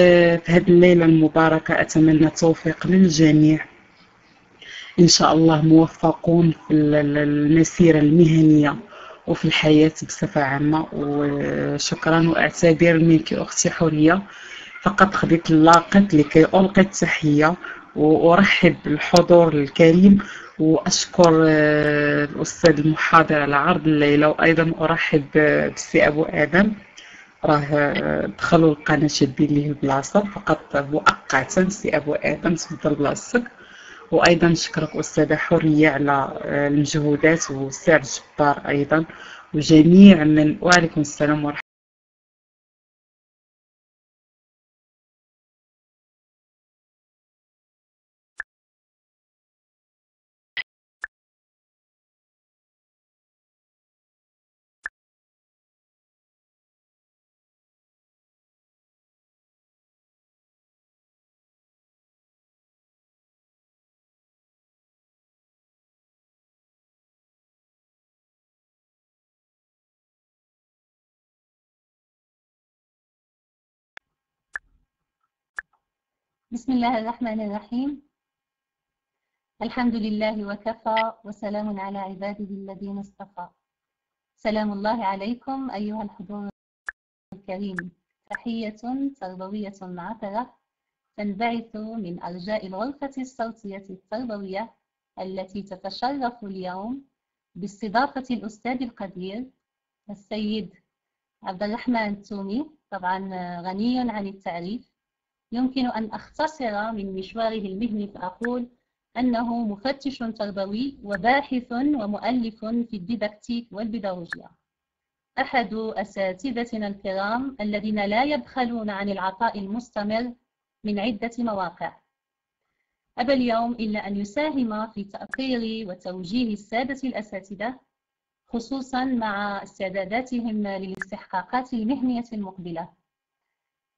في هذه الليلة المباركة. أتمنى التوفيق للجميع. إن شاء الله موفقون في المسيرة المهنية وفي الحياة بصفة عامة. وشكرا وأعتذر منك أختي حورية. فقط خديت اللاقط لكي ألقي التحية وأرحب بالحضور الكريم. وأشكر آه، الأستاذ المحاضر على عرض الليلة. وأيضا أرحب بسي أبو آدم. راه دخلوا القناة شادين ليه البلاصة فقط مؤقتا سي أبو آدم تفضل بلاصتك وأيضا نشكرك أستاذة حرية على المجهودات والسعر الجبار أيضا وجميع من وعليكم السلام ورحمة بسم الله الرحمن الرحيم. الحمد لله وكفى وسلام على عباده الذين اصطفى. سلام الله عليكم أيها الحضور الكريم. تحية تربوية عطرة تنبعث من أرجاء الغرفة الصوتية التربوية التي تتشرف اليوم باستضافة الأستاذ القدير السيد عبد الرحمن التومي طبعا غني عن التعريف. يمكن أن أختصر من مشواره المهني فأقول أنه مفتش تربوي وباحث ومؤلف في الديداكتيك والبيداغوجيا أحد أساتذتنا الكرام الذين لا يبخلون عن العطاء المستمر من عدة مواقع. أبى اليوم إلا أن يساهم في تأطير وتوجيه السادة الأساتذة خصوصا مع استعداداتهم للاستحقاقات المهنية المقبلة.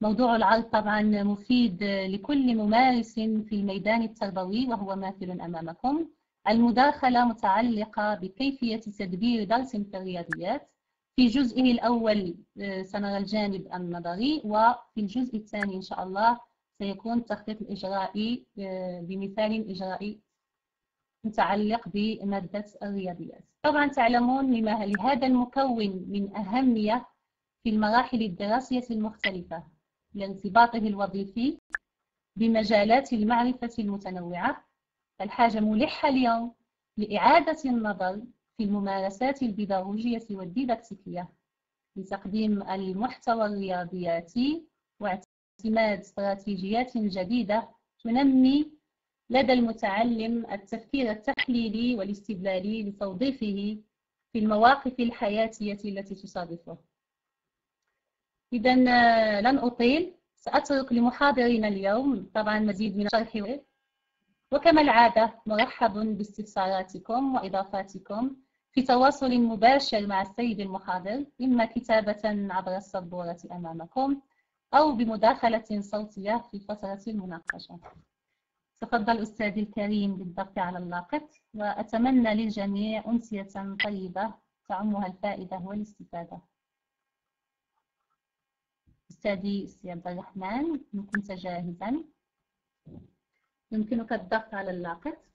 موضوع العرض طبعا مفيد لكل ممارس في الميدان التربوي وهو ماثل أمامكم. المداخلة متعلقة بكيفية تدبير درس في الرياضيات. في جزئه الأول آه، سنرى الجانب النظري وفي الجزء الثاني إن شاء الله سيكون التخطيط الإجرائي آه، بمثال إجرائي متعلق بمادة الرياضيات. طبعا تعلمون لهذا المكون من أهمية في المراحل الدراسية المختلفة. لانضباطه الوظيفي بمجالات المعرفة المتنوعة. الحاجة ملحة اليوم لإعادة النظر في الممارسات البيداغوجية والديداكتيكية لتقديم المحتوى الرياضياتي واعتماد استراتيجيات جديدة تنمي لدى المتعلم التفكير التحليلي والاستدلالي لتوظيفه في المواقف الحياتية التي تصادفه. إذا آه، لن أطيل. سأترك لمحاضرين اليوم. طبعا مزيد من الشرح. وكما العادة مرحب باستفساراتكم وإضافاتكم في تواصل مباشر مع السيد المحاضر إما كتابة عبر السبورة أمامكم أو بمداخلة صوتية في فترة المناقشة تفضل أستاذي الكريم بالضغط على اللاقط وأتمنى للجميع أمسية طيبة تعمها الفائدة والاستفادة. أستاذي سي عبد الرحمن كنت جاهزا. يمكنك الضغط على اللاقط.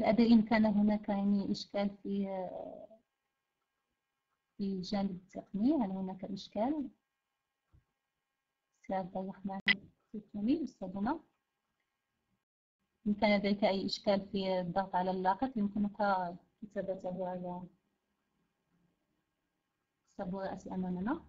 لا أدري إن كان هناك يعني إشكال في في الجانب التقني هل هناك إشكال؟ أستاذ عبد الرحمن التوني أستاذنا إن كان لديك أي إشكال في الضغط على اللاقط يمكنك كتابته على السبورة أمامنا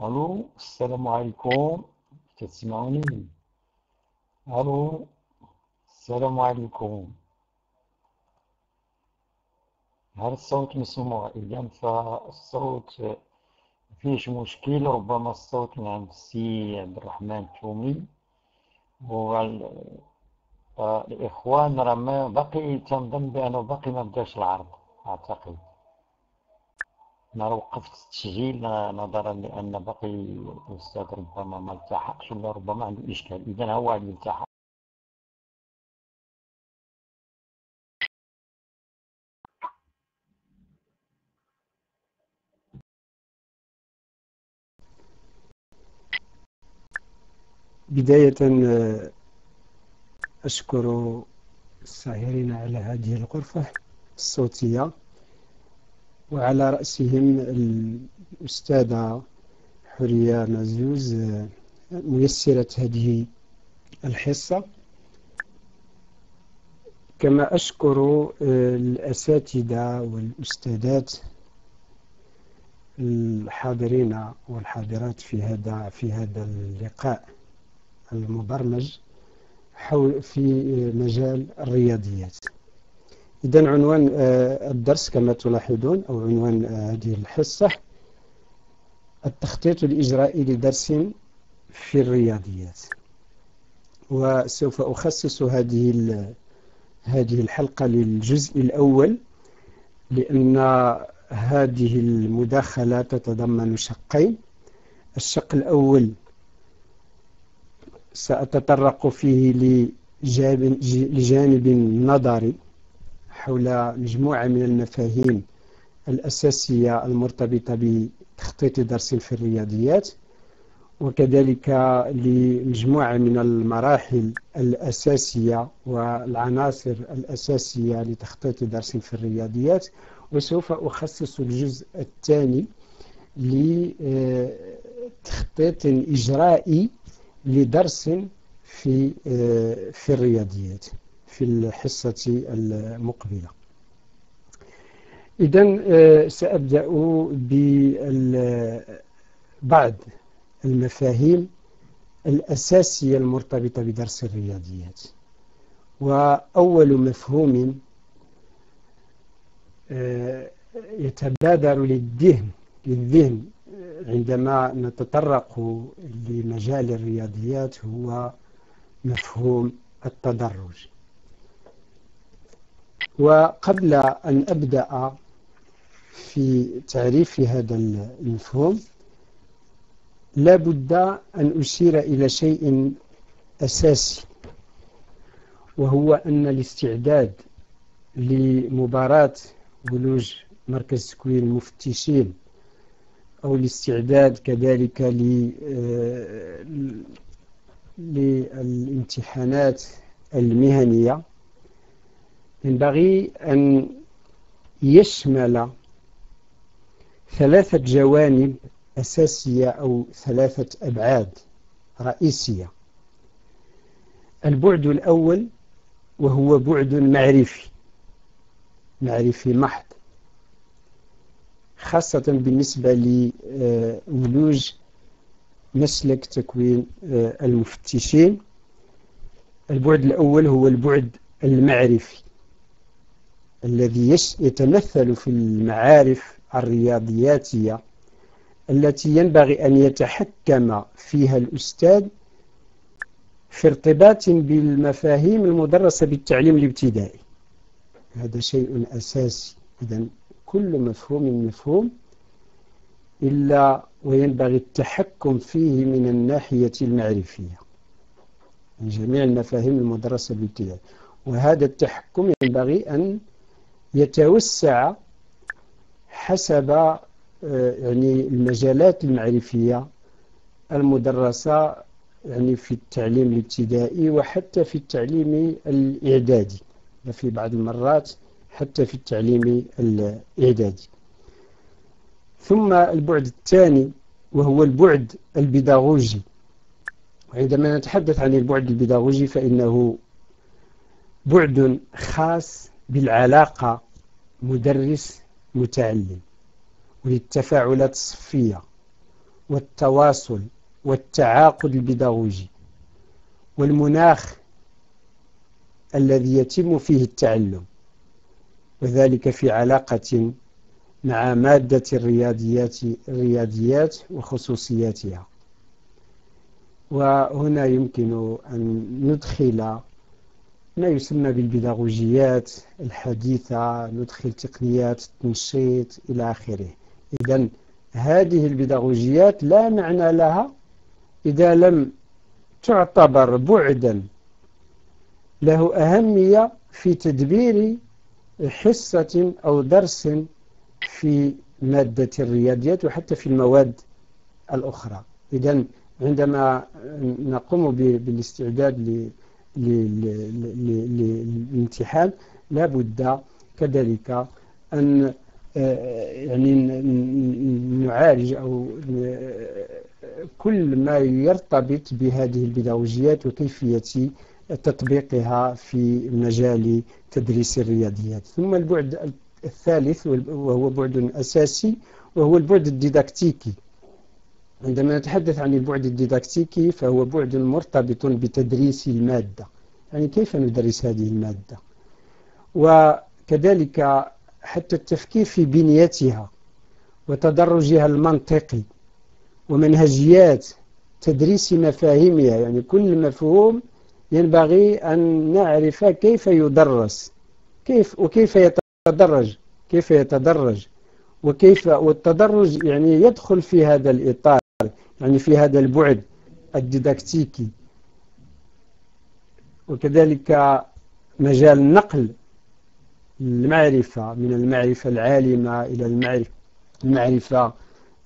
ألو السلام عليكم. تسمعوني؟ ألو السلام عليكم. هل الصوت مسموع؟ إذا فالصوت فيش مشكل ربما الصوت من عند السي عبد الرحمن التومي والإخوان راه ما باقي تنظن بأنه باقي ما بداش العرض أعتقد. أنا وقفت التسجيل نظرا لأن باقي الأستاذ ربما ما التحقش ولا ربما عنده إشكال. إذا هو اللي التحق. بداية أشكر الساهرين على هذه الغرفة الصوتية. وعلى رأسهم الأستاذة حرية مزوز ميسرة هذه الحصة. كما أشكر الأساتذة والأستاذات الحاضرين والحاضرات في هذا في هذا اللقاء المبرمج حول في مجال الرياضيات. إذا عنوان الدرس كما تلاحظون أو عنوان هذه الحصة. التخطيط الإجرائي لدرس في الرياضيات. وسوف أخصص هذه هذه الحلقة للجزء الأول لأن هذه المداخلة تتضمن شقين. الشق الأول سأتطرق فيه لجانب نظري حول مجموعة من المفاهيم الأساسية المرتبطة بتخطيط درس في الرياضيات وكذلك لمجموعة من المراحل الأساسية والعناصر الأساسية لتخطيط درس في الرياضيات. وسوف أخصص الجزء الثاني لتخطيط إجرائي لدرس في في الرياضيات. في الحصة المقبلة. إذا سأبدأ ببعض المفاهيم الأساسية المرتبطة بدرس الرياضيات. وأول مفهوم يتبادر للذهن للذهن. عندما نتطرق لمجال الرياضيات هو مفهوم التدرج. وقبل أن أبدأ في تعريف هذا المفهوم لا بد أن أشير إلى شيء أساسي وهو أن الاستعداد لمباراة بلوج مركز تكوين المفتشين أو الاستعداد كذلك للامتحانات المهنية. ينبغي أن يشمل ثلاثة جوانب أساسية أو ثلاثة أبعاد رئيسية. البعد الأول وهو بعد معرفي معرفي محض خاصة بالنسبة لولوج مسلك تكوين المفتشين. البعد الأول هو البعد المعرفي. الذي يتمثل في المعارف الرياضياتية التي ينبغي أن يتحكم فيها الأستاذ في ارتباط بالمفاهيم المدرسة بالتعليم الابتدائي. هذا شيء أساسي. إذا كل مفهوم مفهوم إلا وينبغي التحكم فيه من الناحية المعرفية من جميع المفاهيم المدرسة بالابتدائي. وهذا التحكم ينبغي أن يتوسع حسب يعني المجالات المعرفية المدرسة يعني في التعليم الابتدائي وحتى في التعليم الإعدادي. وفي بعض المرات حتى في التعليم الإعدادي. ثم البعد الثاني وهو البعد البيداغوجي. وعندما نتحدث عن البعد البيداغوجي فإنه بعد خاص بالعلاقة مدرس متعلم. وللتفاعلات الصفية والتواصل والتعاقد البيداغوجي والمناخ الذي يتم فيه التعلم وذلك في علاقة مع مادة الرياضيات, الرياضيات وخصوصياتها. وهنا يمكن أن ندخل ما يسمى بالبيداغوجيات الحديثة ندخل تقنيات التنشيط إلى آخره. إذا هذه البيداغوجيات لا معنى لها إذا لم تعتبر بعدا. له أهمية في تدبير حصة أو درس في مادة الرياضيات وحتى في المواد الأخرى. إذا عندما نقوم بالاستعداد للامتحان لابد كذلك أن آه، يعني نعالج أو كل ما يرتبط بهذه البيداغوجيات وكيفية تطبيقها في مجال تدريس الرياضيات. ثم البعد الثالث وهو بعد أساسي وهو البعد الديداكتيكي. عندما نتحدث عن البعد الديداكتيكي فهو بعد مرتبط بتدريس المادة. يعني كيف ندرس هذه المادة؟ وكذلك حتى التفكير في بنيتها وتدرجها المنطقي ومنهجيات تدريس مفاهيمها يعني كل مفهوم ينبغي أن نعرف كيف يدرس كيف وكيف يتدرج كيف يتدرج وكيف والتدرج يعني يدخل في هذا الإطار. يعني في هذا البعد الديداكتيكي. وكذلك مجال نقل المعرفة من المعرفة العالمة إلى المعرفة المعرفة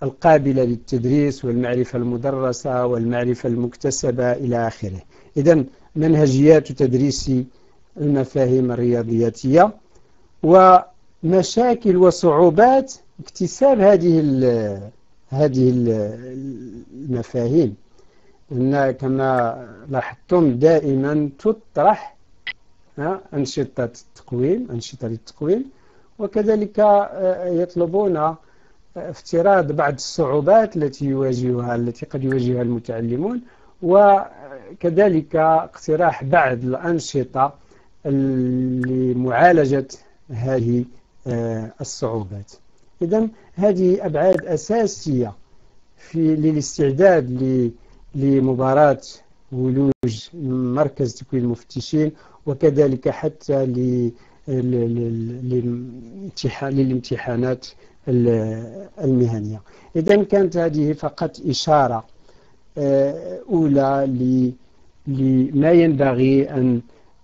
القابلة للتدريس والمعرفة المدرسة والمعرفة المكتسبة إلى آخره. إذا منهجيات تدريس المفاهيم الرياضياتية ومشاكل وصعوبات اكتساب هذه هذه المفاهيم. إن كما لاحظتم دائما تطرح أنشطة التقويم أنشطة للتقويم وكذلك آه، يطلبون آه، افتراض بعض الصعوبات التي يواجهها التي قد يواجهها المتعلمون وكذلك اقتراح بعض الأنشطة لمعالجة هذه آه، الصعوبات. إذا هذه أبعاد أساسية في للاستعداد لمباراة ولوج مركز تكوين المفتشين وكذلك حتى للامتحانات المهنية. إذا كانت هذه فقط إشارة آه، أولى لما ينبغي أن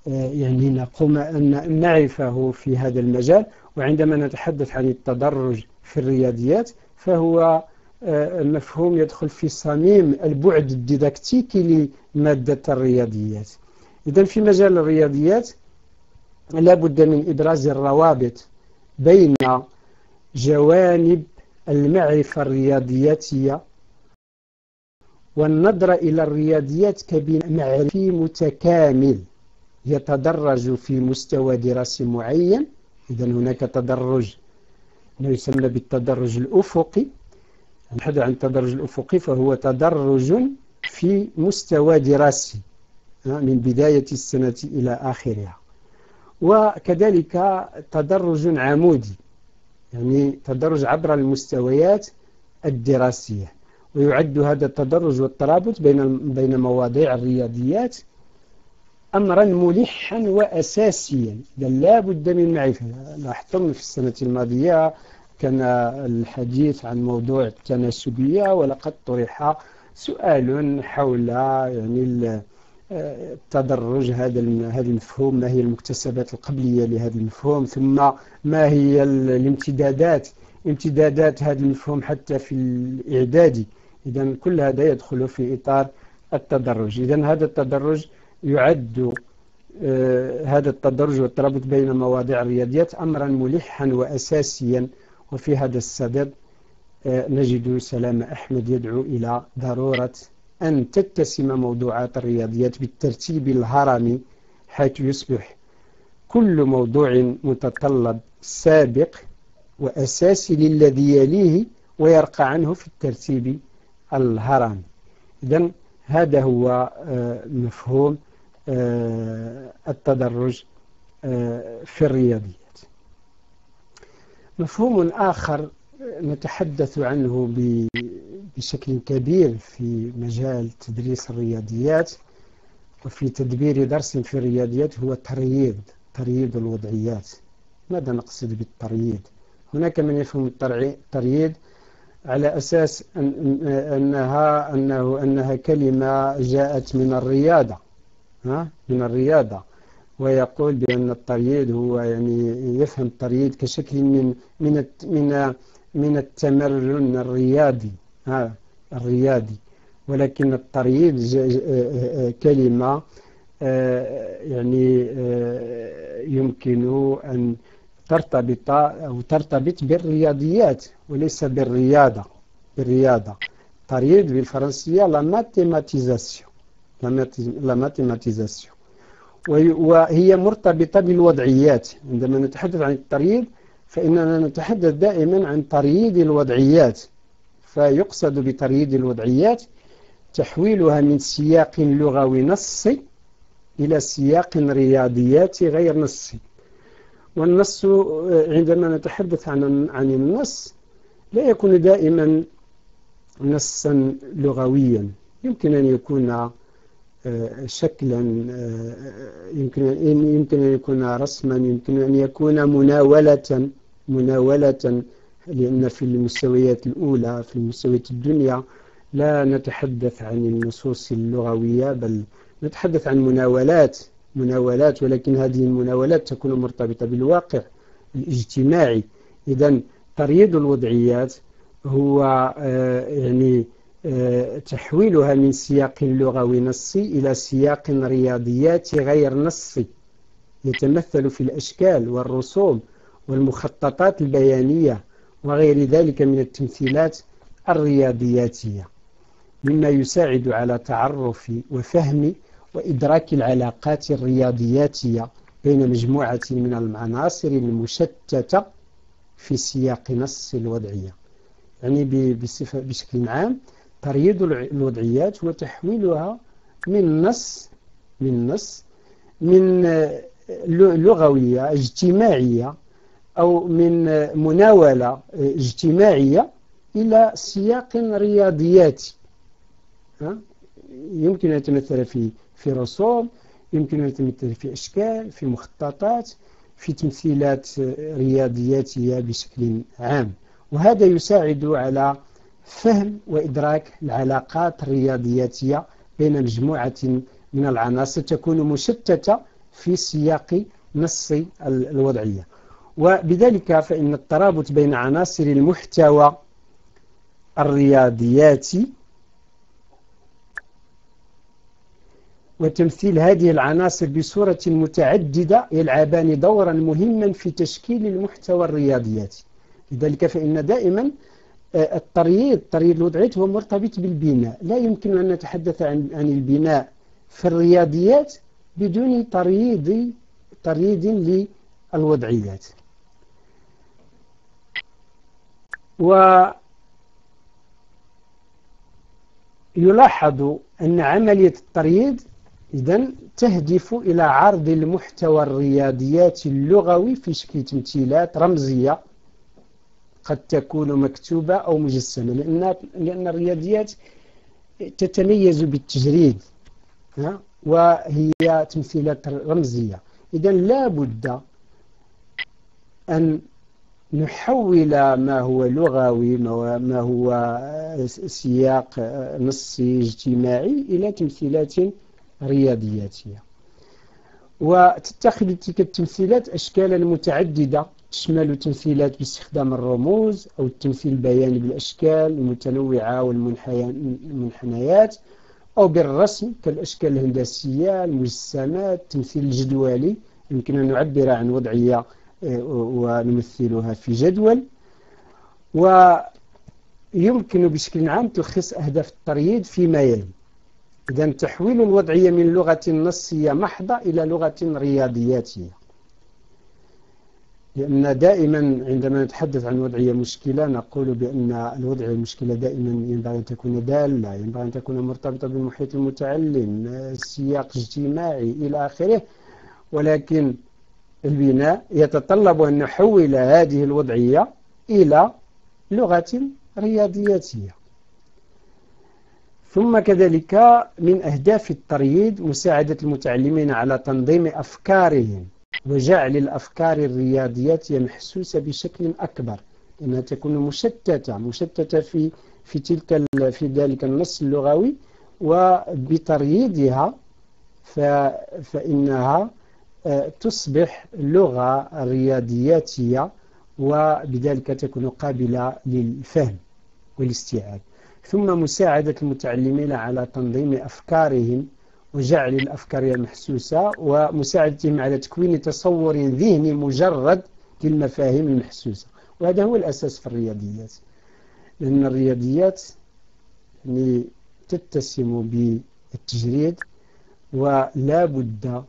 آه، يعني نقوم أن نعرفه في هذا المجال. وعندما نتحدث عن التدرج في الرياضيات فهو آه، مفهوم يدخل في صميم البعد الديداكتيكي لمادة الرياضيات. إذا في مجال الرياضيات لا بد من إبراز الروابط بين جوانب المعرفة الرياضياتية والنظرة إلى الرياضيات كبناء معرفي متكامل يتدرج في مستوى دراسي معين إذا هناك تدرج ما يسمى بالتدرج الأفقي. نحدث عن التدرج الأفقي فهو تدرج في مستوى دراسي من بداية السنة إلى آخرها. وكذلك تدرج عمودي يعني تدرج عبر المستويات الدراسية. ويعد هذا التدرج والترابط بين بين مواضيع الرياضيات أمرا ملحا وأساسيا. لا بد من معرفة. لاحظتم في السنة الماضية كان الحديث عن موضوع التناسبية ولقد طرح سؤال حول يعني التدرج هذا هذا المفهوم ما هي المكتسبات القبلية لهذا المفهوم ثم ما هي الامتدادات. امتدادات هذا المفهوم حتى في الإعدادي. إذا كل هذا يدخل في إطار التدرج. إذا هذا التدرج يعد آه، هذا التدرج والترابط بين مواضيع الرياضيات أمرا ملحا وأساسيا وفي هذا الصدد آه، نجد سلام أحمد يدعو إلى ضرورة أن تتسم موضوعات الرياضيات بالترتيب الهرمي حيث يصبح كل موضوع متطلب سابق وأساسي للذي يليه ويرقى عنه في الترتيب الهرم. إذن هذا هو مفهوم التدرج في الرياضيات. مفهوم آخر نتحدث عنه بشكل كبير في مجال تدريس الرياضيات وفي تدبير درس في الرياضيات هو ترييض ترييض الوضعيات. ماذا نقصد بالترييض هناك من يفهم الترييض على أساس أن أنها أنه أنها كلمة جاءت من الرياضة. من الرياضة. ويقول بأن الترييض هو يعني يفهم الترييض كشكل من من من من التمرن الرياضي ها الرياضي. ولكن الترييض كلمة يعني يمكن أن ترتبط أو ترتبط بالرياضيات وليس بالرياضة بالرياضة. ترييض بالفرنسية la mathématisation. la mathématisation وهي مرتبطة بالوضعيات. عندما نتحدث عن الترييض فإننا نتحدث دائما عن ترييض الوضعيات. فيقصد بترييض الوضعيات تحويلها من سياق لغوي نصي إلى سياق رياضياتي غير نصي والنص عندما نتحدث عن عن النص لا يكون دائما نصا لغويا. يمكن أن يكون شكلا يمكن يمكن أن يكون رسما يمكن أن يكون مناولة مناولة لأن في المستويات الأولى في المستويات الدنيا لا نتحدث عن النصوص اللغوية بل نتحدث عن مناولات مناولات ولكن هذه المناولات تكون مرتبطة بالواقع الاجتماعي. إذا تريد الوضعيات هو يعني تحويلها من سياق لغوي نصي إلى سياق رياضياتي غير نصي. يتمثل في الأشكال والرسوم والمخططات البيانية وغير ذلك من التمثيلات الرياضياتية مما يساعد على تعرف وفهم وإدراك العلاقات الرياضياتية بين مجموعة من العناصر المشتتة في سياق نص الوضعية. يعني بصفة بشكل عام تريد الوضعيات وتحويلها من نص من نص من لغوية اجتماعية أو من مناولة اجتماعية إلى سياق رياضياتي. يمكن أن يتمثل في في رسوم يمكن أن يتمثل في أشكال في مخططات في تمثيلات رياضياتية بشكل عام. وهذا يساعد على فهم وإدراك العلاقات الرياضياتية بين مجموعة من العناصر تكون مشتتة في سياق نص الوضعية. وبذلك فإن الترابط بين عناصر المحتوى الرياضياتي وتمثيل هذه العناصر بصورة متعددة يلعبان دورا مهما في تشكيل المحتوى الرياضياتي. لذلك فإن دائما الترييض ترييض الوضعيات هو مرتبط بالبناء. لا يمكن أن نتحدث عن عن البناء في الرياضيات بدون ترييض ترييض للوضعيات. ويلاحظ أن عملية الترييض إذا تهدف إلى عرض المحتوى الرياضيات اللغوي في شكل تمثيلات رمزية قد تكون مكتوبة أو مجسمة لأن, لأن الرياضيات تتميز بالتجريد وهي تمثيلات رمزية. إذا لا بد أن نحول ما هو لغوي ما هو سياق نصي اجتماعي إلى تمثيلات رياضياتية. وتتخذ تلك التمثيلات أشكالا متعددة. تشمل تمثيلات باستخدام الرموز أو التمثيل البياني بالأشكال المتنوعة والمنحنيات أو بالرسم كالأشكال الهندسية المجسمات التمثيل الجدولي يمكن أن نعبر عن وضعية آه، ونمثلها في جدول. ويمكن بشكل عام تلخيص أهداف الترييد فيما يلي إذا تحويل الوضعية من لغة نصية محضة إلى لغة رياضياتية. لأن دائما عندما نتحدث عن وضعية مشكلة نقول بأن الوضعية المشكلة دائما ينبغي أن تكون دالة ينبغي أن تكون مرتبطة بالمحيط المتعلم سياق اجتماعي إلى آخره. ولكن البناء يتطلب أن نحول هذه الوضعية إلى لغة رياضياتية. ثم كذلك من أهداف الترييد مساعدة المتعلمين على تنظيم أفكارهم. وجعل الأفكار الرياضياتية محسوسة بشكل أكبر لأنها تكون مشتتة مشتتة في في تلك في ذلك النص اللغوي وبترييدها فإنها آه، تصبح لغة رياضياتية وبذلك تكون قابلة للفهم والاستيعاب. ثم مساعدة المتعلمين على تنظيم أفكارهم وجعل الأفكار محسوسة ومساعدتهم على تكوين تصور ذهني مجرد للمفاهيم المحسوسة. وهذا هو الأساس في الرياضيات. لأن الرياضيات يعني تتسم بالتجريد ولا بد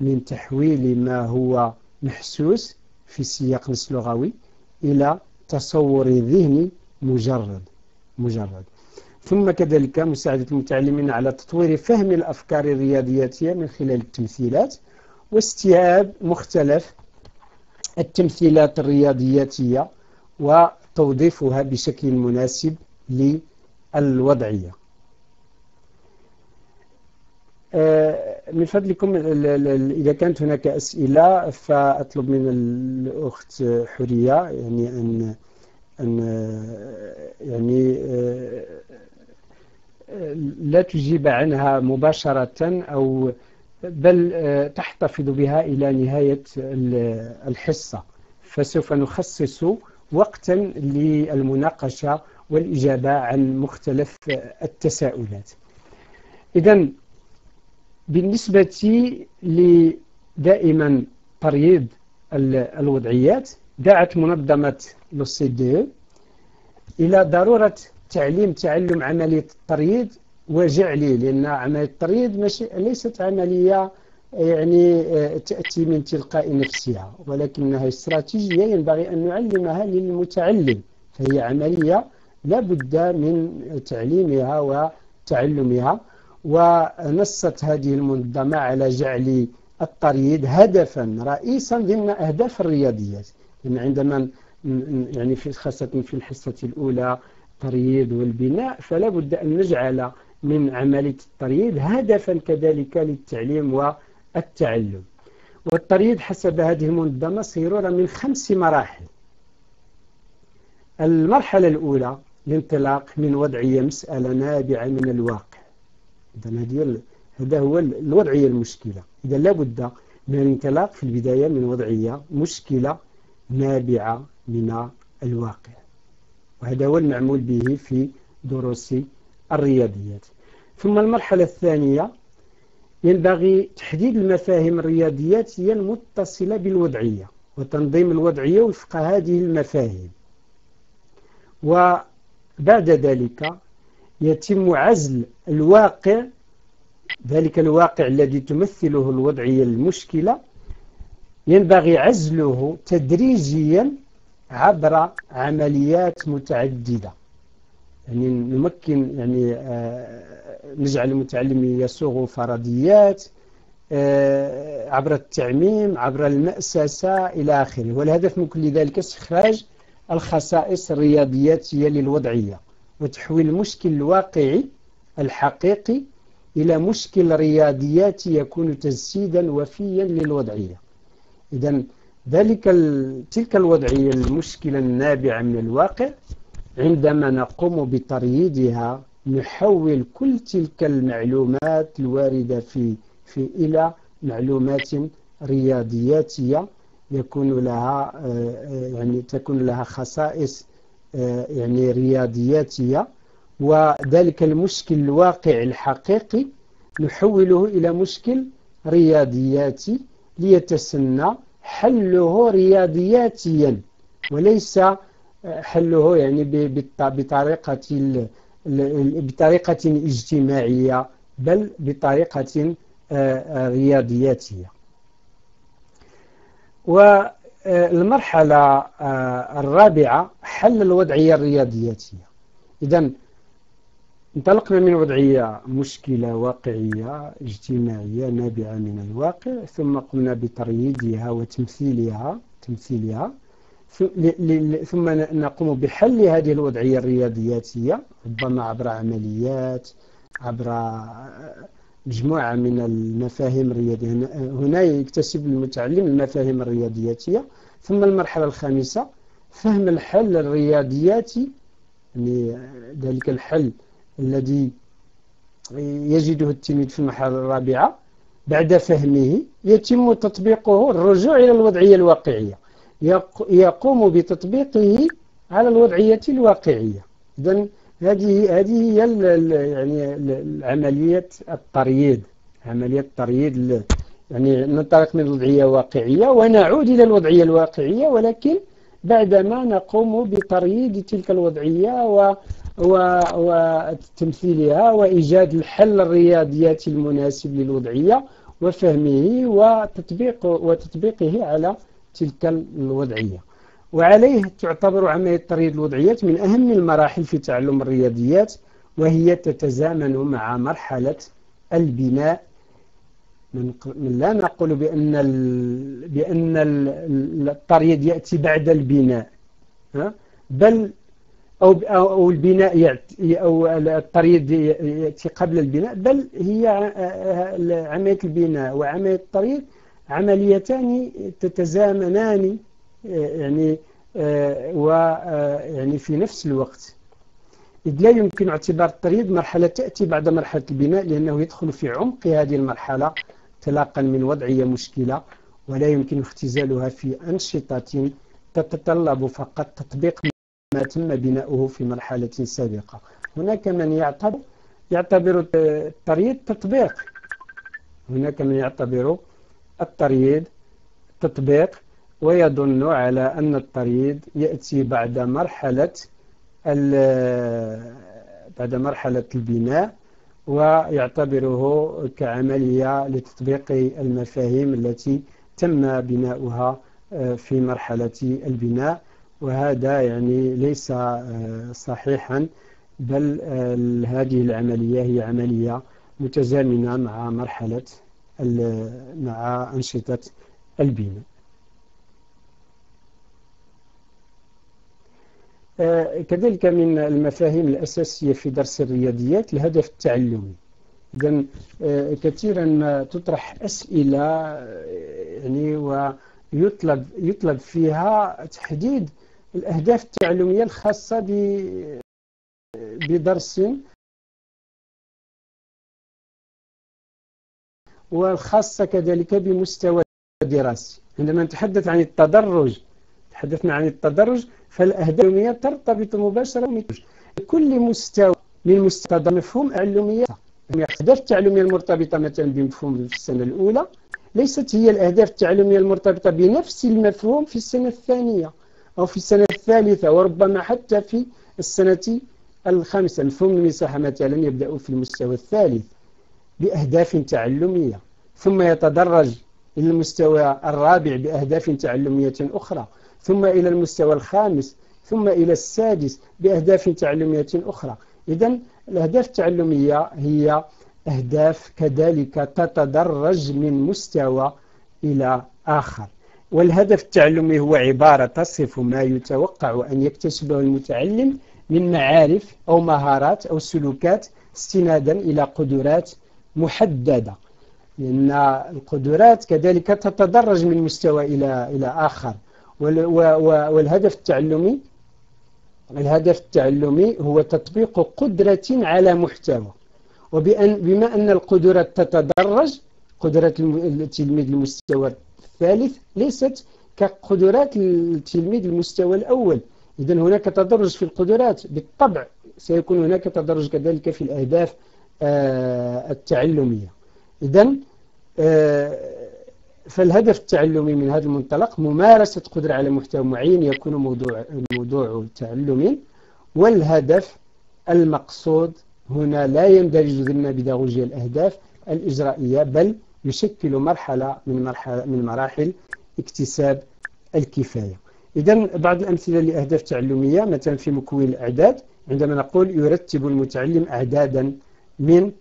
من تحويل ما هو محسوس في سياق لغوي إلى تصور ذهني مجرد مجرد. ثم كذلك مساعدة المتعلمين على تطوير فهم الأفكار الرياضياتية من خلال التمثيلات واستيعاب مختلف التمثيلات الرياضياتية وتوظيفها بشكل مناسب للوضعية. آه، من فضلكم إذا كانت هناك أسئلة فأطلب من الأخت حرية يعني أن أن يعني آه، لا تجيب عنها مباشرة أو بل آه، تحتفظ بها إلى نهاية الحصة. فسوف نخصص وقتا للمناقشة والإجابة عن مختلف التساؤلات. إذا بالنسبة لدائما ترييد الوضعيات دعت منظمة لوسيدي إلى ضرورة تعليم تعلم عملية الترييض وجعلي لأن عملية الترييض مش ليست عملية يعني آه، تأتي من تلقاء نفسها ولكنها استراتيجية ينبغي أن نعلمها للمتعلم فهي عملية لا بد من تعليمها وتعلمها ونصت هذه المنظمة على جعل الترييض هدفا رئيسا ضمن أهداف الرياضيات لأن عندما يعني في خاصة في الحصة الأولى الترييض والبناء فلا بد أن نجعل من عملية الترييض هدفا كذلك للتعليم والتعلم. والترييض حسب هذه المنظمة سيرورة من خمس مراحل. المرحلة الأولى الانطلاق من وضعية مسألة نابعة من الواقع. إذا هذا هو الوضعية المشكلة. إذا لابد من الانطلاق في البداية من وضعية مشكلة نابعة من الواقع. وهذا هو المعمول به في دروس الرياضيات. ثم المرحلة الثانية ينبغي تحديد المفاهيم الرياضياتية المتصلة بالوضعية وتنظيم الوضعية وفق هذه المفاهيم. وبعد ذلك يتم عزل الواقع ذلك الواقع الذي تمثله الوضعية المشكلة ينبغي عزله تدريجيا عبر عمليات متعددة. يعني نمكن يعني آه، نجعل المتعلم يصوغ فرضيات آه، عبر التعميم عبر المأسسة إلى آخره. والهدف من كل ذلك استخراج الخصائص الرياضياتية للوضعية وتحويل المشكل الواقعي الحقيقي إلى مشكل رياضياتي يكون تجسيدا وفيا للوضعية. إذا ذلك تلك الوضعية المشكلة النابعة من الواقع عندما نقوم بترييدها نحول كل تلك المعلومات الواردة في في إلى معلومات رياضياتية يكون لها آه، يعني تكون لها خصائص آه، يعني رياضياتية. وذلك المشكل الواقع الحقيقي نحوله إلى مشكل رياضياتي ليتسنى حله رياضياتيا وليس حله يعني بطريقة بطريقة اجتماعية بل بطريقة آه، رياضياتية وهذه المرحلة الرابعة حل الوضعية الرياضياتية إذا انطلقنا من وضعية مشكلة واقعية اجتماعية نابعة من الواقع ثم قمنا بترييدها وتمثيلها تمثيلها ثم نقوم بحل هذه الوضعية الرياضياتية ربما عبر عمليات عبر مجموعة من المفاهيم الرياضية. هنا يكتسب المتعلم المفاهيم الرياضياتية. ثم المرحلة الخامسة فهم الحل الرياضياتي يعني ذلك الحل الذي يجده التلميذ في المرحلة الرابعة بعد فهمه يتم تطبيقه الرجوع إلى الوضعية الواقعية. يقوم بتطبيقه على الوضعية الواقعية. إذا هذه هذه هي يعني عملية الترييد عملية الترييد يعني ننطلق من الوضعية الواقعية ونعود إلى الوضعية الواقعية ولكن بعدما نقوم بترييد تلك الوضعية وتمثيلها وإيجاد الحل الرياضياتي المناسب للوضعية وفهمه وتطبيق وتطبيقه على تلك الوضعية. وعليه تعتبر عملية ترييض الوضعيات من أهم المراحل في تعلم الرياضيات وهي تتزامن مع مرحلة البناء. من لا نقول بأن بأن الترييض يأتي بعد البناء بل أو أو البناء أو الترييض يأتي قبل البناء بل هي عملية البناء وعملية التريد عمليتان تتزامنان يعني ويعني في نفس الوقت. إذ لا يمكن اعتبار التريد مرحلة تأتي بعد مرحلة البناء لأنه يدخل في عمق هذه المرحلة انطلاقا من وضعية مشكلة ولا يمكن اختزالها في أنشطة تتطلب فقط تطبيق ما تم بناؤه في مرحلة سابقة. هناك من يعتبر يعتبر الترييض تطبيق. هناك من يعتبر الترييض تطبيق ويظن على أن الترييض يأتي بعد مرحلة بعد مرحلة البناء ويعتبره كعملية لتطبيق المفاهيم التي تم بناؤها آه، في مرحلة البناء. وهذا يعني ليس آه، صحيحا بل آه، هذه العملية هي عملية متزامنة مع مرحلة مع أنشطة البناء. آه، كذلك من المفاهيم الأساسية في درس الرياضيات الهدف التعلمي. إذا كثيرا ما تطرح أسئلة يعني ويطلب يطلب فيها تحديد الأهداف التعلمية الخاصة بدرس. والخاصة كذلك بمستوى دراسي عندما نتحدث عن التدرج تحدثنا عن التدرج فالأهداف العلومية ترتبط مباشرة بكل مستوى من مستوى مفهوم العلومية الأهداف التعلمية المرتبطة مثلا بمفهوم في السنة الأولى ليست هي الأهداف التعلمية المرتبطة بنفس المفهوم في السنة الثانية. أو في السنة الثالثة وربما حتى في السنة الخامسة. مفهوم المساحة مثلا يبدأ في المستوى الثالث بأهداف تعلمية. ثم يتدرج إلى المستوى الرابع بأهداف تعلمية أخرى. ثم إلى المستوى الخامس ثم إلى السادس بأهداف تعلمية أخرى. إذا الأهداف التعلمية هي أهداف كذلك تتدرج من مستوى إلى آخر. والهدف التعلمي هو عبارة تصف ما يتوقع أن يكتسبه المتعلم من معارف أو مهارات أو سلوكات استنادا إلى قدرات محددة. لأن القدرات كذلك تتدرج من مستوى إلى إلى آخر. والهدف التعلمي الهدف التعلمي هو تطبيق قدرة على محتوى. وبأن بما أن القدرة تتدرج قدرة التلميذ المستوى الثالث ليست كقدرات التلميذ المستوى الأول. إذا هناك تدرج في القدرات. بالطبع سيكون هناك تدرج كذلك في الأهداف آه، التعلمية. إذا آه، فالهدف التعلمي من هذا المنطلق ممارسة قدرة على محتوى معين يكون موضوع موضوع تعلمي والهدف المقصود هنا لا يندرج ضمن بيداغوجيا الأهداف الإجرائية بل يشكل مرحلة من مرحلة من مراحل اكتساب الكفاية. إذا بعض الأمثلة لأهداف تعلمية مثلا في مكون الأعداد عندما نقول يرتب المتعلم أعدادا من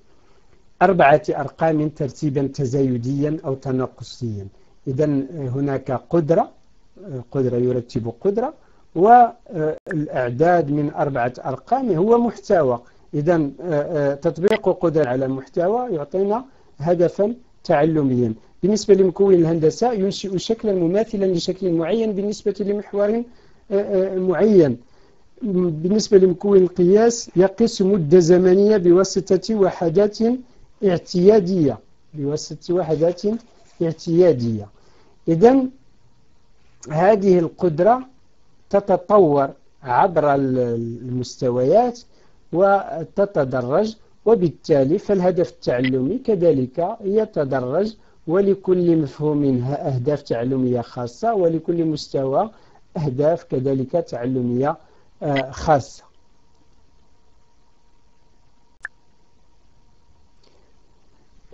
أربعة أرقام ترتيبا تزايديا أو تناقصيا. إذا هناك قدرة قدرة يرتب قدرة والأعداد من أربعة أرقام هو محتوى. إذا تطبيق قدرة على محتوى يعطينا هدفا تعلميا بالنسبة لمكون الهندسة ينشئ شكلا مماثلا لشكل معين بالنسبة لمحور معين. بالنسبة لمكون القياس يقيس مدة زمنية بواسطة وحدات اعتيادية. بواسطة وحدات اعتيادية. إذا هذه القدرة تتطور عبر المستويات وتتدرج وبالتالي فالهدف التعلمي كذلك يتدرج ولكل مفهوم أهداف تعلمية خاصة ولكل مستوى أهداف كذلك تعلمية آه، خاصة.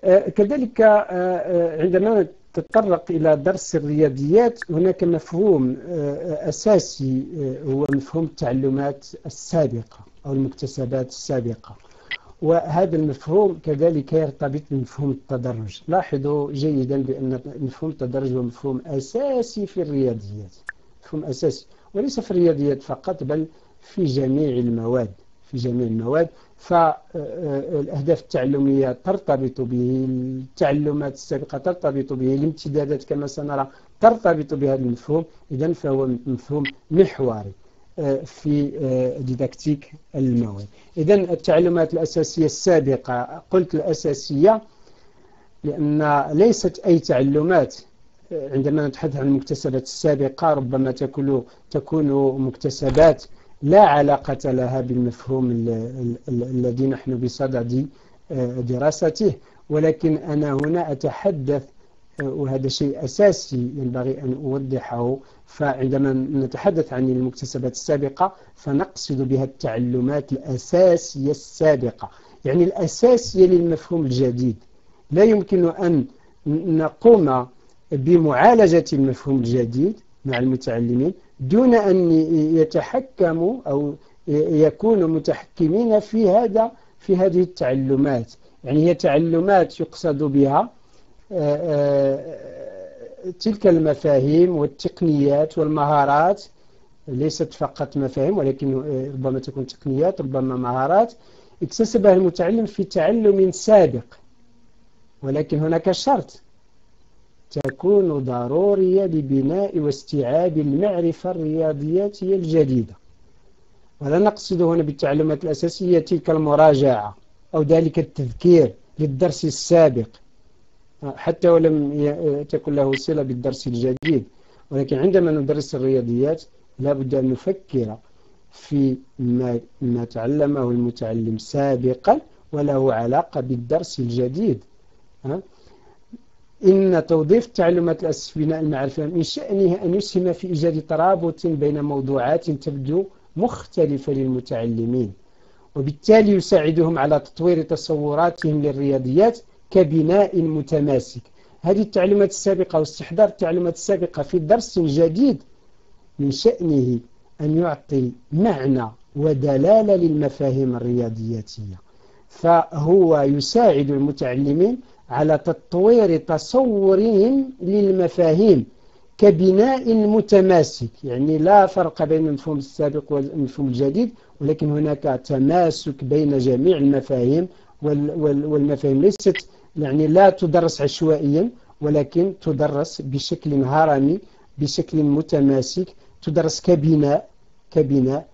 آه، كذلك آه، عندما تطرق إلى درس الرياضيات هناك مفهوم أساسي هو مفهوم التعلمات السابقة أو المكتسبات السابقة. وهذا المفهوم كذلك يرتبط بمفهوم التدرج. لاحظوا جيدا بأن مفهوم التدرج هو مفهوم أساسي في الرياضيات. مفهوم أساسي. وليس في الرياضيات فقط بل في جميع المواد. في جميع المواد. فالأهداف التعلمية ترتبط به التعلمات السابقة ترتبط به الامتدادات كما سنرى ترتبط بهذا المفهوم. إذا فهو مفهوم محوري. في ديداكتيك المواد إذا التعلمات الأساسية السابقة قلت الأساسية لأن ليست أي تعلمات عندما نتحدث عن المكتسبات السابقة ربما تكون تكون مكتسبات لا علاقة لها بالمفهوم الذي نحن بصدد دراسته ولكن أنا هنا أتحدث وهذا شيء أساسي ينبغي أن أوضحه. فعندما نتحدث عن المكتسبات السابقة فنقصد بها التعلمات الأساسية السابقة يعني الأساسية للمفهوم الجديد. لا يمكن أن نقوم بمعالجة المفهوم الجديد مع المتعلمين دون أن يتحكموا أو يكونوا متحكمين في هذا في هذه التعلمات. يعني هي تعلمات يقصد بها تلك المفاهيم والتقنيات والمهارات ليست فقط مفاهيم ولكن ربما تكون تقنيات ربما مهارات اكتسبها المتعلم في تعلم سابق. ولكن هناك شرط. تكون ضرورية لبناء واستيعاب المعرفة الرياضياتية الجديدة. ولا نقصد هنا بالتعلمات الأساسية تلك المراجعة أو ذلك التذكير للدرس السابق. حتى ولم تكن له صلة بالدرس الجديد. ولكن عندما ندرس الرياضيات لابد أن نفكر في ما, ما تعلمه المتعلم سابقا وله علاقة بالدرس الجديد. إن توظيف التعلمات في بناء المعرفة من شأنه أن يسهم في إيجاد ترابط بين موضوعات تبدو مختلفة للمتعلمين وبالتالي يساعدهم على تطوير تصوراتهم للرياضيات كبناء متماسك. هذه التعليمات السابقة واستحضار التعليمات السابقة في درس جديد من شأنه أن يعطي معنى ودلالة للمفاهيم الرياضياتية. فهو يساعد المتعلمين على تطوير تصورهم للمفاهيم كبناء متماسك. يعني لا فرق بين المفهوم السابق والمفهوم الجديد ولكن هناك تماسك بين جميع المفاهيم والمفاهيم ليست يعني لا تدرس عشوائيا ولكن تدرس بشكل هرمي بشكل متماسك تدرس كبناء كبناء.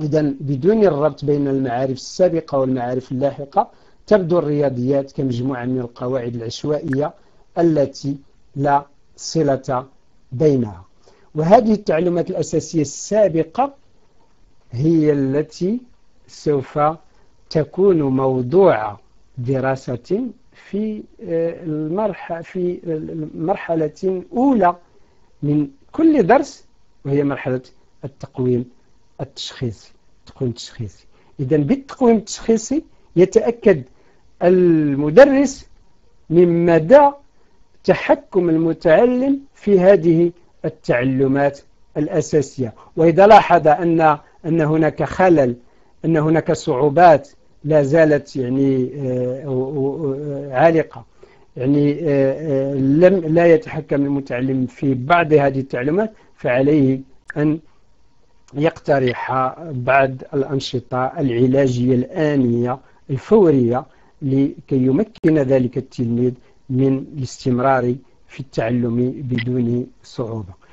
إذا بدون الربط بين المعارف السابقة والمعارف اللاحقة تبدو الرياضيات كمجموعة من القواعد العشوائية التي لا صلة بينها. وهذه التعلمات الأساسية السابقة هي التي سوف تكون موضوع دراسة في آه، المرحلة في مرحلة أولى من كل درس وهي مرحلة التقويم التشخيصي التقويم التشخيصي إذا بالتقويم التشخيصي يتأكد المدرس من مدى تحكم المتعلم في هذه التعلمات الأساسية. وإذا لاحظ أن أن هناك خلل أن هناك صعوبات لا زالت يعني عالقة. يعني لم لا يتحكم المتعلم في بعض هذه التعليمات فعليه أن يقترح بعض الأنشطة العلاجية الآنية الفورية لكي يمكن ذلك التلميذ من الاستمرار في التعلم بدون صعوبة.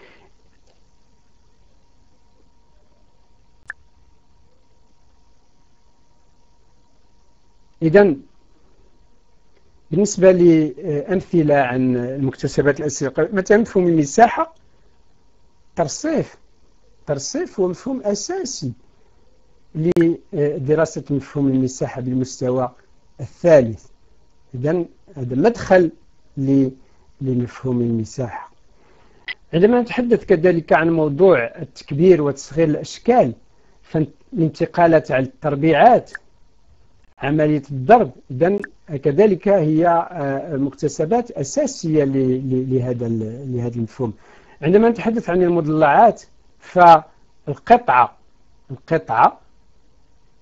إذا بالنسبة لأمثلة عن المكتسبات الأساسية مثلا مفهوم المساحة ترصيف ترصيف هو مفهوم أساسي لدراسة مفهوم المساحة بالمستوى الثالث. إذا هذا مدخل لمفهوم المساحة. عندما نتحدث كذلك عن موضوع التكبير وتصغير الأشكال فالانتقالات على التربيعات عملية الضرب. إذا كذلك هي آه، مكتسبات أساسية لهذا لهذا المفهوم. عندما نتحدث عن المضلعات فالقطعة القطعة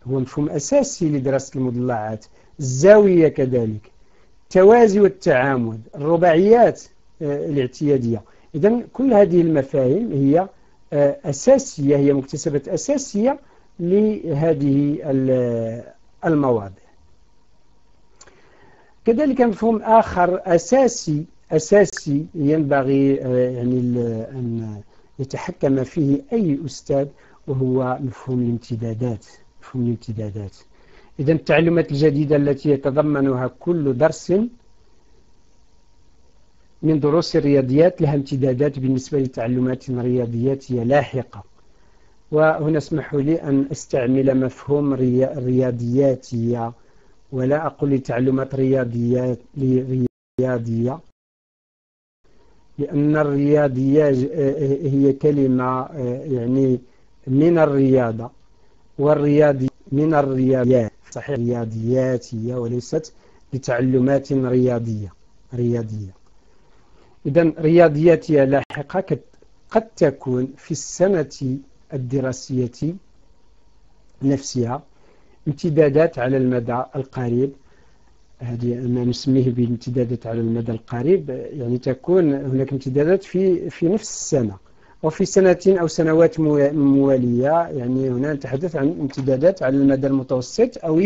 هو مفهوم أساسي لدراسة المضلعات الزاوية كذلك التوازي والتعامد الرباعيات آه، الاعتيادية. إذا كل هذه المفاهيم هي آه، أساسية هي مكتسبات أساسية لهذه المواضع كذلك مفهوم آخر أساسي أساسي ينبغي آه، يعني أن يتحكم فيه أي أستاذ وهو مفهوم الامتدادات مفهوم الامتدادات. إذا التعلمات الجديدة التي يتضمنها كل درس من دروس الرياضيات لها امتدادات بالنسبة لتعلمات رياضياتية لاحقة. وهنا اسمحوا لي أن أستعمل مفهوم الرياضياتية ولا أقول لتعلمات رياضيات رياضية لأن الرياضية هي كلمة يعني من الرياضة والرياضي من الرياضيات صحيح رياضياتية وليست لتعلمات رياضية رياضية. إذا رياضياتية لاحقة قد تكون في السنة الدراسية نفسها امتدادات على المدى القريب. هذه ما نسميه بامتدادات على المدى القريب يعني تكون هناك امتدادات في في نفس السنة. وفي سنتين أو سنوات موالية يعني هنا نتحدث عن امتدادات على المدى المتوسط أو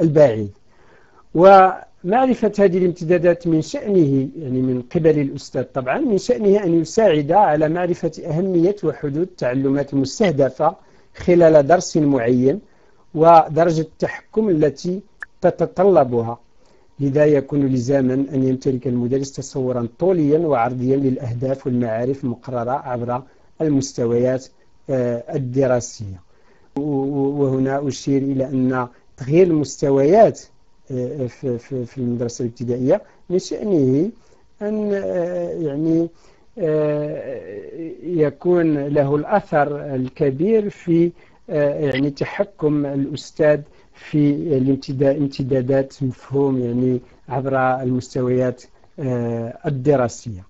البعيد. ومعرفة هذه الامتدادات من شأنه يعني من قبل الأستاذ. طبعا من شأنه أن يساعد على معرفة أهمية وحدود التعلمات المستهدفة خلال درس معين ودرجة التحكم التي تتطلبها. لذا يكون لزاما أن يمتلك المدرس تصورا طوليا وعرضيا للأهداف والمعارف المقررة عبر المستويات آه، الدراسية. وهنا أشير إلى أن تغيير المستويات في المدرسة الابتدائية من شأنه أن آه، يعني يكون له الأثر الكبير في يعني تحكم الأستاذ في الامتدادات مفهوم يعني عبر المستويات آه، الدراسية.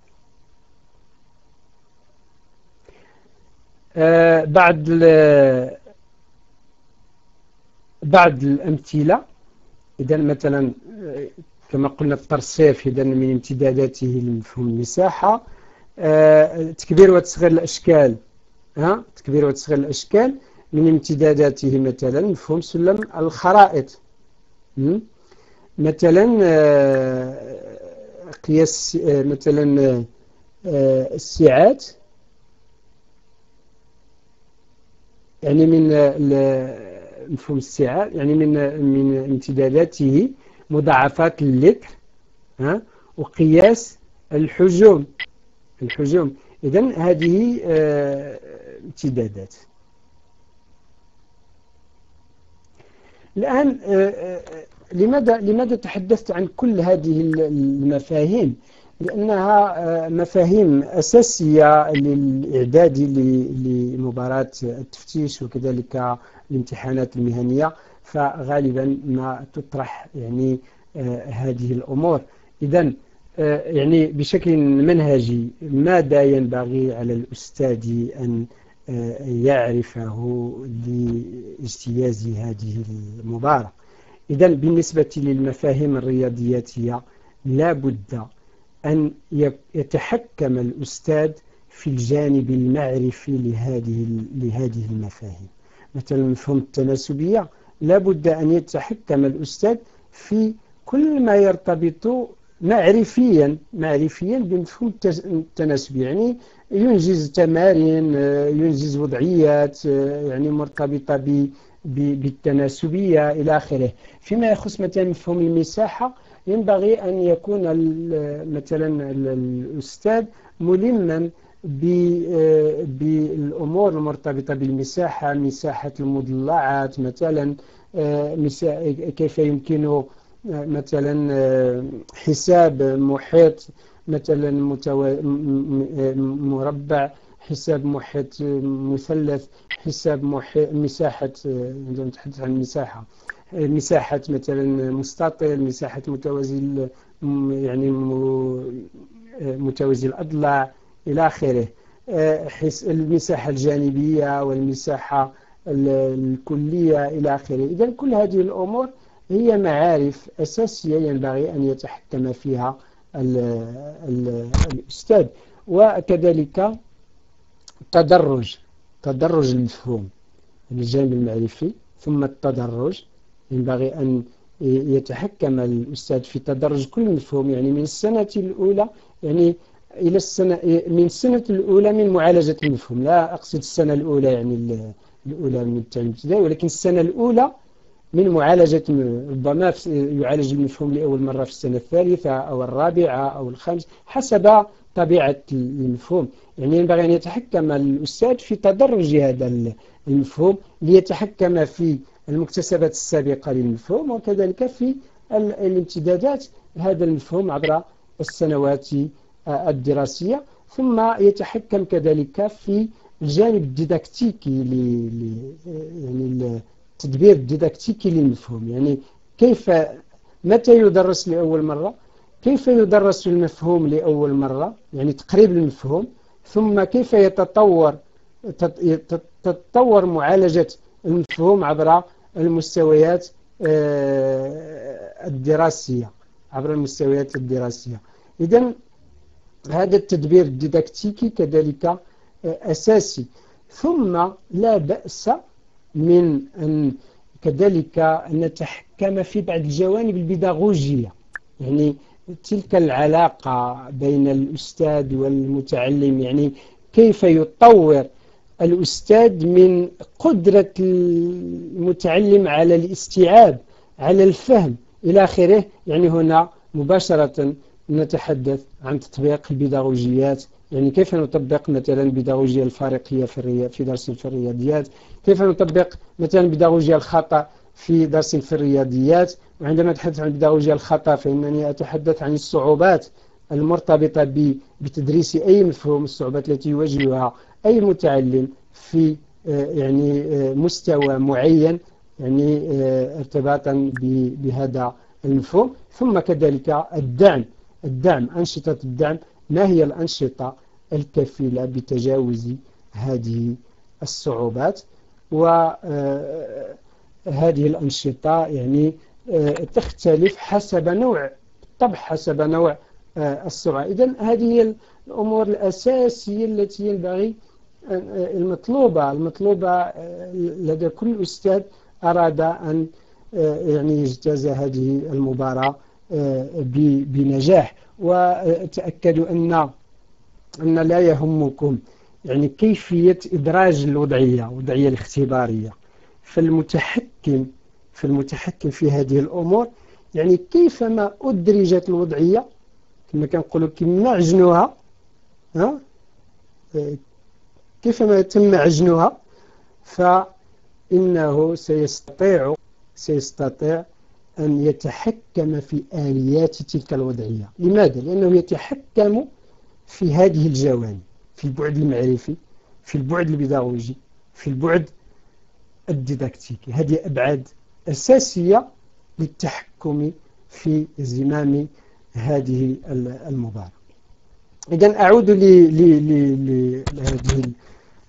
آه، بعد بعض الأمثلة إذا مثلا آه، كما قلنا الترصيف إذا من امتداداته لمفهوم المساحة تكبير وتصغير الأشكال ها؟ تكبير وتصغير الأشكال من امتداداته مثلا مفهوم سلم الخرائط مثلا آه، قياس آه، مثلا آه، السعات يعني من مفهوم السعات يعني من من امتداداته مضاعفات اللتر ها وقياس الحجوم. الحجوم. اذا هذه امتدادات. الآن آه، آه، لماذا لماذا تحدثت عن كل هذه المفاهيم؟ لأنها آه، مفاهيم أساسية للإعداد لمباراة التفتيش وكذلك الامتحانات المهنية فغالبا ما تطرح يعني هذه الأمور. إذا يعني بشكل منهجي ماذا ينبغي على الأستاذ أن يعرفه لاجتياز هذه المباراة؟ إذا بالنسبة للمفاهيم الرياضياتية لا بد أن يتحكم الأستاذ في الجانب المعرفي لهذه لهذه المفاهيم. مثلا مفهوم التناسبية لا بد أن يتحكم الأستاذ في كل ما يرتبط معرفيا معرفيا بمفهوم التناسب يعني ينجز تمارين ينجز وضعيات يعني مرتبطة بالتناسبية إلى آخره. فيما يخص مثلا مفهوم المساحة ينبغي أن يكون مثلا الأستاذ ملما بالأمور المرتبطة بالمساحة مساحة المضلعات مثلا كيف يمكن مثلا حساب محيط مثلا مربع حساب محيط مثلث حساب محيط مساحة نتحدث عن المساحة مساحة مثلا مستطيل مساحة متوازي يعني متوازي الأضلاع إلى آخره. المساحة الجانبية والمساحة الكلية إلى آخره. إذا كل هذه الأمور هي معارف أساسية ينبغي أن يتحكم فيها الأستاذ. وكذلك تدرج تدرج المفهوم الجانب المعرفي ثم التدرج. ينبغي أن يتحكم الأستاذ في تدرج كل مفهوم يعني من السنة الأولى يعني إلى السنة من السنة الأولى من معالجة المفهوم. لا أقصد السنة الأولى يعني الأولى من التعليم الابتدائي ولكن السنة الأولى من معالجة ربما يعالج المفهوم لأول مرة في السنة الثالثة أو الرابعة أو الخامسة حسب طبيعة المفهوم. يعني ينبغي أن يتحكم الأستاذ في تدرج هذا المفهوم ليتحكم في المكتسبات السابقة للمفهوم وكذلك في الامتدادات هذا المفهوم عبر السنوات الدراسية. ثم يتحكم كذلك في الجانب الديداكتيكي يعني التدبير الديداكتيكي للمفهوم. يعني كيف متى يدرس لأول مرة؟ كيف يدرس المفهوم لأول مرة؟ يعني تقريب المفهوم. ثم كيف يتطور تتطور معالجة المفهوم عبر المستويات الدراسية عبر المستويات الدراسية. إذا هذا التدبير الديداكتيكي كذلك أساسي. ثم لا بأس من أن كذلك أن نتحكم في بعض الجوانب البيداغوجية. يعني تلك العلاقة بين الأستاذ والمتعلم يعني كيف يطور الأستاذ من قدرة المتعلم على الاستيعاب على الفهم إلى آخره. يعني هنا مباشرة نتحدث عن تطبيق البيداغوجيات. يعني كيف نطبق مثلا البيداغوجيا الفارقية في في درس في الرياضيات كيف نطبق مثلا بيداغوجيا الخطأ في درس في الرياضيات وعندما أتحدث عن بيداغوجيا الخطأ فإنني أتحدث عن الصعوبات المرتبطة بتدريس أي مفهوم الصعوبات التي يواجهها أي متعلم في آه، يعني آه، مستوى معين يعني آه، ارتباطا بهذا المفهوم. ثم كذلك الدعم الدعم أنشطة الدعم. ما هي الأنشطة الكفيلة بتجاوز هذه الصعوبات؟ وهذه الأنشطة يعني تختلف حسب نوع طبع حسب نوع السرعة إذا هذه الأمور الأساسية التي ينبغي المطلوبة المطلوبة لدى كل أستاذ أراد أن يعني يجتاز هذه المباراة بنجاح. وتأكدوا أن أن لا يهمكم يعني كيفية إدراج الوضعية الوضعية الاختبارية. فالمتحكم في المتحكم في هذه الأمور يعني كيفما أدرجت الوضعية كما كنقولوا كما عجنوها ها؟ كيفما تم عجنها فإنه سيستطيع سيستطيع أن يتحكم في آليات تلك الوضعية. لماذا؟ لأنه يتحكم في هذه الجوانب في البعد المعرفي في البعد البيداغوجي في البعد الديداكتيكي. هذه أبعاد أساسية للتحكم في زمام هذه المباراة إذا أعود لهذه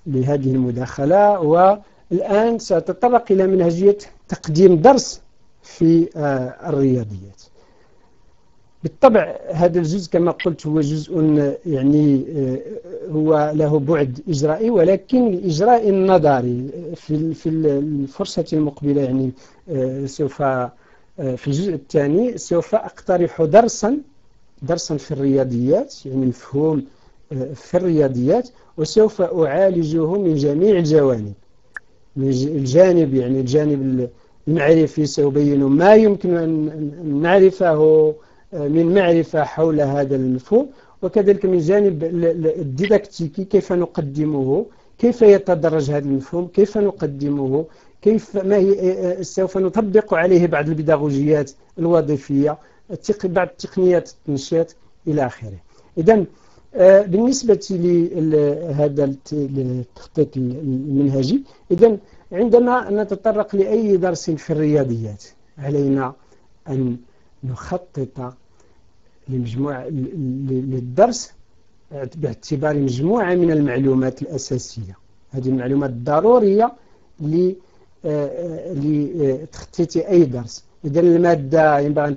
لهذه المداخلة والآن سأتطرق إلى منهجية تقديم درس في آه، الرياضيات. بالطبع هذا الجزء كما قلت هو جزء يعني آه، هو له بعد إجرائي ولكن الإجراء النظري في الفرصة المقبلة يعني آه، سوف في الجزء الثاني سوف أقترح درسا درسا في الرياضيات يعني مفهوم في الرياضيات. وسوف أعالجه من جميع الجوانب. من الجانب يعني الجانب المعرفي سأبين ما يمكن أن نعرفه من معرفة حول هذا المفهوم وكذلك من جانب الديداكتيكي كيف نقدمه كيف يتدرج هذا المفهوم كيف نقدمه كيف ما هي سوف نطبق عليه بعض البيداغوجيات الوظيفية بعض تقنيات التنشيط إلى آخره. إذا آه، بالنسبة لهذا التخطيط المنهجي إذا عندما نتطرق لأي درس في الرياضيات علينا أن نخطط لمجموعة للدرس باعتبار مجموعة من المعلومات الأساسية. هذه المعلومات الضرورية لتخطيط أي درس. إذا المادة ينبغي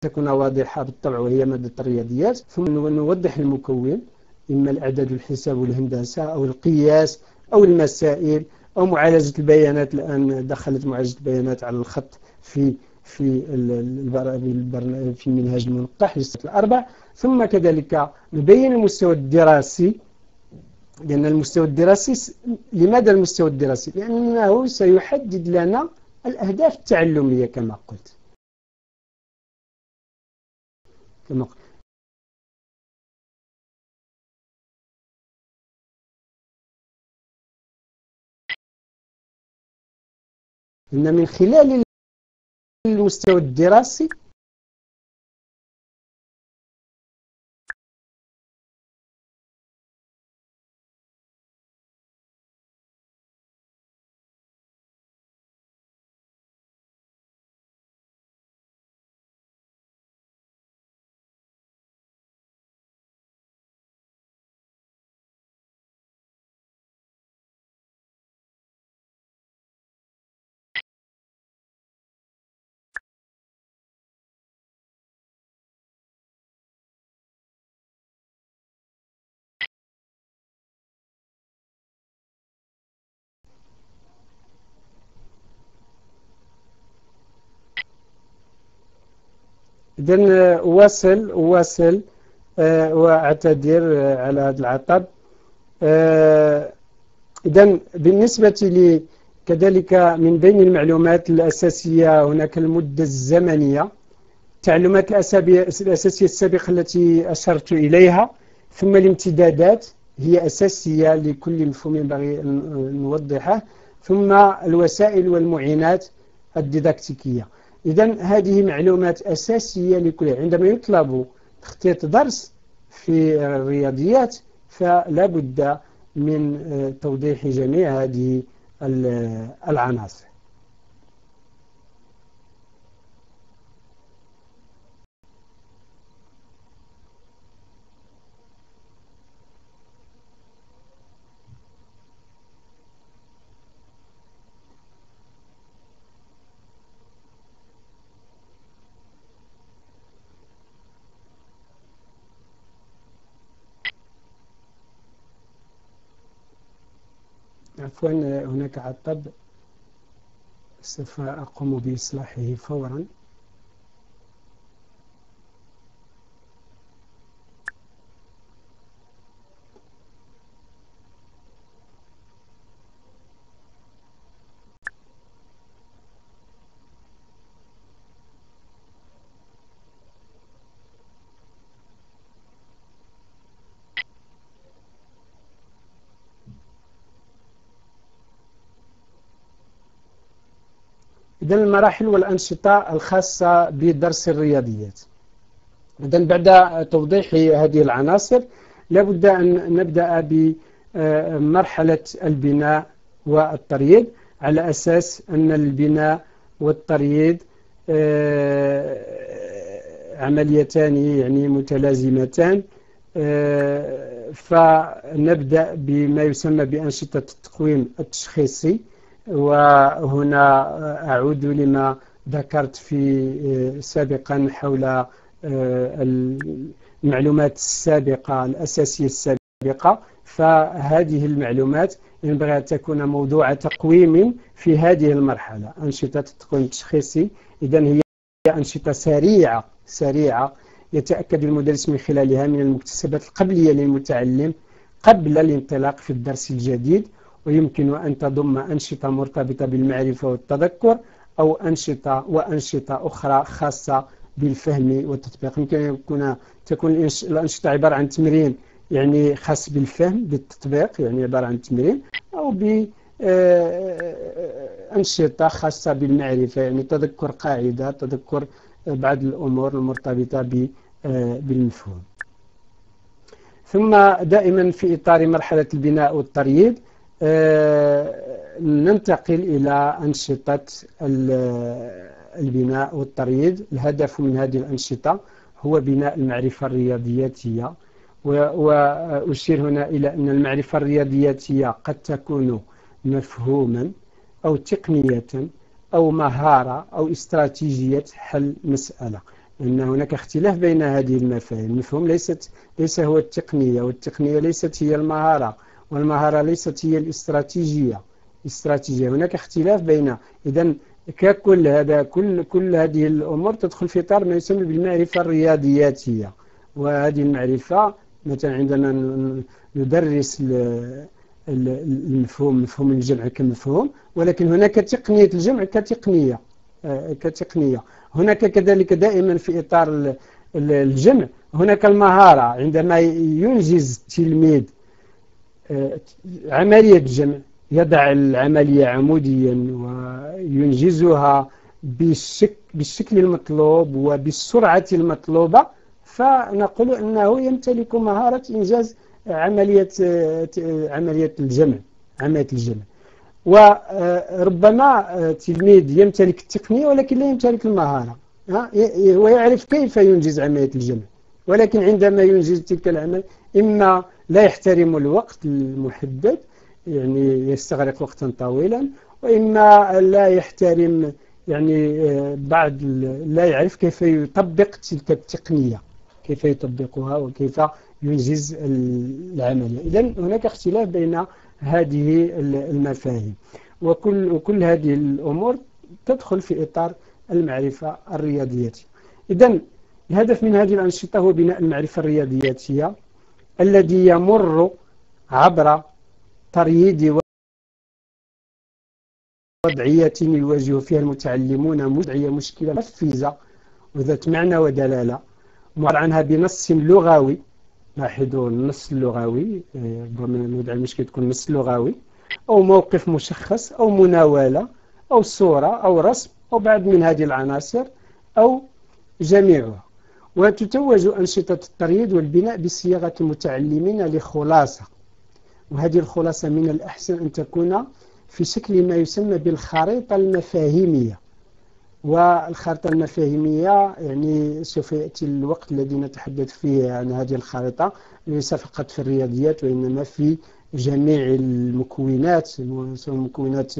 تكون واضحة بالطبع وهي مادة الرياضيات ثم نوضح المكون إما الأعداد والحساب والهندسة أو القياس أو المسائل أو معالجة البيانات الآن دخلت معالجة البيانات على الخط في في في المنهج المنقح للسنة الأربع ثم كذلك نبين المستوى الدراسي لأن المستوى الدراسي لماذا المستوى الدراسي؟ لأنه سيحدد لنا الأهداف التعلمية كما قلت إن من خلال المستوى الدراسي إذن واصل واصل آه، وأعتذر آه، على هذا العطب. آه، إذن بالنسبة لي كذلك من بين المعلومات الأساسية هناك المدة الزمنية التعلمات الأساسية السابقة التي أشرت إليها ثم الامتدادات هي أساسية لكل مفهوم ينبغي أن نوضحه ثم الوسائل والمعينات الديداكتيكية. إذا هذه معلومات أساسية لكل عندما يطلب تخطيط درس في الرياضيات فلا بد من توضيح جميع هذه العناصر. عفوا هناك عطب سوف أقوم بإصلاحه فورا. إذا المراحل والأنشطة الخاصة بدرس الرياضيات. إذا بعد توضيح هذه العناصر لابد أن نبدأ بمرحلة البناء والترييد على أساس أن البناء والترييد عمليتان يعني متلازمتان فنبدأ بما يسمى بأنشطة التقويم التشخيصي. وهنا أعود لما ذكرت في سابقا حول المعلومات السابقة الأساسية السابقة. فهذه المعلومات ينبغي أن تكون موضوع تقويم في هذه المرحلة. أنشطة التقويم التشخيصي إذا هي أنشطة سريعة سريعة يتأكد المدرس من خلالها من المكتسبات القبلية للمتعلم قبل الانطلاق في الدرس الجديد. ويمكن أن تضم أنشطة مرتبطة بالمعرفة والتذكر أو أنشطة وأنشطة أخرى خاصة بالفهم والتطبيق. يمكن أن يكون تكون الأنشطة عبارة عن تمرين يعني خاص بالفهم بالتطبيق يعني عبارة عن تمرين أو بأنشطة خاصة بالمعرفة يعني تذكر قاعدة تذكر بعض الأمور المرتبطة بالمفهوم. ثم دائما في إطار مرحلة البناء والترييد ننتقل إلى أنشطة البناء والترييد. الهدف من هذه الأنشطة هو بناء المعرفة الرياضياتية. وأشير هنا إلى أن المعرفة الرياضياتية قد تكون مفهوما أو تقنية أو مهارة أو استراتيجية حل مسألة. لأن هناك اختلاف بين هذه المفاهيم. المفهوم ليست ليس هو التقنية والتقنية ليست هي المهارة. والمهارة ليست هي الاستراتيجية. استراتيجية. هناك اختلاف بين إذا ككل هذا كل كل هذه الأمور تدخل في إطار ما يسمى بالمعرفة الرياضياتية وهذه المعرفة مثلا عندما ندرس المفهوم مفهوم الجمع كمفهوم ولكن هناك تقنية الجمع كتقنية آه، كتقنية. هناك كذلك دائما في إطار الجمع. هناك المهارة. عندما ينجز التلميذ عملية جمع يضع العملية عموديا وينجزها بالشكل المطلوب وبالسرعة المطلوبة فنقول أنه يمتلك مهارة إنجاز عملية عملية الجمع عملية الجمع. وربما تلميذ يمتلك التقنية ولكن لا يمتلك المهارة ويعرف كيف ينجز عملية الجمع ولكن عندما ينجز تلك العمل إما لا يحترم الوقت المحدد يعني يستغرق وقتا طويلا وإما لا يحترم يعني بعد لا يعرف كيف يطبق تلك التقنية كيف يطبقها وكيف ينجز العملية إذا هناك اختلاف بين هذه المفاهيم. وكل, وكل هذه الأمور تدخل في إطار المعرفة الرياضياتية إذا الهدف من هذه الأنشطة هو بناء المعرفة الرياضياتية الذي يمر عبر ترييد وضعية يواجه فيها المتعلمون مدعية مشكلة نفيزة وذات معنى ودلالة. معبر عنها بنص لغوي. لاحظوا النص اللغوي ربما نودع المشكل تكون نص لغوي. أو موقف مشخص أو مناولة أو صورة أو رسم أو بعض من هذه العناصر أو جميعها. وتتوج أنشطة الترييد والبناء بصياغة المتعلمين لخلاصة. وهذه الخلاصة من الأحسن أن تكون في شكل ما يسمى بالخريطة المفاهيمية. والخارطة المفاهيمية يعني سوف يأتي الوقت الذي نتحدث فيه عن هذه الخارطة ليس فقط في الرياضيات وإنما في جميع المكونات سواء مكونات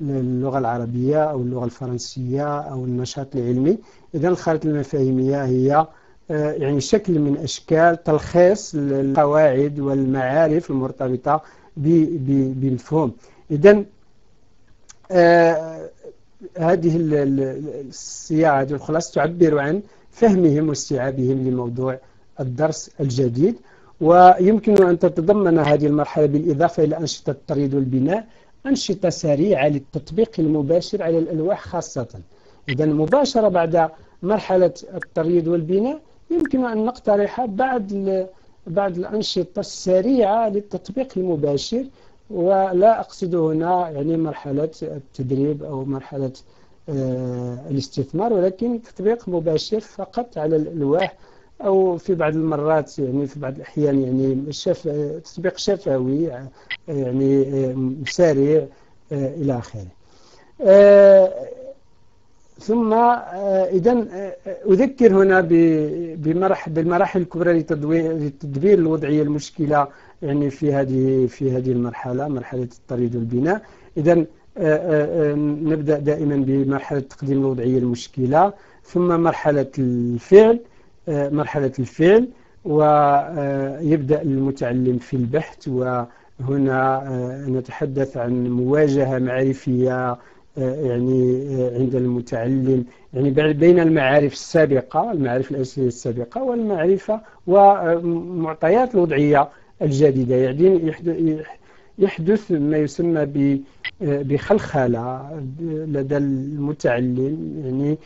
اللغة العربية أو اللغة الفرنسية أو النشاط العلمي. إذا الخارطة المفاهيمية هي آه، يعني شكل من أشكال تلخيص القواعد والمعارف المرتبطة بالمفهوم. إذا آه، هذه الصياغة هذه الخلاصة تعبر عن فهمهم واستيعابهم لموضوع الدرس الجديد ويمكن أن تتضمن هذه المرحلة بالإضافة إلى أنشطة التريد والبناء أنشطة سريعة للتطبيق المباشر على الألواح خاصة. إذا مباشرة بعد مرحلة التريد والبناء. يمكن أن نقترح بعض بعض الأنشطة السريعة للتطبيق المباشر ولا أقصد هنا يعني مرحلة التدريب أو مرحلة آه، الاستثمار ولكن تطبيق مباشر فقط على الألواح أو في بعض المرات يعني في بعض الأحيان يعني شف تطبيق شفوي يعني سريع إلى آخره. ثم إذا أذكر هنا بالمراحل الكبرى لتدبير الوضعية المشكلة يعني في هذه في هذه المرحلة مرحلة الطريد والبناء. إذا نبدأ دائما بمرحلة تقديم الوضعية المشكلة ثم مرحلة الفعل مرحلة الفعل ويبدأ المتعلم في البحث وهنا نتحدث عن مواجهة معرفية يعني عند المتعلم. يعني بين المعارف السابقة المعارف الأساسية السابقة والمعرفة ومعطيات الوضعية الجديدة. يعني يحدث ما يسمى بخلخلة لدى المتعلم يعني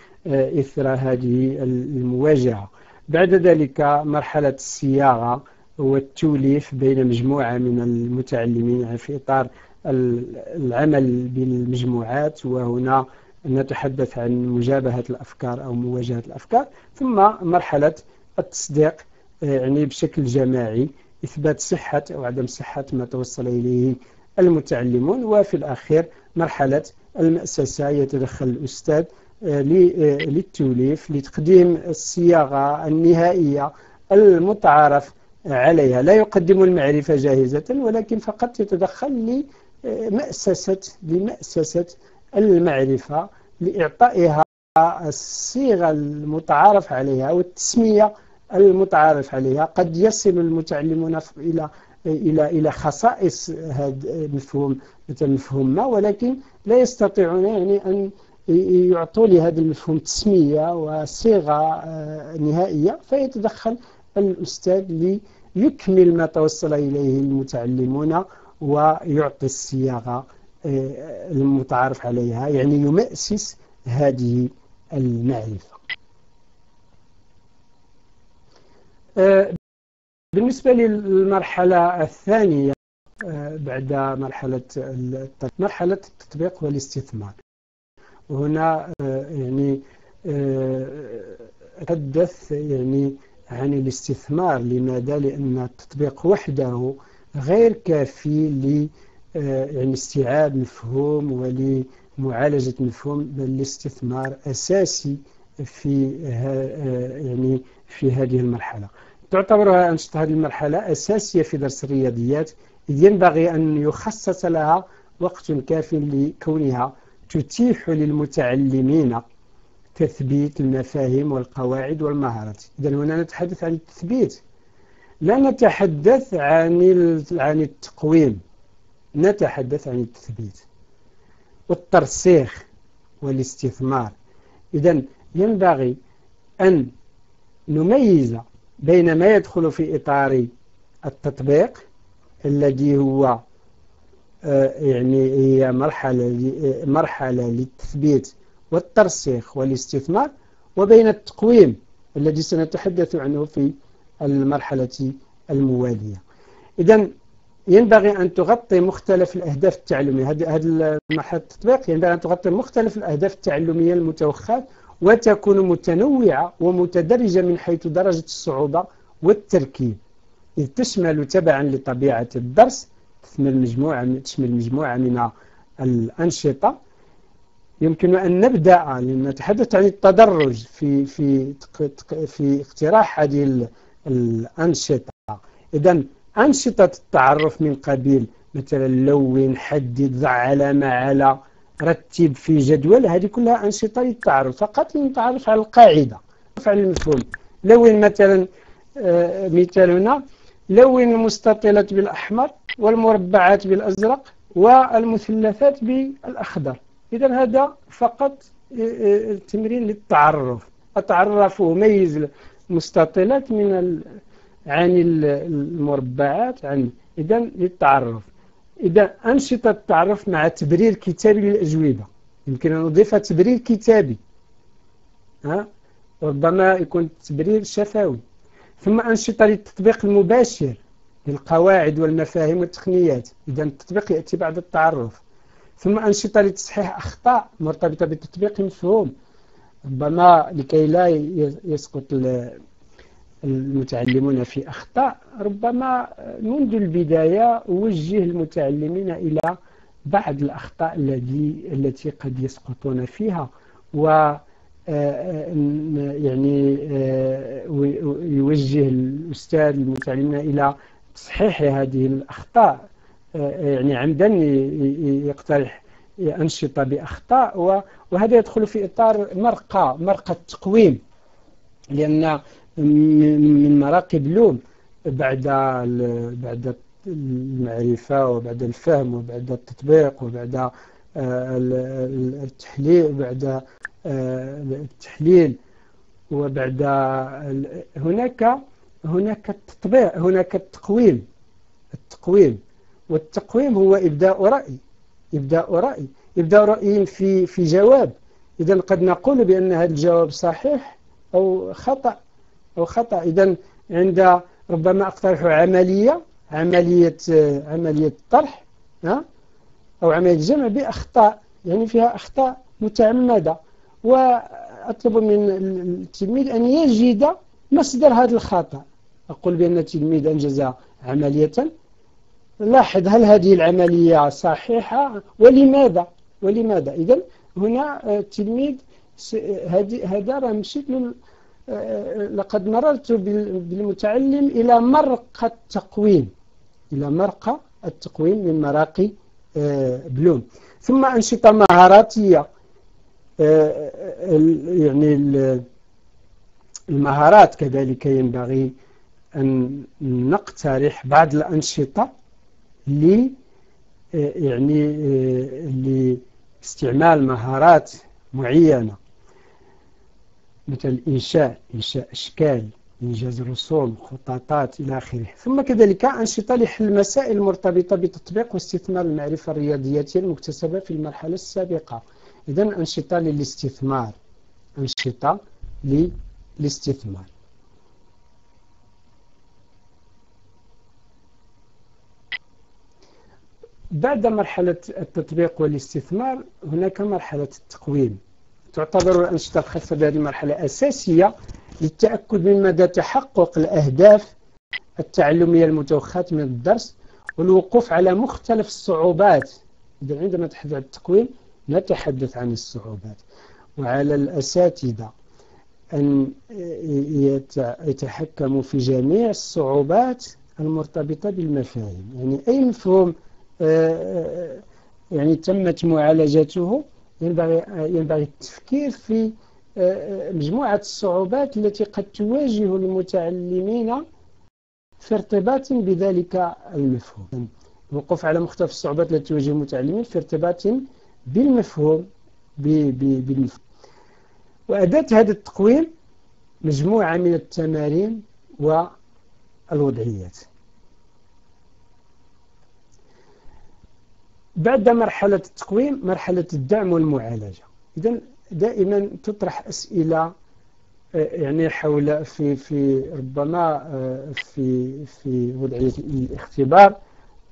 إثر هذه المواجهة. بعد ذلك مرحلة الصياغة والتوليف بين مجموعة من المتعلمين في إطار العمل بالمجموعات وهنا نتحدث عن مجابهة الأفكار أو مواجهة الأفكار. ثم مرحلة التصديق يعني بشكل جماعي إثبات صحة أو عدم صحة ما توصل إليه المتعلمون. وفي الأخير مرحلة المأسسة يتدخل الأستاذ آه، للتوليف لتقديم الصياغة النهائية المتعارف عليها. لا يقدم المعرفة جاهزة ولكن فقط يتدخل لمأسسة لمأسسة المعرفة لإعطائها الصيغة المتعارف عليها والتسمية المتعارف عليها. قد يصل المتعلمون إلى إلى إلى خصائص هذا المفهوم مثل مفهوم ما ولكن لا يستطيعون يعني أن يعطوا لهذا المفهوم تسمية وصيغة آه، نهائية. فيتدخل الأستاذ ليكمل ما توصل إليه المتعلمون ويعطي الصياغة آه، المتعارف عليها. يعني يمأسس هذه المعرفة. آه، بالنسبة للمرحلة الثانية بعد مرحلة مرحلة التطبيق والاستثمار. هنا آه، يعني آه، أتحدث يعني عن الاستثمار. لماذا؟ لأن التطبيق وحده غير كافي ل آه، يعني مفهوم ولمعالجة مفهوم بل الاستثمار أساسي في يعني في هذه المرحلة. تعتبر أنشطة هذه المرحلة أساسية في درس الرياضيات إذ ينبغي أن يخصص لها وقت كاف لكونها تتيح للمتعلمين تثبيت المفاهيم والقواعد والمهارات. إذا هنا نتحدث عن التثبيت. لا نتحدث عن عن التقويم. نتحدث عن التثبيت والترسيخ والاستثمار. إذا ينبغي أن نميز بين ما يدخل في إطار التطبيق الذي هو آه، يعني هي مرحلة مرحلة للتثبيت والترسيخ والاستثمار وبين التقويم الذي سنتحدث عنه في المرحلة الموالية. إذا ينبغي أن تغطي مختلف الأهداف التعلمية. هذه مرحلة التطبيق ينبغي أن تغطي مختلف الأهداف التعلمية المتوخاة وتكون متنوعة ومتدرجة من حيث درجة الصعوبة والتركيب. إذ تشمل تبعا لطبيعة الدرس تشمل مجموعة تشمل مجموعة من الأنشطة. يمكن أن نبدأ نتحدث عن التدرج في في في اقتراح هذه الأنشطة. إذا أنشطة التعرف من قبيل مثلا لون حدد ضع علامة على رتب في جدول هذه كلها أنشطة للتعرف. فقط للتعرف على القاعدة. على المفهوم. لون مثلا آه، مثال هنا. لون المستطيلات بالأحمر والمربعات بالأزرق والمثلثات بالأخضر. إذا هذا فقط آه، آه، تمرين للتعرف. أتعرف وميز المستطيلات من عن المربعات عن إذا للتعرف إذا أنشطة التعرف مع تبرير كتابي للأجوبة. يمكن أن نضيف تبرير كتابي. ها؟ ربما يكون تبرير شفوي. ثم أنشطة للتطبيق المباشر للقواعد والمفاهيم والتقنيات. إذا التطبيق يأتي بعد التعرف. ثم أنشطة لتصحيح أخطاء مرتبطة بالتطبيق مفهوم. ربما لكي لا يسقط المتعلمون في أخطاء ربما منذ البداية أوجه المتعلمين إلى بعض الأخطاء التي التي قد يسقطون فيها. و يعني يوجه الأستاذ المتعلمين إلى تصحيح هذه الأخطاء. يعني عمدا يقترح أنشطة بأخطاء وهذا يدخل في إطار مرقى مرقى التقويم. لأن من مراقي بلوم بعد بعد المعرفة وبعد الفهم وبعد التطبيق وبعد آه، التحليل بعد آه، التحليل وبعد هناك هناك التطبيق هناك التقويم التقويم. والتقويم هو إبداء رأي. إبداء رأي. إبداء رأي في في جواب. إذا قد نقول بأن هذا الجواب صحيح أو خطأ أو خطأ. إذا عند ربما أقترح عملية عملية عملية طرح أو عملية جمع بأخطاء يعني فيها أخطاء متعمدة. وأطلب من التلميذ أن يجد مصدر هذا الخطأ. أقول بأن التلميذ أنجز عملية لاحظ هل هذه العملية صحيحة ولماذا؟ ولماذا؟ إذا هنا التلميذ هذا راه مشيت لقد مررت بالمتعلم إلى مرقى التقويم إلى مرقى التقويم من مراقي آه، بلوم. ثم أنشطة مهاراتية آه، يعني المهارات كذلك ينبغي أن نقترح بعض الأنشطة ل آه، يعني لاستعمال مهارات معينة مثل إنشاء إنشاء أشكال إنجاز رسوم خطاطات إلى آخره. ثم كذلك أنشطة لحل المسائل المرتبطة بتطبيق واستثمار المعرفة الرياضية المكتسبة في المرحلة السابقة. إذا أنشطة للاستثمار أنشطة للاستثمار. بعد مرحلة التطبيق والاستثمار هناك مرحلة التقويم. تعتبر الأنشطة الخاصة بهذه المرحلة أساسية للتأكد من مدى تحقق الأهداف التعلمية المتوخاة من الدرس والوقوف على مختلف الصعوبات. إذا عندما نتحدث عن التقويم نتحدث عن الصعوبات. وعلى الأساتذة أن يتحكموا في جميع الصعوبات المرتبطة بالمفاهيم. يعني أي مفهوم يعني تمت معالجته ينبغي ينبغي التفكير في آه، مجموعة الصعوبات التي قد تواجه المتعلمين في ارتباط بذلك المفهوم. الوقوف على مختلف الصعوبات التي تواجه المتعلمين في ارتباط بالمفهوم بالمفهوم. وأداة هذا التقويم مجموعة من التمارين والوضعيات. بعد مرحلة التقويم مرحلة الدعم والمعالجة. إذا دائما تطرح أسئلة آه، يعني حول في في ربما آه، في في وضعية الاختبار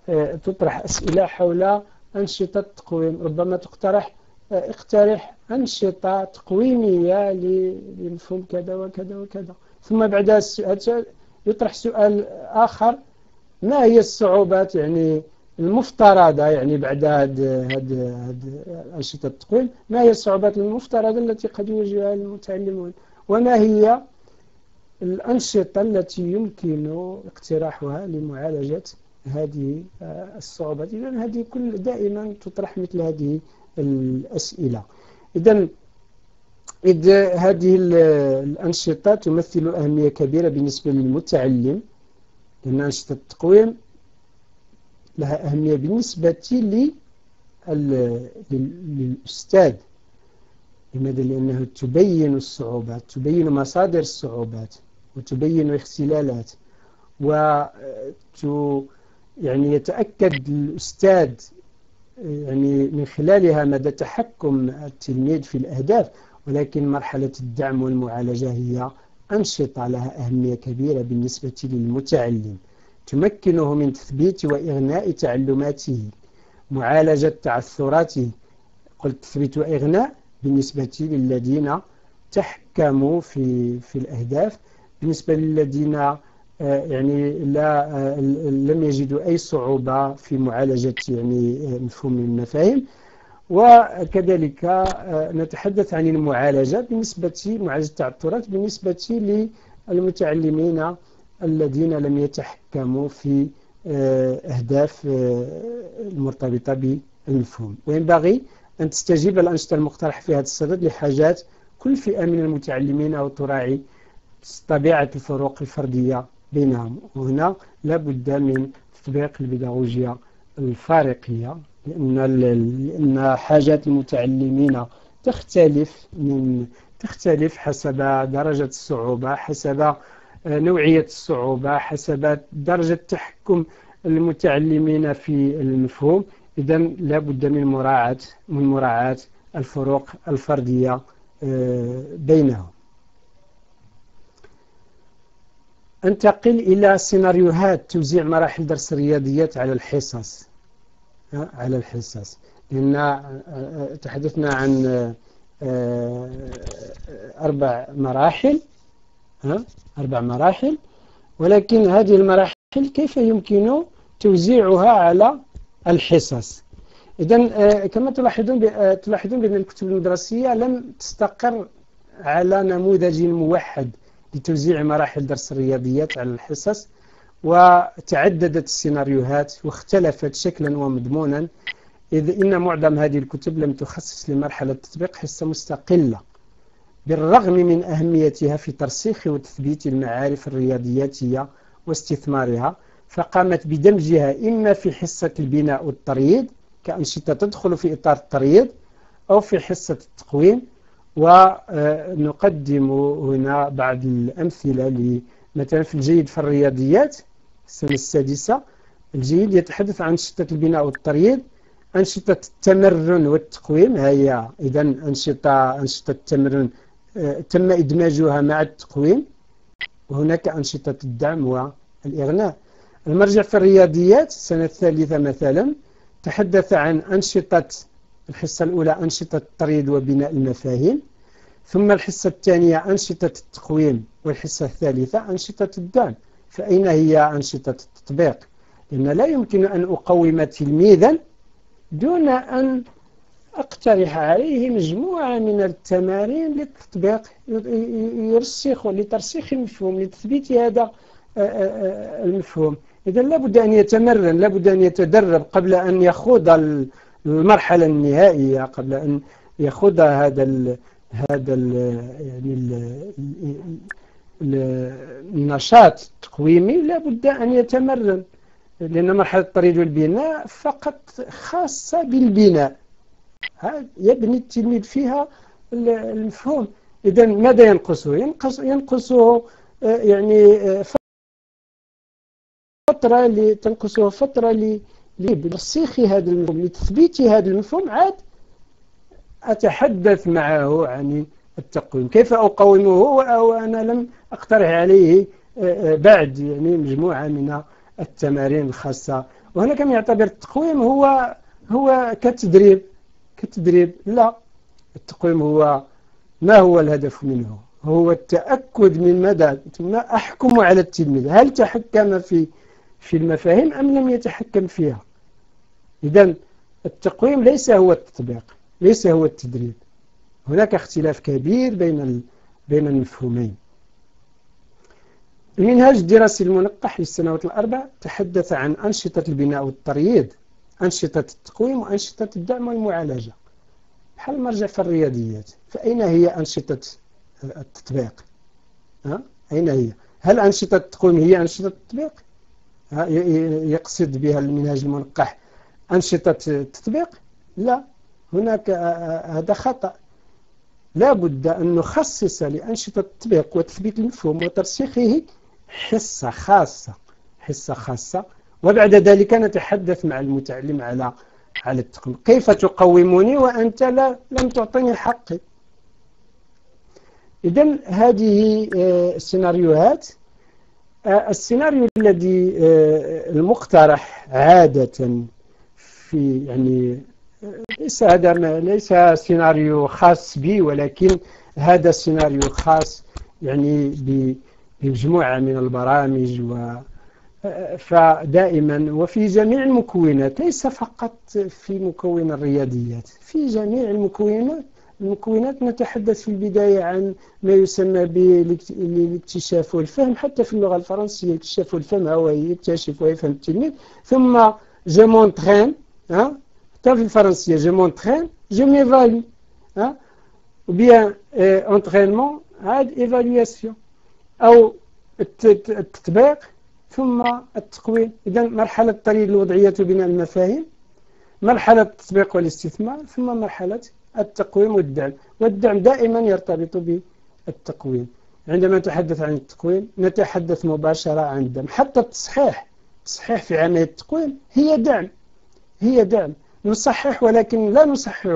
آه، تطرح أسئلة حول أنشطة التقويم. ربما تقترح اقترح أنشطة تقويمية لمفهوم كذا وكذا وكذا. ثم بعد السؤال يطرح سؤال آخر. ما هي الصعوبات؟ يعني المفترضة يعني بعد هذه أنشطة التقويم ما هي الصعوبات المفترضة التي قد يواجهها المتعلمون؟ وما هي الأنشطة التي يمكن اقتراحها لمعالجة هذه الصعوبات إذا هذه كل دائما تطرح مثل هذه الأسئلة. إذا إذ هذه الأنشطة تمثل أهمية كبيرة بالنسبة للمتعلم لأن أنشطة التقويم لها أهمية بالنسبة للأستاذ. لماذا؟ لأنه تبين الصعوبات تبين مصادر الصعوبات وتبين الاختلالات و يعني يتأكد الأستاذ يعني من خلالها مدى تحكم التلميذ في الأهداف. ولكن مرحلة الدعم والمعالجة هي أنشطة لها أهمية كبيرة بالنسبة للمتعلم. تمكنه من تثبيت وإغناء تعلماته معالجة تعثراته. قلت تثبيت وإغناء بالنسبة للذين تحكموا في في الأهداف. بالنسبة للذين آه، يعني لا آه، لم يجدوا أي صعوبة في معالجة يعني آه، مفهوم المفاهيم. وكذلك نتحدث عن المعالجة بالنسبة معالجة التعثرات بالنسبة للمتعلمين الذين لم يتحكموا في آه، أهداف آه، المرتبطة بالمفهوم. وينبغي أن تستجيب الأنشطة المقترحة في هذا الصدد لحاجات كل فئة من المتعلمين أو تراعي طبيعة الفروق الفردية بينهم. وهنا لابد من تطبيق البيداغوجيا الفارقية لأن لأن حاجات المتعلمين تختلف من تختلف حسب درجة الصعوبة حسب نوعية الصعوبة حسب درجة تحكم المتعلمين في المفهوم. إذا لابد من مراعاة من مراعاة الفروق الفردية آه، بينهم. أنتقل إلى سيناريوهات توزيع مراحل درس الرياضيات على الحصص. على الحصص. لأن آه، آه، تحدثنا عن أربع مراحل. أربع مراحل. ولكن هذه المراحل كيف يمكن توزيعها على الحصص؟ إذا آه، كما تلاحظون آه، تلاحظون بأن الكتب المدرسية لم تستقر على نموذج موحد لتوزيع مراحل درس الرياضيات على الحصص وتعددت السيناريوهات واختلفت شكلا ومضمونا إذ إن معظم هذه الكتب لم تخصص لمرحلة تطبيق حصة مستقلة. بالرغم من أهميتها في ترسيخ وتثبيت المعارف الرياضياتية واستثمارها فقامت بدمجها إما في حصة البناء والترييد كأنشطة تدخل في إطار الترييد أو في حصة التقويم. ونقدم هنا بعض الأمثلة مثلا في الجيد في الرياضيات. السنة السادسة الجيد يتحدث عن أنشطة البناء والترييد أنشطة التمرن والتقويم. هي إذا أنشطة أنشطة التمرن تم إدماجها مع التقويم. وهناك أنشطة الدعم والإغناء. المرجع في الرياضيات السنة الثالثة مثلا تحدث عن أنشطة الحصة الأولى أنشطة التريد وبناء المفاهيم ثم الحصة الثانية أنشطة التقويم والحصة الثالثة أنشطة الدعم. فأين هي أنشطة التطبيق؟ لأن لا يمكن أن أقوم تلميذا دون أن أقترح عليه مجموعة من التمارين للتطبيق يرسخ لترسيخ المفهوم لتثبيت هذا المفهوم. إذا لابد أن يتمرن لابد أن يتدرب قبل أن يخوض المرحلة النهائية قبل أن يخوض هذا ال هذا ال يعني ال النشاط التقويمي لابد أن يتمرن. لأن مرحلة الطريق والبناء فقط خاصة بالبناء. يبني التلميذ فيها المفهوم. إذا ماذا ينقصه؟ ينقص ينقصه آه، يعني آه، فترة تنقصه فترة لترسيخ هذا المفهوم لتثبيت هذا المفهوم عاد أتحدث معه عن التقويم. كيف أقومه؟ وأنا لم أقترح عليه آه، بعد يعني مجموعة من التمارين الخاصة. وهنا كم يعتبر التقويم هو هو كتدريب. كتدريب لا التقويم هو ما هو الهدف منه؟ هو التأكد من مدى ثم أحكم على التلميذ؟ هل تحكم في في المفاهيم أم لم يتحكم فيها؟ إذا التقويم ليس هو التطبيق ليس هو التدريب. هناك اختلاف كبير بين بين المفهومين. المنهاج الدراسي المنقح للسنوات الأربع تحدث عن أنشطة البناء والترييد. أنشطة التقويم وأنشطة الدعم والمعالجة. بحال مرجع في الرياضيات فأين هي أنشطة التطبيق؟ ها؟ أين هي؟ هل أنشطة التقويم هي أنشطة التطبيق؟ يقصد بها المنهاج المنقح أنشطة التطبيق؟ لا. هناك هذا خطأ. لا بد أن نخصص لأنشطة التطبيق وتثبيت المفهوم وترسيخه حصة خاصة حصة خاصة وبعد ذلك نتحدث مع المتعلم على على التقويم كيف تقومني وأنت لا لم تعطيني حقي إذا هذه السيناريوهات السيناريو الذي آه، المقترح عادة في يعني ليس هذا ليس سيناريو خاص بي ولكن هذا سيناريو خاص يعني بمجموعة من البرامج فدائما وفي جميع المكونات ليس فقط في مكون الرياضيات في جميع المكونات. المكونات نتحدث في البداية عن ما يسمى بالإكتشاف والفهم حتى في اللغة الفرنسية اكتشاف والفهم هو يكتشف ويفهم التلميذ. ثم je m'entraîne حتى في الفرنسية m'entraîne je m'évalue ou bien entraînement عاد évaluation. أو التطبيق ثم التقويم. إذا مرحلة تريد الوضعية بناء المفاهيم مرحلة التطبيق والاستثمار ثم مرحلة التقويم والدعم. والدعم دائما يرتبط بالتقويم. عندما نتحدث عن التقويم نتحدث مباشرة عن الدعم. حتى التصحيح التصحيح في عملية التقويم هي دعم هي دعم. نصحح ولكن لا نصحح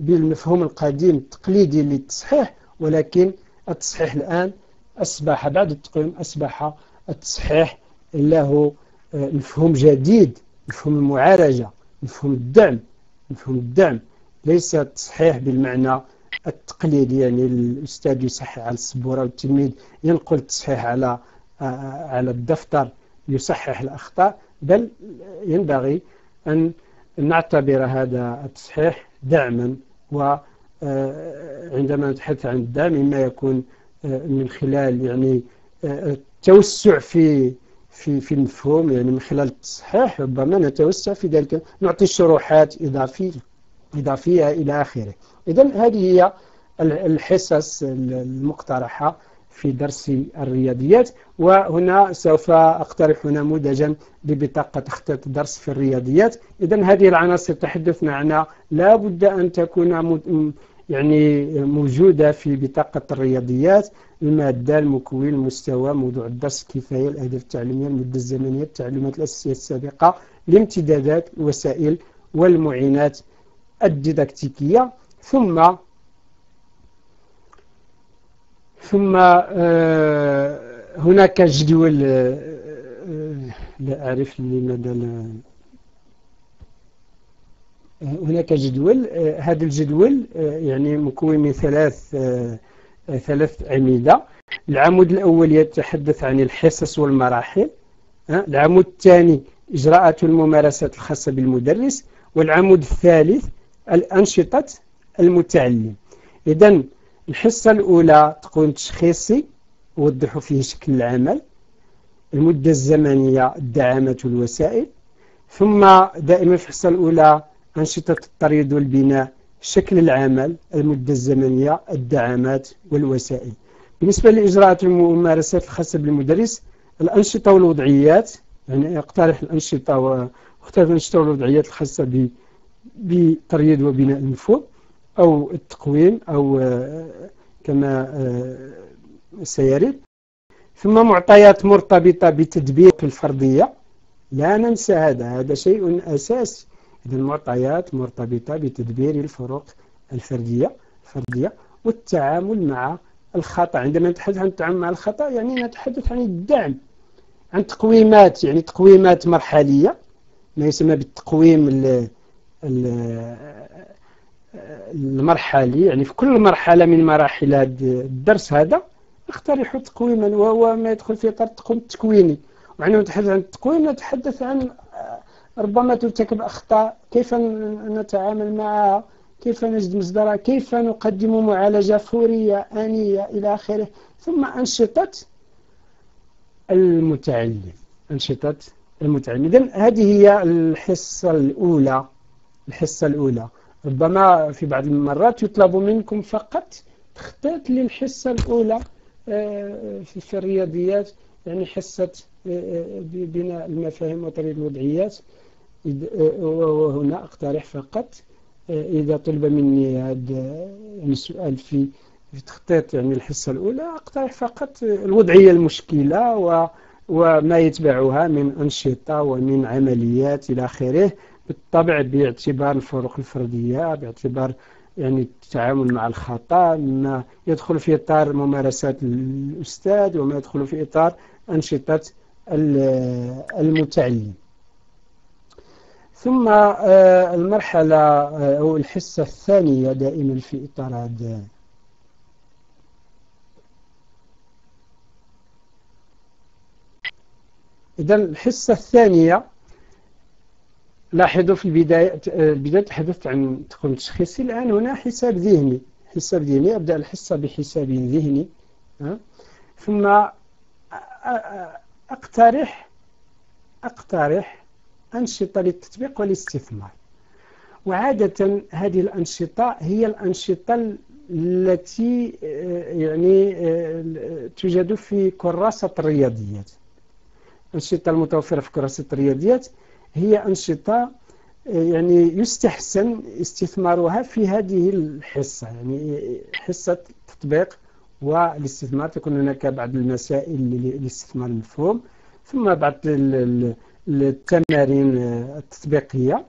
بالمفهوم القديم التقليدي للتصحيح ولكن التصحيح الآن أصبح بعد التقويم أصبح التصحيح له آه، مفهوم جديد مفهوم المعالجة مفهوم الدعم مفهوم الدعم. ليس التصحيح بالمعنى التقليدي يعني الأستاذ يصحح على السبورة والتلميذ ينقل التصحيح على آه، على الدفتر يصحح الأخطاء بل ينبغي أن نعتبر هذا التصحيح دعما وعندما آه، نتحدث عن الدعم إما يكون من خلال يعني التوسع في في في المفهوم يعني من خلال التصحيح ربما نتوسع في ذلك. نعطي شروحات إضافية إضافية إلى آخره. إذا هذه هي الحصص المقترحة في درس الرياضيات. وهنا سوف أقترح نموذجا لبطاقة تخطيط درس في الرياضيات. إذا هذه العناصر تحدثنا عنها. لا بد أن تكون يعني موجودة في بطاقة الرياضيات. المادة المكون المستوى موضوع الدرس الكفاية الأهداف التعليمية المدة الزمنية التعليمات الأساسية السابقة الامتدادات الوسائل والمعينات الديداكتيكية. ثم ثم آه، هناك جدول آه، آه، لا أعرف لماذا هناك جدول هذا الجدول يعني مكون من ثلاث ثلاث عميدة. العمود الأول يتحدث عن الحصص والمراحل العمود الثاني إجراءات الممارسات الخاصة بالمدرس والعمود الثالث الأنشطة المتعلم. إذا الحصة الأولى تكون تشخيصي وضحوا فيه شكل العمل المدة الزمنية الدعامات والوسائل ثم دائما في الحصة الأولى أنشطة التريض والبناء شكل العمل المدة الزمنية الدعامات والوسائل. بالنسبة لإجراءات الممارسات الخاصة بالمدرس الأنشطة والوضعيات يعني أقترح الأنشطة واختار الأنشطة والوضعيات الخاصة بتريد وبناء المفهوم أو التقويم أو كما سيرد ثم معطيات مرتبطة بتدبير الفردية لا ننسى هذا. هذا شيء أساسي إذا المعطيات مرتبطة بتدبير الفروق الفردية الفردية والتعامل مع الخطأ. عندما نتحدث عن التعامل مع الخطأ يعني نتحدث عن الدعم عن تقويمات يعني تقويمات مرحلية ما يسمى بالتقويم المرحلي. يعني في كل مرحلة من مراحل الدرس هذا اقترحوا تقويما وهو ما يدخل في إطار التقويم التكويني. وعندما نتحدث عن التقويم نتحدث عن ربما ترتكب أخطاء. كيف نتعامل معها؟ كيف نجد مصدرها؟ كيف نقدم معالجة فورية آنية إلى آخره؟ ثم أنشطة المتعلم. أنشطة المتعلم. إذن هذه هي الحصة الأولى. الحصة الأولى. ربما في بعض المرات يطلب منكم فقط تخطيط للحصة الأولى آه، في الرياضيات يعني حصة آه، آه، بناء المفاهيم وطريق الوضعيات. وهنا أقترح فقط إذا طلب مني هذا السؤال في في تخطيط يعني الحصة الأولى أقترح فقط الوضعية المشكلة و وما يتبعها من أنشطة ومن عمليات إلى آخره بالطبع باعتبار الفروق الفردية باعتبار يعني التعامل مع الخطأ ما يدخل في إطار ممارسات الأستاذ وما يدخل في إطار أنشطة المتعلم. ثم آه، المرحلة آه، أو الحصة الثانية دائما في إطار هذا. إذا الحصة الثانية لاحظوا في البداية البداية تحدثت عن تقويم تشخيصي الآن هنا حساب ذهني حساب ذهني أبدأ الحصة بحساب ذهني ثم أقترح أقترح أنشطة للتطبيق والاستثمار. وعادة هذه الأنشطة هي الأنشطة التي يعني توجد في كراسة الرياضيات. الأنشطة المتوفرة في كراسة الرياضيات هي أنشطة يعني يستحسن استثمارها في هذه الحصة يعني حصة التطبيق والاستثمار. تكون هناك بعض المسائل للاستثمار المفهوم ثم بعض التمارين التطبيقية.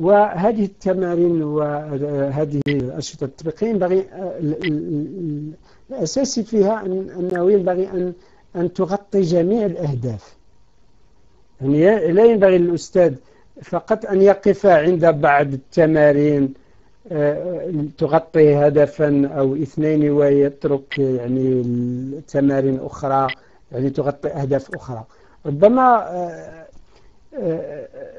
وهذه التمارين وهذه الأنشطة التطبيقية ينبغي الأساسي فيها أنه ينبغي أن أن تغطي جميع الأهداف. يعني لا ينبغي للأستاذ فقط أن يقف عند بعض التمارين تغطي هدفا أو اثنين ويترك يعني تمارين أخرى يعني تغطي أهداف أخرى. ربما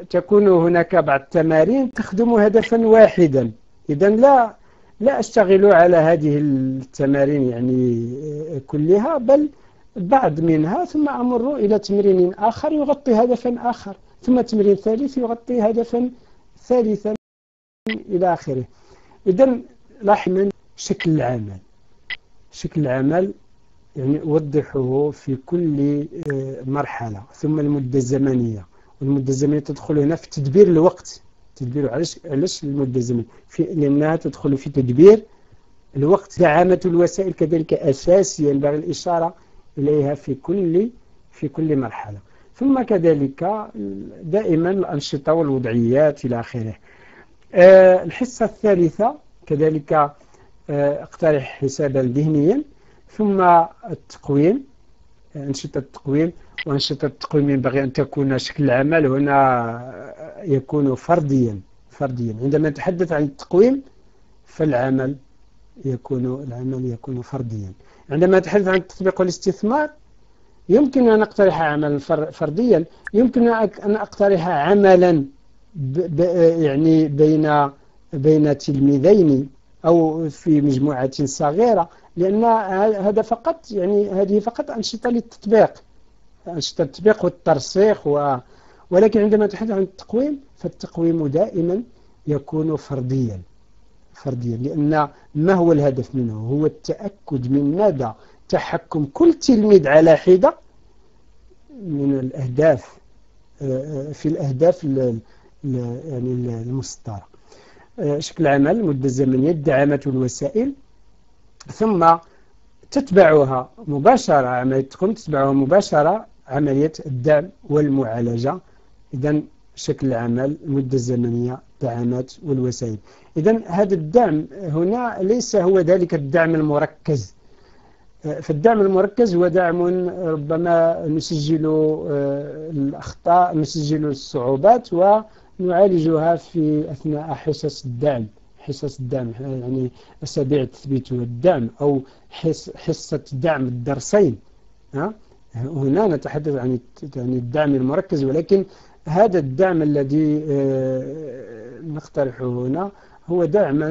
تكون هناك بعض التمارين تخدم هدفا واحدا. إذا لا لا أشتغل على هذه التمارين يعني كلها بل بعض منها ثم أمر إلى تمرين آخر يغطي هدفا آخر ثم تمرين ثالث يغطي هدفا ثالثا إلى آخره. إذا لاحظا شكل العمل. شكل العمل يعني أوضحه في كل آه، مرحلة ثم المدة الزمنية. والمدة الزمنية تدخل هنا في تدبير الوقت. تدبير علاش علاش المدة الزمنية؟ في لأنها تدخل في تدبير الوقت. دعامة الوسائل كذلك أساسية ينبغي الإشارة إليها في كل في كل مرحلة. ثم كذلك دائما الأنشطة والوضعيات إلى آخره. آه، الحصة الثالثة كذلك آه، اقترح حسابا ذهنيا. ثم التقويم أنشطة التقويم. وأنشطة التقويم ينبغي أن تكون شكل العمل هنا يكون فرديا فرديا. عندما نتحدث عن التقويم فالعمل يكون العمل يكون فرديا. عندما نتحدث عن التطبيق والاستثمار يمكن أن أقترح عملا فرديا. يمكن أن أقترح عملا يعني بين بين تلميذين أو في مجموعة صغيرة لأن هذا فقط يعني هذه فقط أنشطة للتطبيق. التطبيق والترسيخ و ولكن عندما نتحدث عن التقويم فالتقويم دائما يكون فرديا فرديا لأن ما هو الهدف منه؟ هو التأكد من مدى تحكم كل تلميذ على حدة من الأهداف آه، في الأهداف يعني المسطرة. آه، شكل عمل المدة الزمنية الدعامات والوسائل ثم تتبعها مباشرة عملية تقوم تتبعها مباشرة عملية الدعم والمعالجة. إذا شكل العمل المدة الزمنية الدعامات والوسائل. إذا هذا الدعم هنا ليس هو ذلك الدعم المركز. فالدعم المركز هو دعم ربما نسجل آه، الأخطاء نسجل الصعوبات ونعالجها في أثناء حصص الدعم. حصص الدعم يعني أسابيع التثبيت والدعم أو حصة دعم الدرسين. هنا نتحدث عن الدعم المركز ولكن هذا الدعم الذي آه، نقترحه هنا هو دعما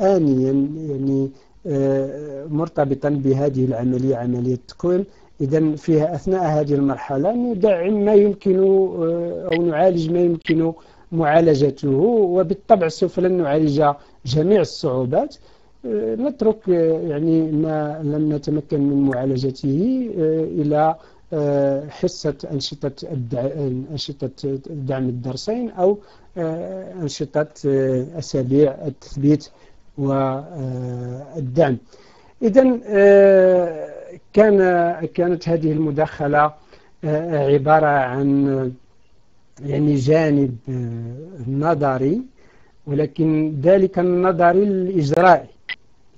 آه، آنيا يعني آه، مرتبطا بهذه العملية عملية التقويم إذا فيها أثناء هذه المرحلة ندعم ما يمكن أو نعالج ما يمكن معالجته وبالطبع سوف لن نعالج جميع الصعوبات. نترك يعني ما لم نتمكن من معالجته إلى آه، حصة أنشطة أنشطة دعم الدرسين أو آه، أنشطة آه، أسابيع التثبيت والدعم إذا كان كانت هذه المداخلة عبارة عن يعني جانب نظري ولكن ذلك النظري الإجرائي.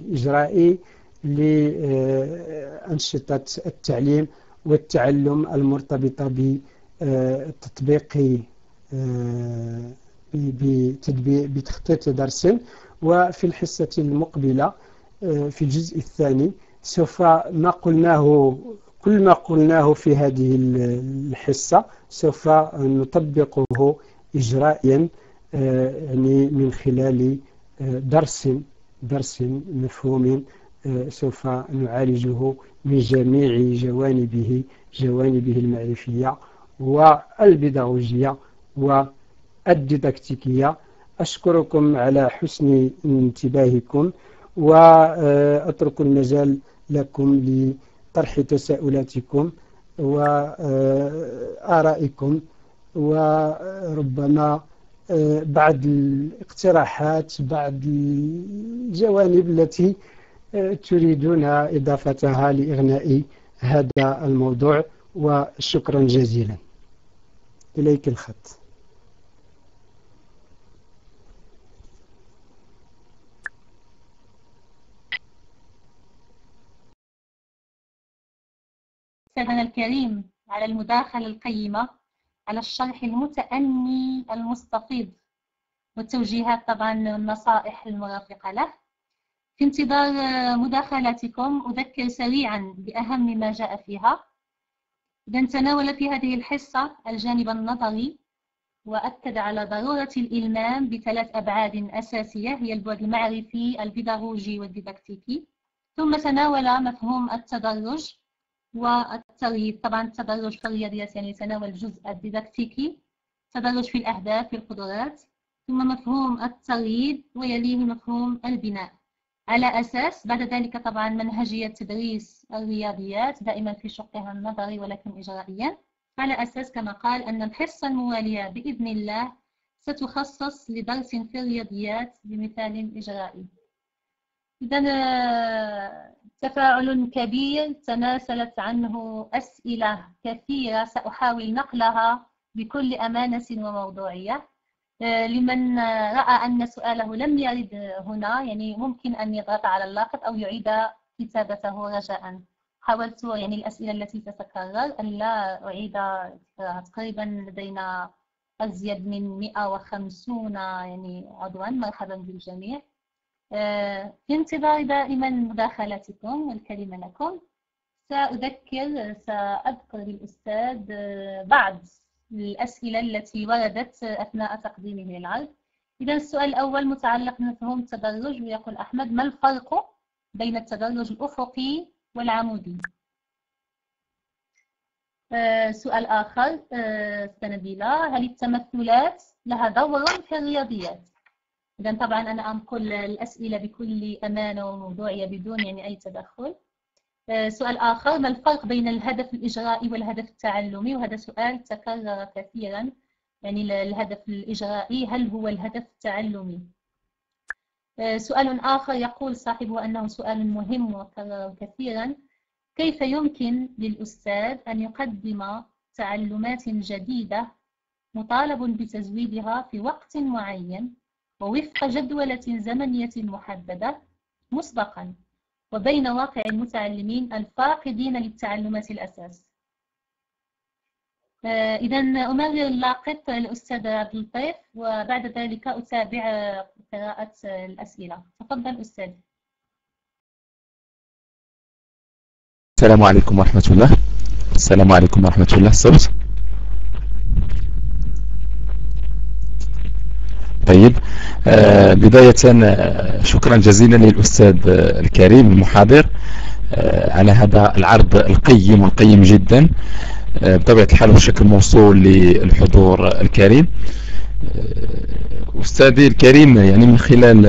الإجرائي لأنشطة التعليم والتعلم المرتبطة بتطبيق آه، بتخطيط درس وفي الحصة المقبلة آه، في الجزء الثاني. سوف ما قلناه كل ما قلناه في هذه الحصة سوف نطبقه إجرائيا يعني من خلال درس. درس مفهوم سوف نعالجه من جميع جوانبه جوانبه المعرفية والبيداغوجية والديداكتيكية. أشكركم على حسن انتباهكم وأترك المجال لكم لطرح تساؤلاتكم وآرائكم وربما بعض الاقتراحات بعض الجوانب التي تريدون إضافتها لإغناء هذا الموضوع وشكرا جزيلا. إليك الخط. أستاذنا الكريم على المداخلة القيمة. على الشرح المتأني المستفيض والتوجيهات طبعا النصائح المرافقة له. في انتظار مداخلاتكم أذكر سريعا بأهم ما جاء فيها. إذا تناول في هذه الحصة الجانب النظري وأكد على ضرورة الإلمام بثلاث أبعاد أساسية هي البعد المعرفي البيداغوجي والديداكتيكي. ثم تناول مفهوم التدرج والترهيب طبعا التدرج في الرياضيات يعني يتناول الجزء الديداكتيكي تدرج في الأهداف في القدرات ثم مفهوم الترهيب ويليه مفهوم البناء. على أساس بعد ذلك طبعا منهجية تدريس الرياضيات دائما في شقها النظري ولكن إجرائيا. على أساس كما قال أن الحصة الموالية بإذن الله ستخصص لدرس في الرياضيات بمثال إجرائي. إذا آه، تفاعل كبير تناسلت عنه أسئلة كثيرة سأحاول نقلها بكل أمانة وموضوعية. آه، لمن رأى أن سؤاله لم يرد هنا يعني ممكن أن يضغط على اللاقط أو يعيد كتابته رجاء. حاولت يعني الأسئلة التي تتكرر أن لا أعيد تقريبا لدينا أزيد من 150 يعني عضوا مرحبا بالجميع. في انتظار دائما مداخلتكم والكلمة لكم. سأذكر سأذكر للأستاذ آه، بعض الأسئلة التي وردت أثناء تقديمه للعرض. إذا السؤال الأول متعلق بمفهوم التدرج ويقول أحمد ما الفرق بين التدرج الأفقي والعمودي؟ آه، سؤال آخر سنبيلة هل التمثلات لها دور في الرياضيات؟ إذا طبعا أنا أنقل الأسئلة بكل أمانة وموضوعية بدون يعني أي تدخل. آه، سؤال آخر ما الفرق بين الهدف الإجرائي والهدف التعلمي؟ وهذا سؤال تكرر كثيرا. يعني الهدف الإجرائي هل هو الهدف التعلمي؟ آه، سؤال آخر يقول صاحبه أنه سؤال مهم وكرر كثيرا. كيف يمكن للأستاذ أن يقدم تعلمات جديدة مطالب بتزويدها في وقت معين؟ ووفق جدولة زمنية محددة مسبقا وبين واقع المتعلمين الفاقدين للتعلمات الأساس. آه، إذا أمرر اللاقط الأستاذ عبد اللطيف وبعد ذلك أتابع قراءة الأسئلة. تفضل أستاذ. السلام عليكم ورحمة الله. السلام عليكم ورحمة الله. الصوت طيب. آه بداية آه، شكرا جزيلا للأستاذ آه، الكريم المحاضر. على هذا العرض القيم والقيم جدا. بطبيعة الحال بشكل موصول للحضور الكريم. أستاذي الكريم يعني من خلال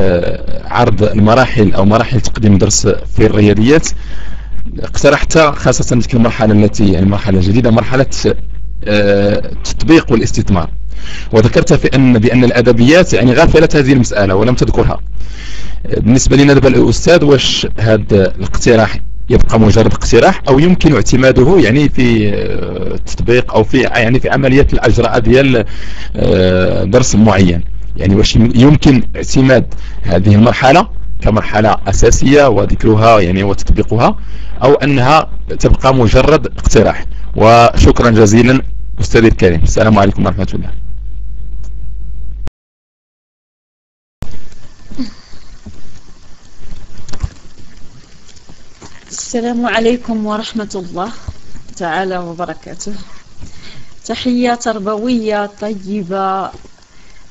عرض المراحل أو مراحل تقديم درس في الرياضيات اقترحت خاصة تلك المرحلة التي يعني مرحلة جديدة مرحلة التطبيق والاستثمار. وذكرت في أن بأن الأدبيات يعني غافلت هذه المسألة ولم تذكرها. بالنسبة لنا دابا الأستاذ واش هذا الاقتراح يبقى مجرد اقتراح أو يمكن اعتماده يعني في تطبيق أو في يعني في عملية الأجراء ديال آه، درس معين؟ يعني واش يمكن اعتماد هذه المرحلة كمرحلة أساسية وذكرها يعني وتطبيقها أو أنها تبقى مجرد اقتراح؟ وشكرا جزيلا أستاذي الكريم. السلام عليكم ورحمة الله. السلام عليكم ورحمة الله تعالى وبركاته. تحية تربوية طيبة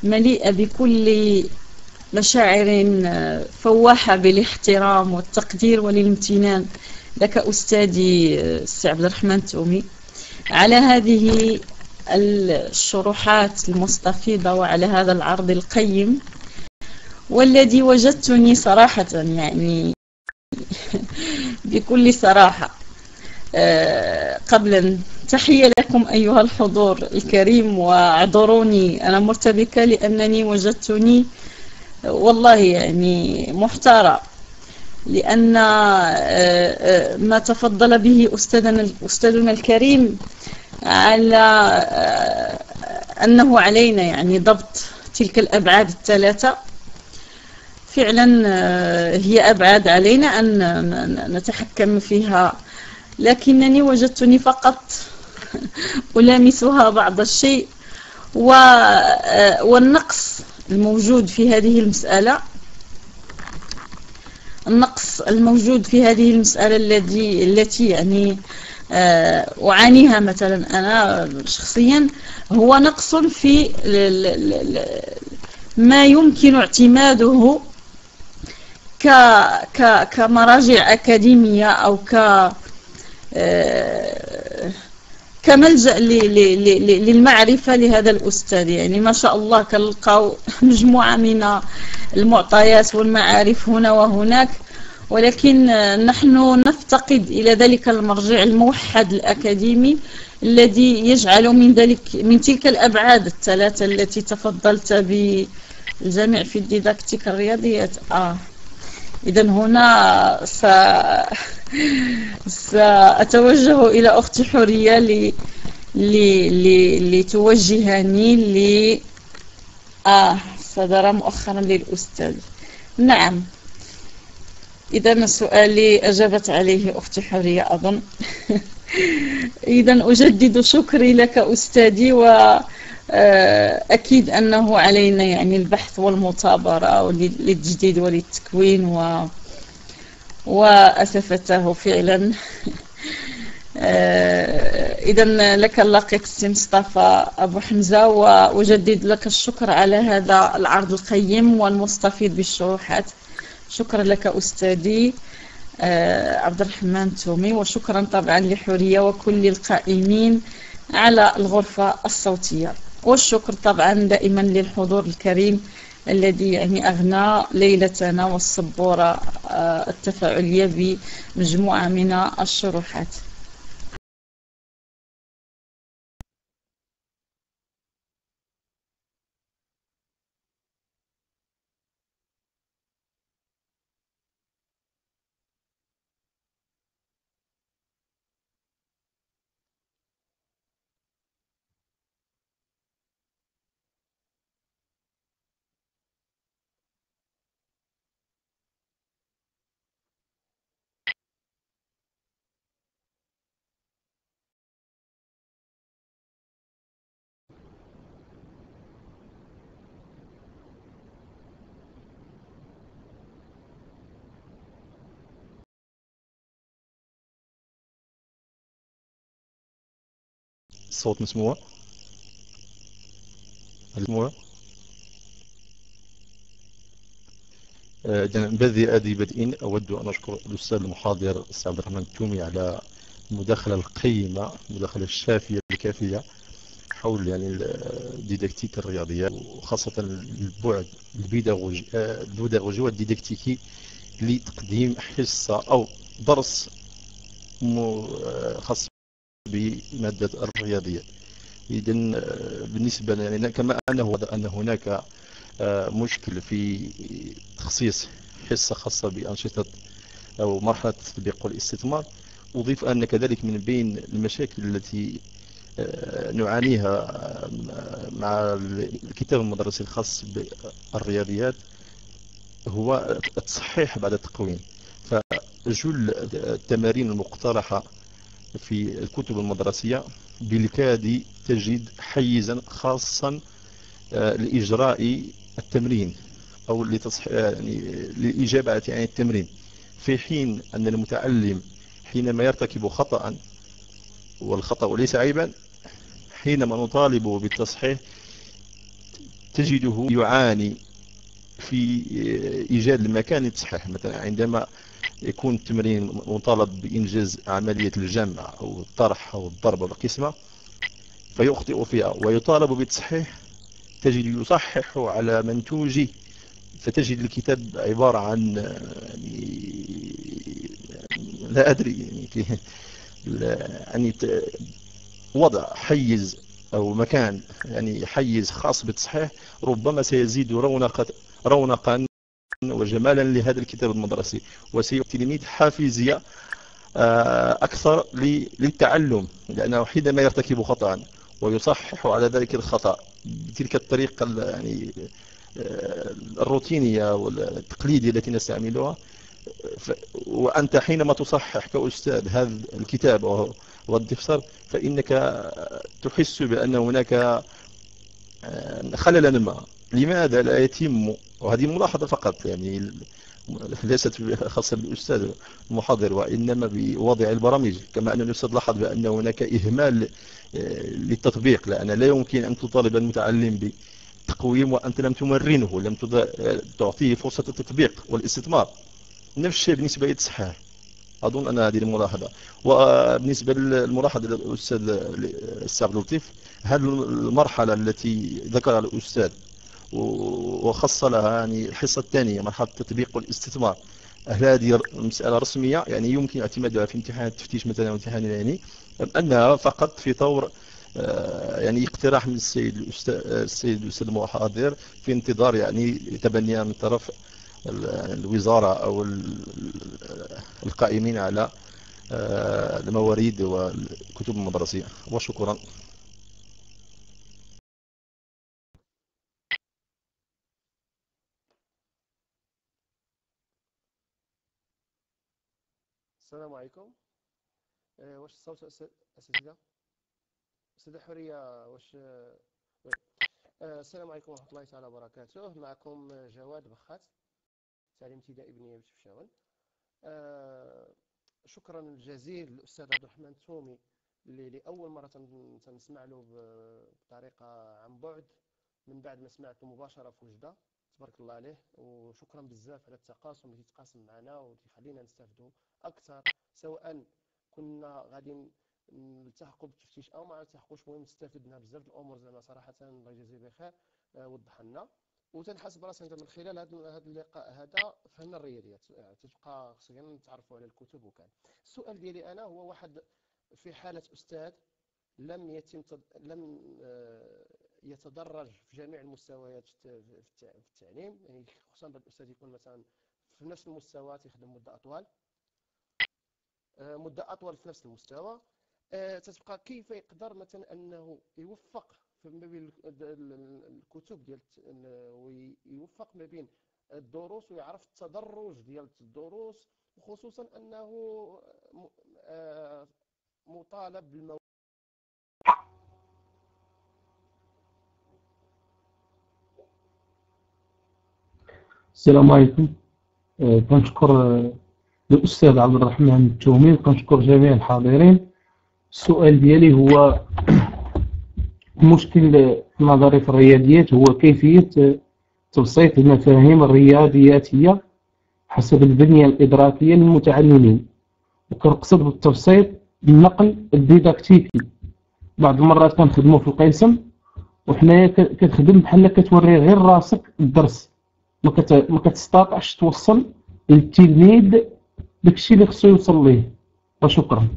مليئة بكل مشاعر فواحة بالاحترام والتقدير والامتنان لك أستاذي السي عبد الرحمن تومي على هذه الشروحات المستفيضة وعلى هذا العرض القيم والذي وجدتني صراحة يعني بكل صراحة. آه، قبلا تحية لكم أيها الحضور الكريم واعذروني أنا مرتبكة لأنني وجدتني والله يعني محتارة لأن آه، آه، ما تفضل به أستاذنا, أستاذنا الكريم على أنه علينا يعني ضبط تلك الأبعاد الثلاثة. فعلا هي أبعاد علينا أن نتحكم فيها. لكنني وجدتني فقط ألامسها بعض الشيء والنقص الموجود في هذه المسألة. النقص الموجود في هذه المسألة التي التي يعني آه، أعانيها مثلا أنا شخصيا هو نقص في ما يمكن اعتماده كمراجع أكاديمية أو ك آه، كملجأ للمعرفة لهذا الأستاذ. يعني ما شاء الله كنلقاو مجموعة من المعطيات والمعارف هنا وهناك ولكن نحن نفتقد إلى ذلك المرجع الموحد الأكاديمي الذي يجعل من ذلك من تلك الأبعاد الثلاثة التي تفضلت بالجامع في الديداكتيك الرياضيات. آه. إذا هنا س... سأتوجه إلى أختي حورية ل... ل... ل... لتوجهني ل آه صدر مؤخرا للأستاذ. نعم. إذا سؤالي أجابت عليه أختي حورية أظن. إذا أجدد شكري لك أستاذي و أكيد أنه علينا يعني البحث والمثابرة للتجديد وللتكوين و وأسفته فعلا. آه، إذا لك اللقيت سي مصطفى أبو حمزة وأجدد لك الشكر على هذا العرض القيم والمستفيد بالشروحات. شكرا لك أستاذي آه، عبد الرحمن تومي وشكرا طبعا لحورية وكل القائمين على الغرفة الصوتية. والشكر طبعا دائما للحضور الكريم الذي يعني أغنى ليلتنا والصبورة آه، التفاعلية بمجموعة من الشروحات. الصوت مسموع مسموع إذا بذي أدي بدء أود أن أشكر الأستاذ المحاضر السيد عبد الرحمن التومي على المداخلة القيمة المداخلة الشافية الكافية حول يعني ديدكتيك الرياضيات وخاصة البعد البيداغوجي والديدكتيكي لتقديم حصة أو درس خاص بمادة الرياضيات إذا آه، بالنسبة يعني كما أنه أن هناك آه، مشكل في تخصيص حصة خاصة بأنشطة أو مرحلة التطبيق والاستثمار أضيف أن كذلك من بين المشاكل التي آه، نعانيها مع الكتاب المدرسي الخاص بالرياضيات هو التصحيح بعد التقويم. فجل التمارين المقترحة في الكتب المدرسية بالكاد تجد حيزا خاصا آه، لإجراء التمرين أو لتصح... يعني للإجابة عن التمرين. في حين أن المتعلم حينما يرتكب خطأ والخطأ وليس عيبا حينما نطالبه بالتصحيح تجده يعاني في إيجاد المكان للتصحيح. مثلا عندما يكون التمرين مطالب بإنجاز عملية الجمع أو الطرح أو الضرب أو القسمة فيخطئ فيها ويطالب بالتصحيح. تجد يصحح على منتوجه فتجد الكتاب عبارة عن يعني لا أدري يعني, يعني وضع حيز أو مكان يعني حيز خاص بالتصحيح ربما سيزيد رونقا رونقا وجمالا لهذا الكتاب المدرسي. وسيعطي التلميذ حافزية آه، أكثر للتعلم لأنه حينما يرتكب خطأ ويصحح على ذلك الخطأ بتلك الطريقة يعني آه، الروتينية والتقليدية التي نستعملها. وأنت حينما تصحح كأستاذ هذا الكتاب والدفسر فإنك تحس بأن هناك آه، خللا ما. لماذا لا يتم وهذه ملاحظة فقط يعني ليست خاصة بالأستاذ المحاضر وإنما بوضع البرامج كما أن الأستاذ لاحظ بأن هناك إهمال آه، للتطبيق لأن لا يمكن أن تطالب المتعلم بتقويم وأنت لم تمرنه لم تعطيه فرصة التطبيق والاستثمار. نفس الشيء بالنسبة للتصحيح أظن أن هذه الملاحظة. وبالنسبة للملاحظة للأستاذ السعد لطيف هذه المرحلة التي ذكرها الأستاذ وخص لها يعني الحصة الثانية مرحلة التطبيق والاستثمار هذه مسألة رسمية يعني يمكن اعتمادها في امتحان التفتيش مثلا امتحان يعني أنها فقط في طور آه، يعني اقتراح من السيد السيد الأستاذ المحاضر في انتظار يعني تبنيها من طرف الوزارة أو القائمين على آه، المواريد والكتب المدرسية. وشكرا. السلام عليكم. آه، واش الصوت أساتذة؟ أستاذة حورية واش آه، السلام عليكم ورحمة الله تعالى وبركاته. معكم جواد بخات تعليم ابتدائي بنية بشفشاون آه شكرا جزيلا للأستاذ عبد الرحمن التومي اللي لأول مرة تنسمع له بطريقة عن بعد من بعد ما سمعته مباشرة في وجدة. تبارك الله عليه. وشكرا بزاف على التقاسم اللي تقاسم معنا وتخلينا نستافدوا أكثر سواء كنا غادي نلتحقوا بالتفتيش أو ما نلتحقوش المهم استفدنا بزاف الأمور زعما صراحة. الله يجازيه بخير. آه، وضح لنا. وتنحس براسي من خلال هذا اللقاء هذا فهمنا الرياضيات. يعني تبقى خصنا نتعرفوا على الكتب وكان. السؤال ديالي أنا هو واحد في حالة أستاذ لم يتم تد... لم آه، يتدرج في جميع المستويات في التعليم. يعني خصوصا الأستاذ يكون مثلا في نفس المستوى تخدم مدة أطول. مدة أطول في نفس المستوى. آه، تتبقى كيف يقدر مثلا أنه يوفق ما بين الكتب ديال ويوفق ما بين الدروس ويعرف التدرج ديال الدروس وخصوصا أنه آه، مطالب بالمو السلام عليكم. آه، كنشكر الأستاذ عبد الرحمن التومي وكنشكر جميع الحاضرين. السؤال ديالي هو المشكل النظري في الرياضيات هو كيفية تبسيط المفاهيم الرياضياتية حسب البنية الإدراكية للمتعلمين. وكنقصد بالتبسيط النقل الديداكتيكي. بعض المرات كنخدمو في القسم وحنايا كتخدم بحال كتوري غير راسك الدرس. ما كتستطعش توصل للتلميذ داكشي اللي خصو يوصل ليه. وشكرا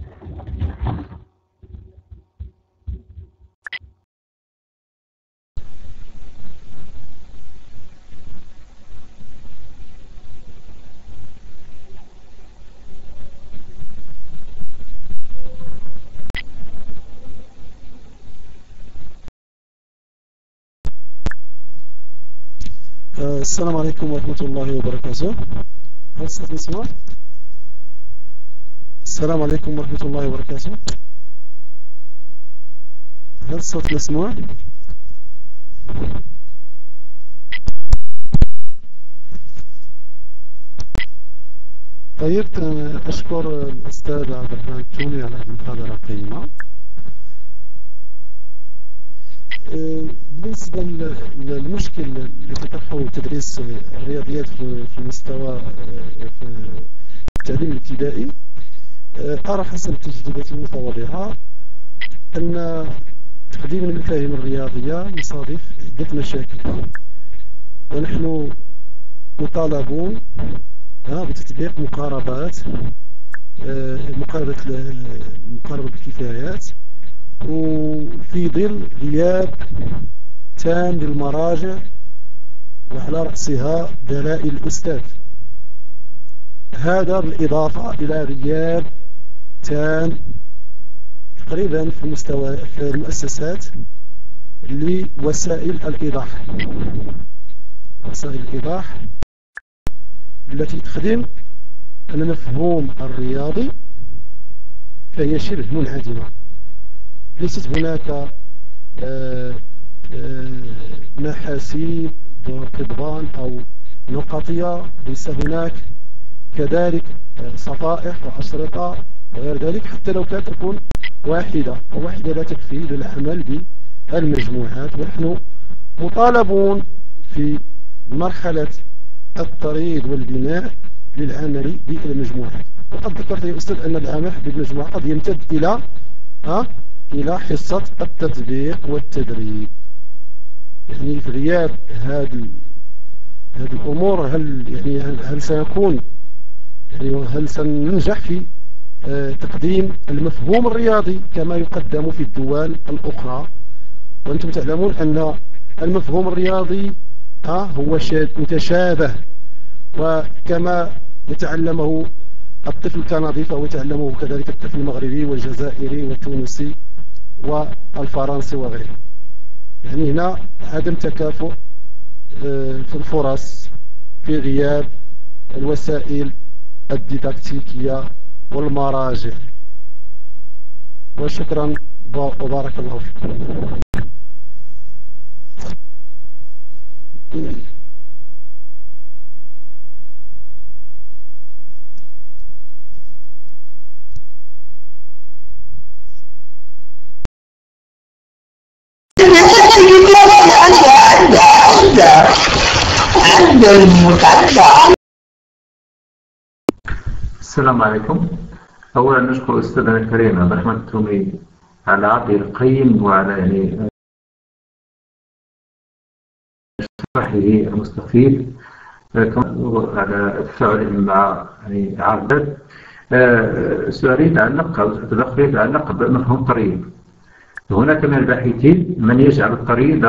السلام عليكم ورحمة الله وبركاته هل مسموع؟ السلام عليكم ورحمة الله وبركاته هل الصوت مسموع؟ طيب أشكر الأستاذ عبد الرحمن التوني على هذه المحاضرة القيمة بالنسبة للمشكل اللي تطرحه تدريس الرياضيات في المستوى في التعليم الابتدائي أرى حسب التجربة المتواضعة أن تقديم المفاهيم الرياضية يصادف عدة مشاكل. ونحن مطالبون بتطبيق مقاربات مقاربة مقاربة الكفايات وفي ظل غياب تام للمراجع وعلى رأسها دلائل الأستاذ. هذا بالإضافة إلى غياب تام تقريبا في مستوى في المؤسسات لوسائل الإيضاح. وسائل الإيضاح التي تخدم المفهوم الرياضي فهي شبه منعدمة. ليست هناك آه، آه، محاسيب كذبان أو نقطية ليس هناك كذلك صفائح وأشرطة وغير ذلك حتى لو كانت تكون واحدة وواحدة لا تكفي للعمل بالمجموعات. ونحن مطالبون في مرحلة التريض والبناء للعمل بالمجموعات. وقد ذكرت يا أستاذ أن العمل بالمجموعة قد يمتد إلى ها إلى حصة التطبيق والتدريب. يعني في غياب هذه هذه الأمور هل يعني هل سيكون يعني هل سننجح في آه، تقديم المفهوم الرياضي كما يقدم في الدول الأخرى؟ وأنتم تعلمون أن المفهوم الرياضي هو متشابه. وكما يتعلمه الطفل الكندي فهو يتعلمه كذلك الطفل المغربي والجزائري والتونسي والفرنسي وغيره. يعني هنا عدم تكافؤ آه، في الفرص في غياب الوسائل الديداكتيكية والمراجع. وشكرا. وبارك الله فيكم السلام عليكم. أولا نشكر أستاذنا الكريم عبد الرحمن التومي على عرضه القيم وعلى يعني شرحه المستفيد على التفاعل مع يعني عرضات آه، سؤالي يتعلق أو تدخلي يتعلق بمفهوم الطريق هناك من الباحثين من يجعل الطريق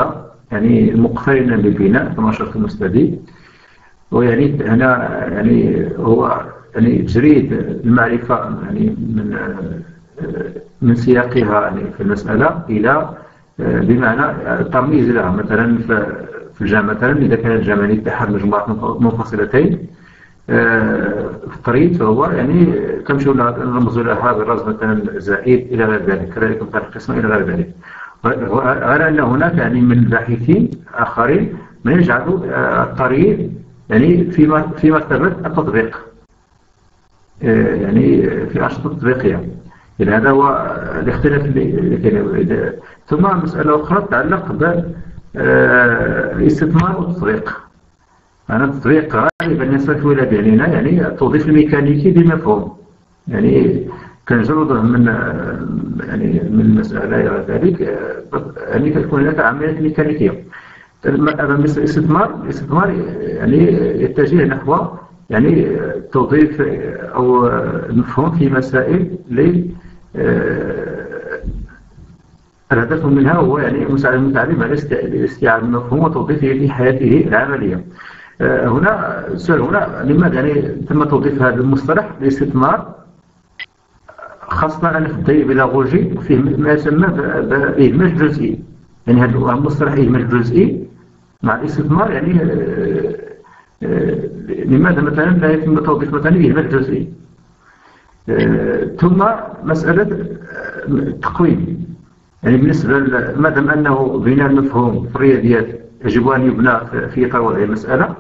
يعني مقترنا بالبناء كما شرط ويعني هنا يعني هو يعني تجريد المعرفة يعني من من سياقها يعني في المسألة إلى بمعنى الترميز لها. مثلا في الجامعة مثلا إذا كان الجامعة يتحد مجموعات منفصلتين في الطريق فهو يعني تمشي نرمز لها بالرمز مثلا زائد إلى غير ذلك كذلك مثلا القسمة إلى غير ذلك. غير أن هناك يعني من الباحثين آخرين من يجعلوا الطريق يعني في في مرتبة التطبيق آه، يعني في أنشطة تطبيقية يعني هذا هو الاختلاف اللي ثم مسألة أخرى تتعلق بالاستثمار آه، والتطبيق. أنا التطبيق غالبا يصرف إلى بعيننا يعني التوظيف الميكانيكي بمفهوم. يعني كنجرده من يعني من المسألة إلى ذلك يعني كتكون هناك عمليات ميكانيكية. الاستثمار الاستثمار يعني يتجه نحو يعني توظيف أو المفهوم في مسائل ل آه، الهدف منها هو يعني مساعدة المتعلم على استيعاب المفهوم وتوظيفه في حياته العملية. آه، هنا السؤال هنا لماذا يعني تم توظيف هذا المصطلح الاستثمار خاصة أن في الدليل البيداغوجي فيه ما يسمى بإهمال جزئي. يعني هذا المصطلح إهمال جزئي مع الاستثمار يعني آه، لماذا مثلا لا يتم توظيف مثلا إهمال جزئي آه، ثم مسألة التقويم. يعني بالنسبة ما دام أنه بناء المفهوم في الرياضيات يجب أن يبنى في إطار وضع المسألة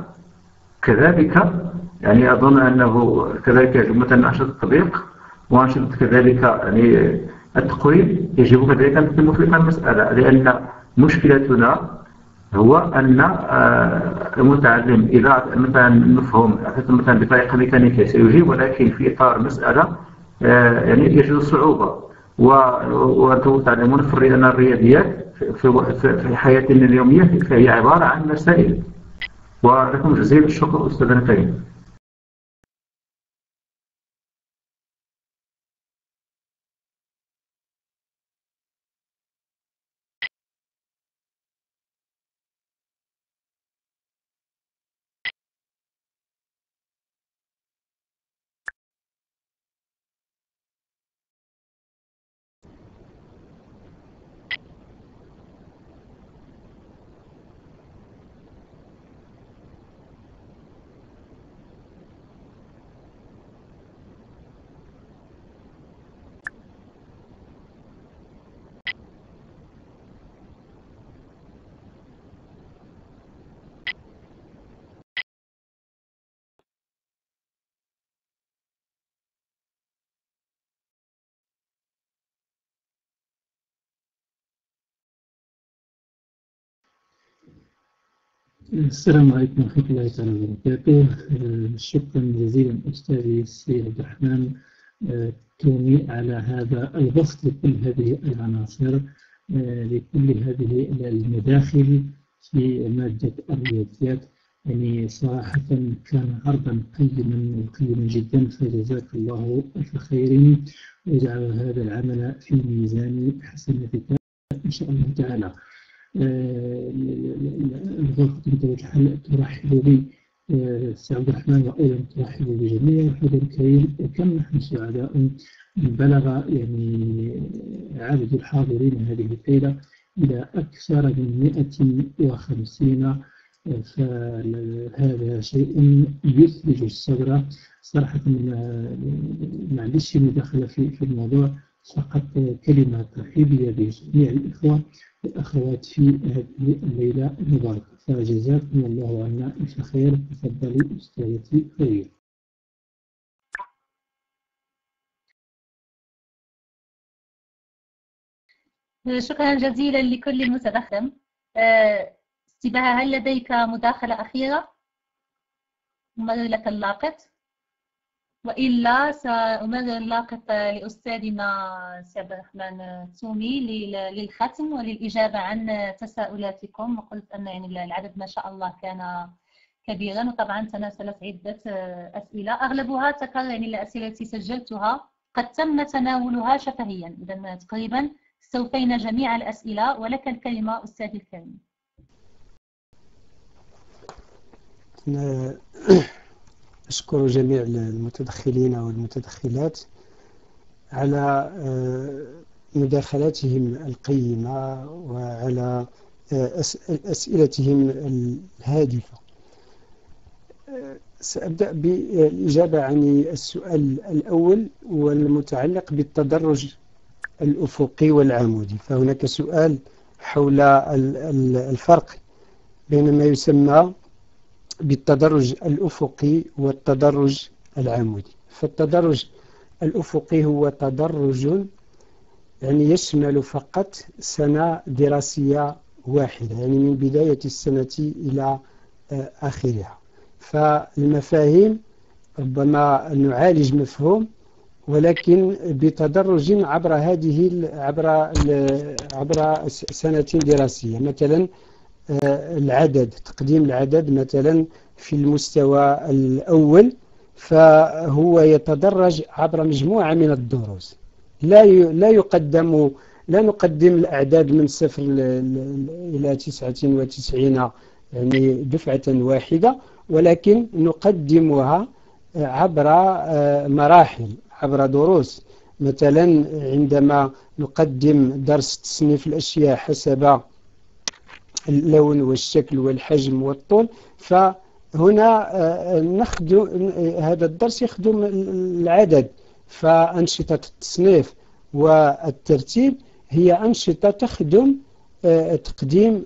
كذلك يعني أظن أنه كذلك يجب مثلا أنشطة التطبيق وأنشطة كذلك يعني التقويم يجب كذلك أن تتم في المسألة لأن مشكلتنا هو أن آه، المتعلم إذا مثلا نفهم مثلا بطريقة ميكانيكية سيجيب ولكن في إطار مسألة آه، يعني يجد صعوبة. وأنتم تعلمون في أن الرياضيات في حياتنا اليومية فهي عبارة عن مسائل. ولكم جزيل الشكر أستاذنا الكريم. السلام عليكم ورحمة الله تعالى وبركاته. آه، شكرا جزيلا أستاذي السيد عبد الرحمن. آه، تومي على هذا البسط لكل هذه العناصر آه، لكل هذه المداخل في مادة الرياضيات. يعني صراحة كان عرضا قيما وقيما جدا فجزاك الله ألف خير. وجعل هذا العمل في ميزان حسناتك إن شاء الله تعالى. الغرفة بطبيعة الحال ترحب بي سي عبد الرحمن وأيضا ترحب بجميع الحضور الكريم كم نحن سعداء بلغ يعني عدد الحاضرين هذه الليلة إلى أكثر من 150 فهذا شيء يثلج الصدر صراحة عنديش مداخلة في الموضوع فقط كلمة ترحيبية بجميع الإخوة والأخوات في هذه الليلة المباركة. فجزاكم الله عنا ألف خير. تفضلي أستاذتي خير. شكرا جزيلا لكل المتدخل استباها آه، هل لديك مداخلة أخيرة؟ مر لك اللاقط وإلا سأمرر اللاقط لأستاذنا سي عبد الرحمن تومي للختم وللإجابة عن تساؤلاتكم. وقلت أن يعني العدد ما شاء الله كان كبيرا وطبعا تناسلت عدة أسئلة. أغلبها تكرر يعني الأسئلة التي سجلتها. قد تم تناولها شفهيا. إذا تقريبا استوفينا جميع الأسئلة. ولك الكلمة أستاذ الكريم. أشكر جميع المتدخلين والمتدخلات على آه، مداخلاتهم القيمة وعلى آه، أسئلتهم الهادفة. آه، سأبدأ بالإجابة عن السؤال الأول والمتعلق بالتدرج الأفقي والعمودي. فهناك سؤال حول الفرق بين ما يسمى بالتدرج الأفقي والتدرج العمودي. فالتدرج الأفقي هو تدرج يعني يشمل فقط سنة دراسية واحدة يعني من بداية السنة إلى آه، آخرها. فالمفاهيم ربما نعالج مفهوم ولكن بتدرج عبر هذه عبر عبر سنتين دراسية. مثلا العدد تقديم العدد مثلا في المستوى الأول فهو يتدرج عبر مجموعة من الدروس. لا لا يقدم لا نقدم الأعداد من صفر إلى تسعة وتسعين يعني دفعة واحدة ولكن نقدمها عبر آه، مراحل عبر دروس. مثلا عندما نقدم درس تصنيف الأشياء حسب اللون والشكل والحجم والطول فهنا آه، نخدم هذا الدرس يخدم العدد فأنشطة التصنيف والترتيب هي أنشطة تخدم آه، تقديم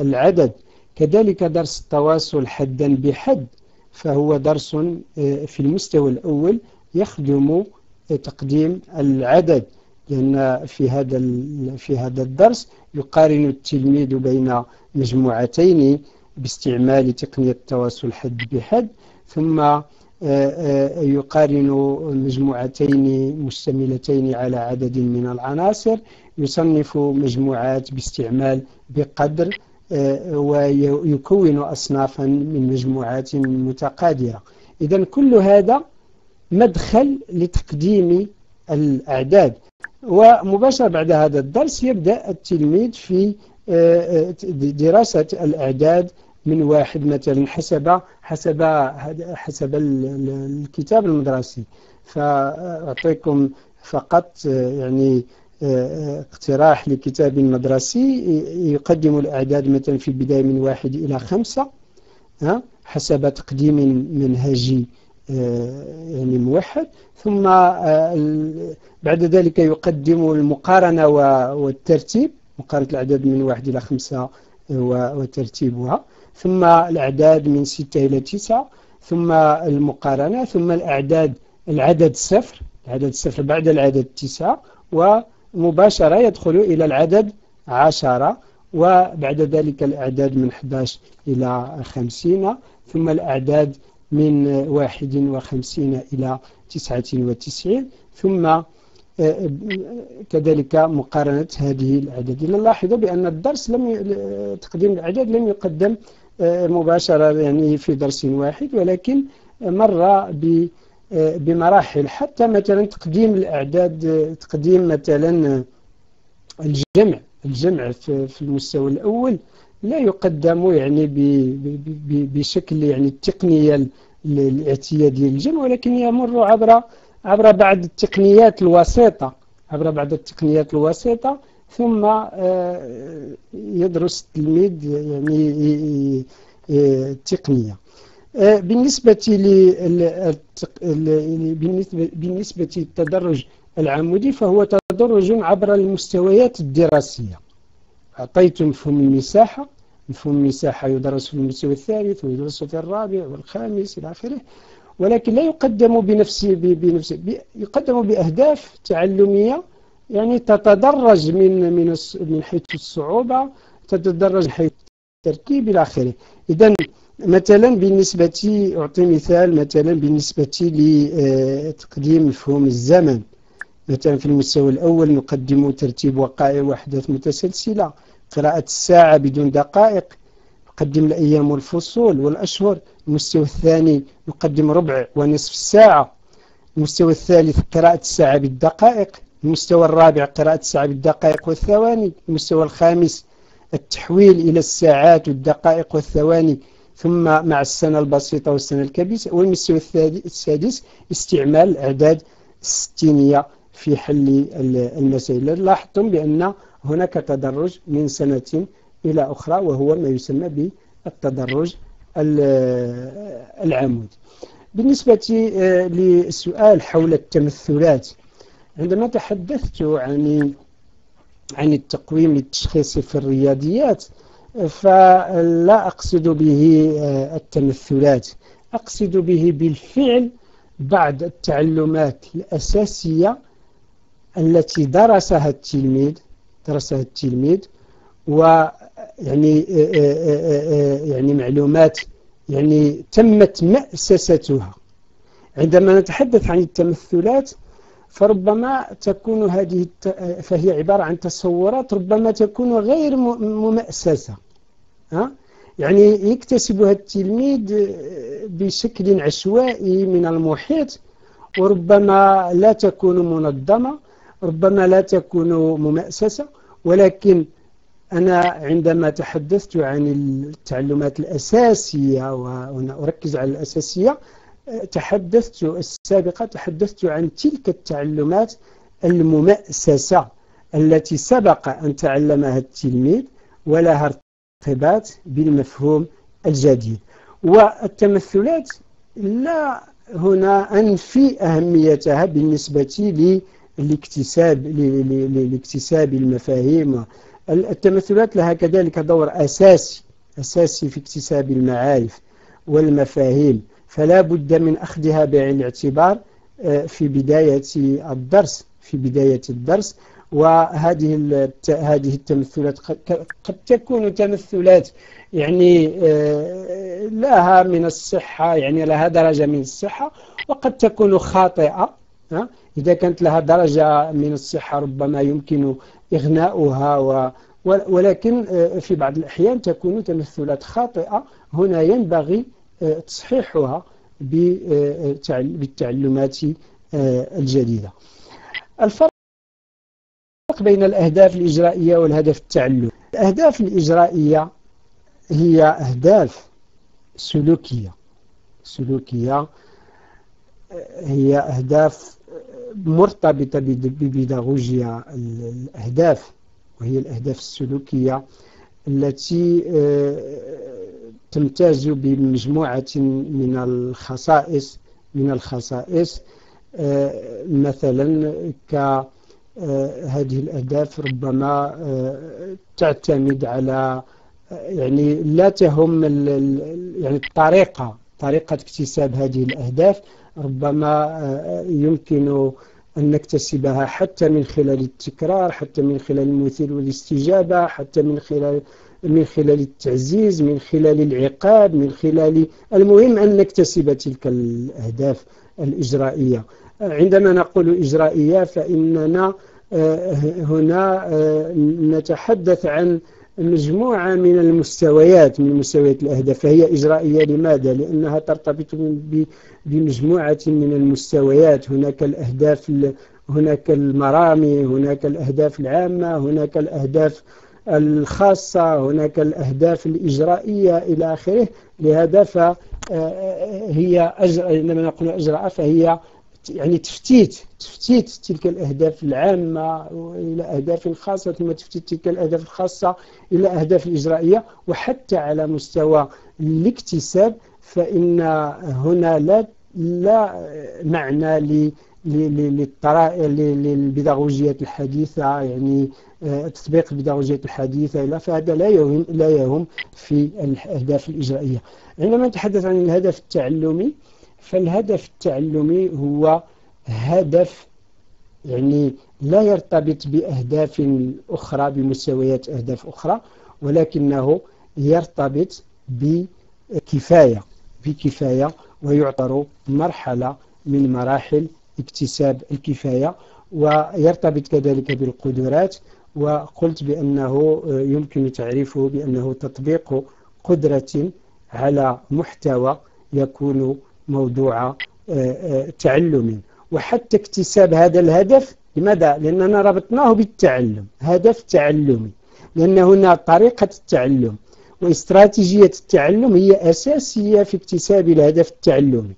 العدد. كذلك درس التواصل حدا بحد فهو درس آه، في المستوى الأول يخدم تقديم العدد. لأن في هذا في هذا الدرس يقارن التلميذ بين مجموعتين باستعمال تقنية التواصل حد بحد ثم آه، آه، يقارن مجموعتين مشتملتين على عدد من العناصر يصنف مجموعات باستعمال بقدر آه، ويكون أصنافا من مجموعات متقادرة. إذا كل هذا مدخل لتقديم الأعداد. ومباشرة بعد هذا الدرس يبدأ التلميذ في دراسة الأعداد من واحد مثلا حسب حسب حسب الكتاب المدرسي. فأعطيكم فقط يعني اقتراح لكتاب مدرسي يقدم الأعداد مثلا في البداية من واحد إلى خمسة حسب تقديم منهجي يعني موحد. ثم بعد ذلك يقدم المقارنة والترتيب. مقارنة الأعداد من واحد إلى خمسة وترتيبها. ثم الأعداد من ستة إلى تسعة. ثم المقارنة. ثم الأعداد العدد صفر. العدد صفر بعد العدد تسعة. ومباشرة يدخل إلى العدد عشرة. وبعد ذلك الأعداد من 11 إلى 50 ثم الأعداد من 51 إلى 99 ثم آه، كذلك مقارنة هذه الأعداد نلاحظ بأن الدرس لم. تقديم الأعداد لم يقدم آه، مباشرة يعني في درس واحد ولكن مر. آه، بمراحل حتى مثلا تقديم الأعداد تقديم مثلا الجمع الجمع في المستوى الأول لا يقدم يعني بشكل يعني التقنية الاعتيادية للجمع ولكن يمر عبر عبر بعض التقنيات الوسيطة عبر بعض التقنيات الوسيطة ثم آه، يدرس التلميذ يعني التقنية بالنسبة بالنسبة للتدرج العمودي فهو تدرج عبر المستويات الدراسية. أعطيت مفهوم المساحة مفهوم المساحة يدرس في المستوى الثالث ويدرس في الرابع والخامس إلى آخره. ولكن لا يقدم بنفسه بنفسه يقدم بأهداف تعلمية يعني تتدرج من من من حيث الصعوبة تتدرج من حيث التركيب إلى آخره. إذا مثلا بالنسبة أعطي مثال مثلا بالنسبة لتقديم مفهوم الزمن. مثلا في المستوى الأول نقدم ترتيب وقائع وأحداث متسلسلة. قراءة الساعة بدون دقائق نقدم الأيام والفصول والأشهر المستوى الثاني نقدم ربع ونصف الساعة المستوى الثالث قراءة الساعة بالدقائق المستوى الرابع قراءة الساعة بالدقائق والثواني المستوى الخامس التحويل إلى الساعات والدقائق والثواني ثم مع السنة البسيطة والسنة الكبيسة والمستوى السادس استعمال الأعداد الستينية في حل المسائل. لاحظتم بأن هناك تدرج من سنة إلى أخرى وهو ما يسمى بالتدرج العمودي بالنسبة آه، للسؤال حول التمثلات عندما تحدثت عن عن التقويم التشخيصي في الرياضيات فلا أقصد به آه، التمثلات. أقصد به بالفعل بعض التعلمات الأساسية التي درسها التلميذ درسها التلميذ ويعني يعني معلومات يعني تمت مأسستها. عندما نتحدث عن التمثلات فربما تكون هذه فهي عبارة عن تصورات ربما تكون غير ممأسسة. ها؟ يعني يكتسبها التلميذ بشكل عشوائي من المحيط وربما لا تكون منظمة. ربما لا تكون ممأسسة ولكن أنا عندما تحدثت عن التعلمات الأساسية وهنا أركز على الأساسية تحدثت السابقة تحدثت عن تلك التعلمات الممأسسة التي سبق أن تعلمها التلميذ ولها ارتباط بالمفهوم الجديد. والتمثلات لا هنا أنفي أهميتها بالنسبة للاكتساب لاكتساب المفاهيم. التمثلات لها كذلك دور أساسي أساسي في اكتساب المعارف والمفاهيم. فلا بد من أخذها بعين الاعتبار آه، في بداية الدرس في بداية الدرس. وهذه هذه التمثلات قد تكون تمثلات يعني لها من الصحة يعني لها درجة من الصحة وقد تكون خاطئة. إذا كانت لها درجة من الصحة ربما يمكن إغناؤها و ولكن في بعض الأحيان تكون تمثلات خاطئة. هنا ينبغي تصحيحها بالتعلمات الجديدة. الفرق بين الأهداف الإجرائية والهدف التعلم الأهداف الإجرائية هي أهداف سلوكية. سلوكية هي أهداف مرتبطة ببيداغوجيا الأهداف وهي الأهداف السلوكية التي تمتاز بمجموعة من الخصائص من الخصائص مثلا كهذه الأهداف ربما تعتمد على يعني لا تهم يعني الطريقة طريقة اكتساب هذه الأهداف ربما يمكن أن نكتسبها حتى من خلال التكرار حتى من خلال المثير والاستجابة حتى من خلال من خلال التعزيز من خلال العقاب من خلال المهم أن نكتسب تلك الأهداف الإجرائية. عندما نقول إجرائية فإننا هنا نتحدث عن مجموعة من المستويات من مستويات الأهداف. فهي إجرائية لماذا؟ لأنها ترتبط بمجموعة من المستويات. هناك الأهداف هناك المرامي هناك الأهداف العامة هناك الأهداف الخاصة هناك الأهداف الإجرائية إلى آخره. لهذا فهي عندما نقول أجراء فهي يعني تفتيت تفتيت تلك الأهداف العامة إلى أهداف خاصة ثم تفتيت تلك الأهداف الخاصة إلى أهداف الإجرائية وحتى على مستوى الاكتساب فإن هنا لا لا معنى للبيداغوجيات الحديثة يعني تطبيق البيداغوجيات الحديثة إلى فهذا لا يهم لا يهم في الأهداف الإجرائية. عندما نتحدث عن الهدف التعلمي فالهدف التعلمي هو هدف يعني لا يرتبط بأهداف أخرى بمستويات أهداف أخرى ولكنه يرتبط بكفاية بكفاية ويعتبر مرحلة من مراحل اكتساب الكفاية ويرتبط كذلك بالقدرات. وقلت بأنه يمكن تعريفه بأنه تطبيق قدرة على محتوى يكون موضوع تعلم وحتى اكتساب هذا الهدف لماذا؟ لأننا ربطناه بالتعلم هدف تعلمي. لأن هنا طريقة التعلم واستراتيجية التعلم هي أساسية في اكتساب الهدف التعلمي.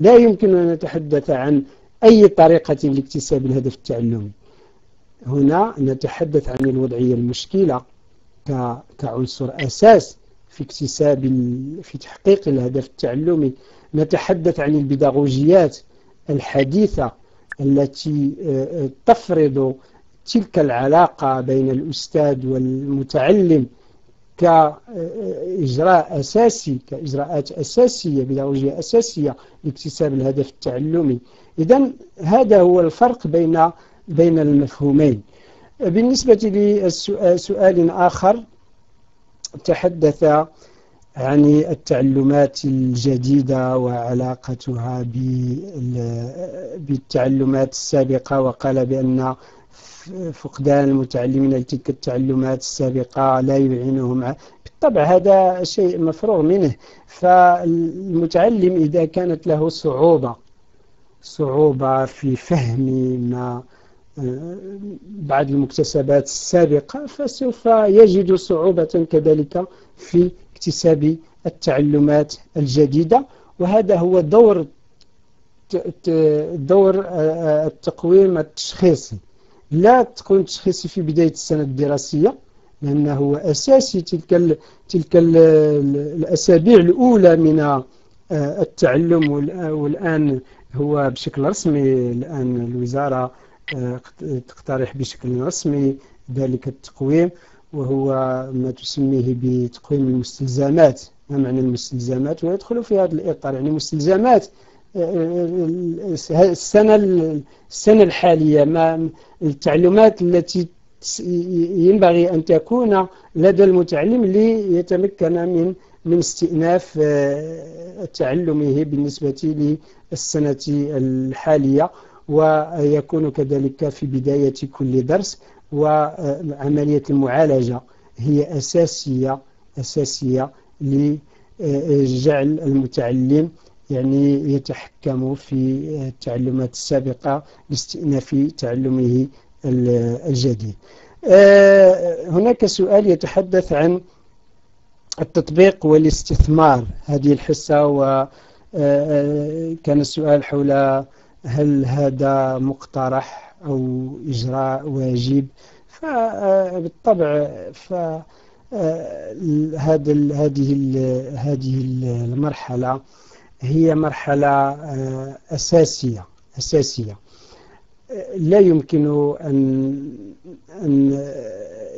لا يمكن أن نتحدث عن أي طريقة لاكتساب الهدف التعلمي. هنا نتحدث عن الوضعية المشكلة كعنصر أساس في اكتساب في تحقيق الهدف التعلمي. نتحدث عن البيداغوجيات الحديثة التي تفرض تلك العلاقة بين الأستاذ والمتعلم كإجراء أساسي كإجراءات أساسية بيداغوجية أساسية لاكتساب الهدف التعلمي. إذا هذا هو الفرق بين بين المفهومين. بالنسبة لسؤال آخر تحدث عن التعلمات الجديدة وعلاقتها بالتعلمات السابقة وقال بأن فقدان المتعلمين لتلك التعلمات السابقة لا يعينهم بالطبع هذا شيء مفروغ منه. فالمتعلم إذا كانت له صعوبة صعوبة في فهم ما بعض المكتسبات السابقة فسوف يجد صعوبة كذلك في اكتساب التعلمات الجديدة وهذا هو دور دور التقويم التشخيصي. لا تكون تشخيصي في بداية السنة الدراسية لأنه هو أساسي تلك ال تلك ال الأسابيع الأولى من التعلم والآن هو بشكل رسمي. الآن الوزارة تقترح بشكل رسمي ذلك التقويم. وهو ما تسميه بتقويم المستلزمات. ما معنى المستلزمات؟ ويدخل في هذا الإطار. يعني مستلزمات السنة السنة الحالية ما التعلمات التي ينبغي أن تكون لدى المتعلم ليتمكن من من استئناف تعلمه بالنسبة للسنة الحالية ويكون كذلك في بداية كل درس. وعملية المعالجة هي أساسية أساسية لجعل المتعلم يعني يتحكم في التعلمات السابقة لاستئناف تعلمه الجديد. هناك سؤال يتحدث عن التطبيق والاستثمار. هذه الحصة وكان السؤال حول هل هذا مقترح؟ أو إجراء واجب فبالطبع فهذا هذه هذه المرحلة هي مرحلة أساسية أساسية. لا يمكن أن أن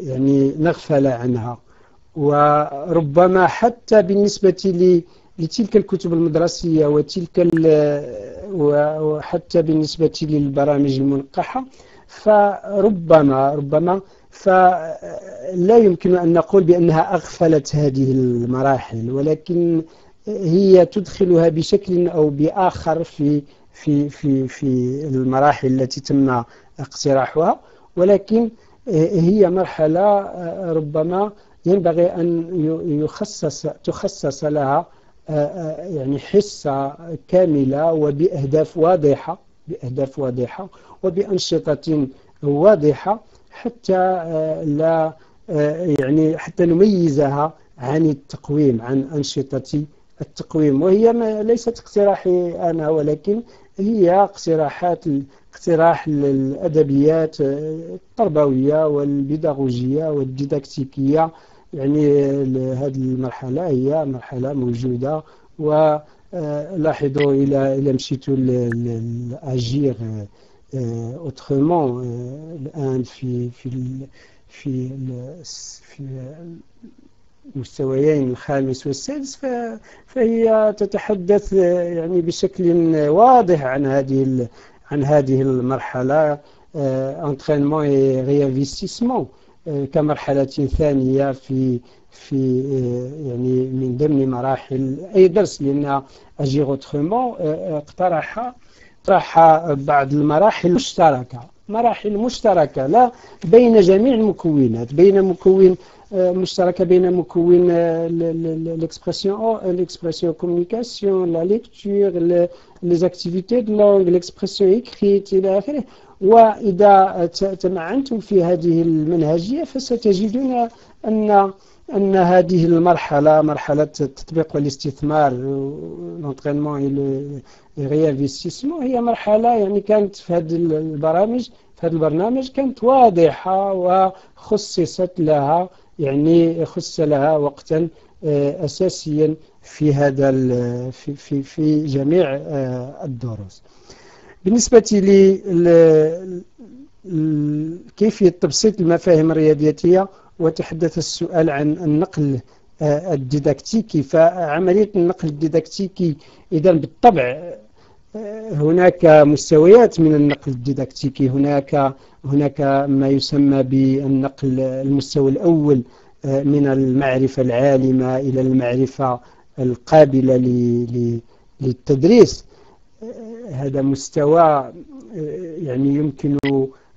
يعني نغفل عنها. وربما حتى بالنسبة لتلك الكتب المدرسية وتلك وحتى بالنسبة للبرامج المنقحة فربما ربما فلا يمكن أن نقول بأنها أغفلت هذه المراحل ولكن هي تدخلها بشكل أو بآخر في في في في المراحل التي تم اقتراحها. ولكن هي مرحلة ربما ينبغي أن يخصص تخصص لها يعني حصة كاملة وبأهداف واضحة بأهداف واضحة وبأنشطة واضحة حتى لا يعني حتى نميزها عن التقويم عن أنشطة التقويم. وهي ليست اقتراحي أنا ولكن هي اقتراحات اقتراح الأدبيات التربوية والبيداغوجية والديداكتيكية يعني هذه المرحلة هي مرحلة موجودة ولاحظوا إلى إلى مشيتوا لأجير اوترومون الآن في في في في المستويين الخامس والسادس فهي تتحدث يعني بشكل واضح عن هذه عن هذه المرحلة entraînement réinvestissement كمرحلة ثانية في في يعني من ضمن مراحل أي درس لأن agir autrement اقترح اقترح بعض المراحل المشتركة مراحل مشتركة لا بين جميع المكونات بين مكون مشتركة بين مكون l'expression l'expression communication la lecture les activités de langue l'expression écrite إلى آخره. وإذا تمعنتم في هذه المنهجية فستجدون أن أن هذه المرحلة مرحلة التطبيق والاستثمار l'entraînement ريانفستيسمون هي مرحلة يعني كانت في هذه البرامج في هذا البرنامج كانت واضحة وخصصت لها يعني خص لها وقتا أساسيا في هذا في في في جميع الدروس. بالنسبة كيفية تبسيط المفاهيم الرياضياتية وتحدث السؤال عن النقل الديداكتيكي. فعملية النقل الديداكتيكي إذا بالطبع هناك مستويات من النقل الديداكتيكي. هناك هناك ما يسمى بالنقل المستوى الأول من المعرفة العالمة إلى المعرفة القابلة للتدريس. هذا مستوى يعني يمكن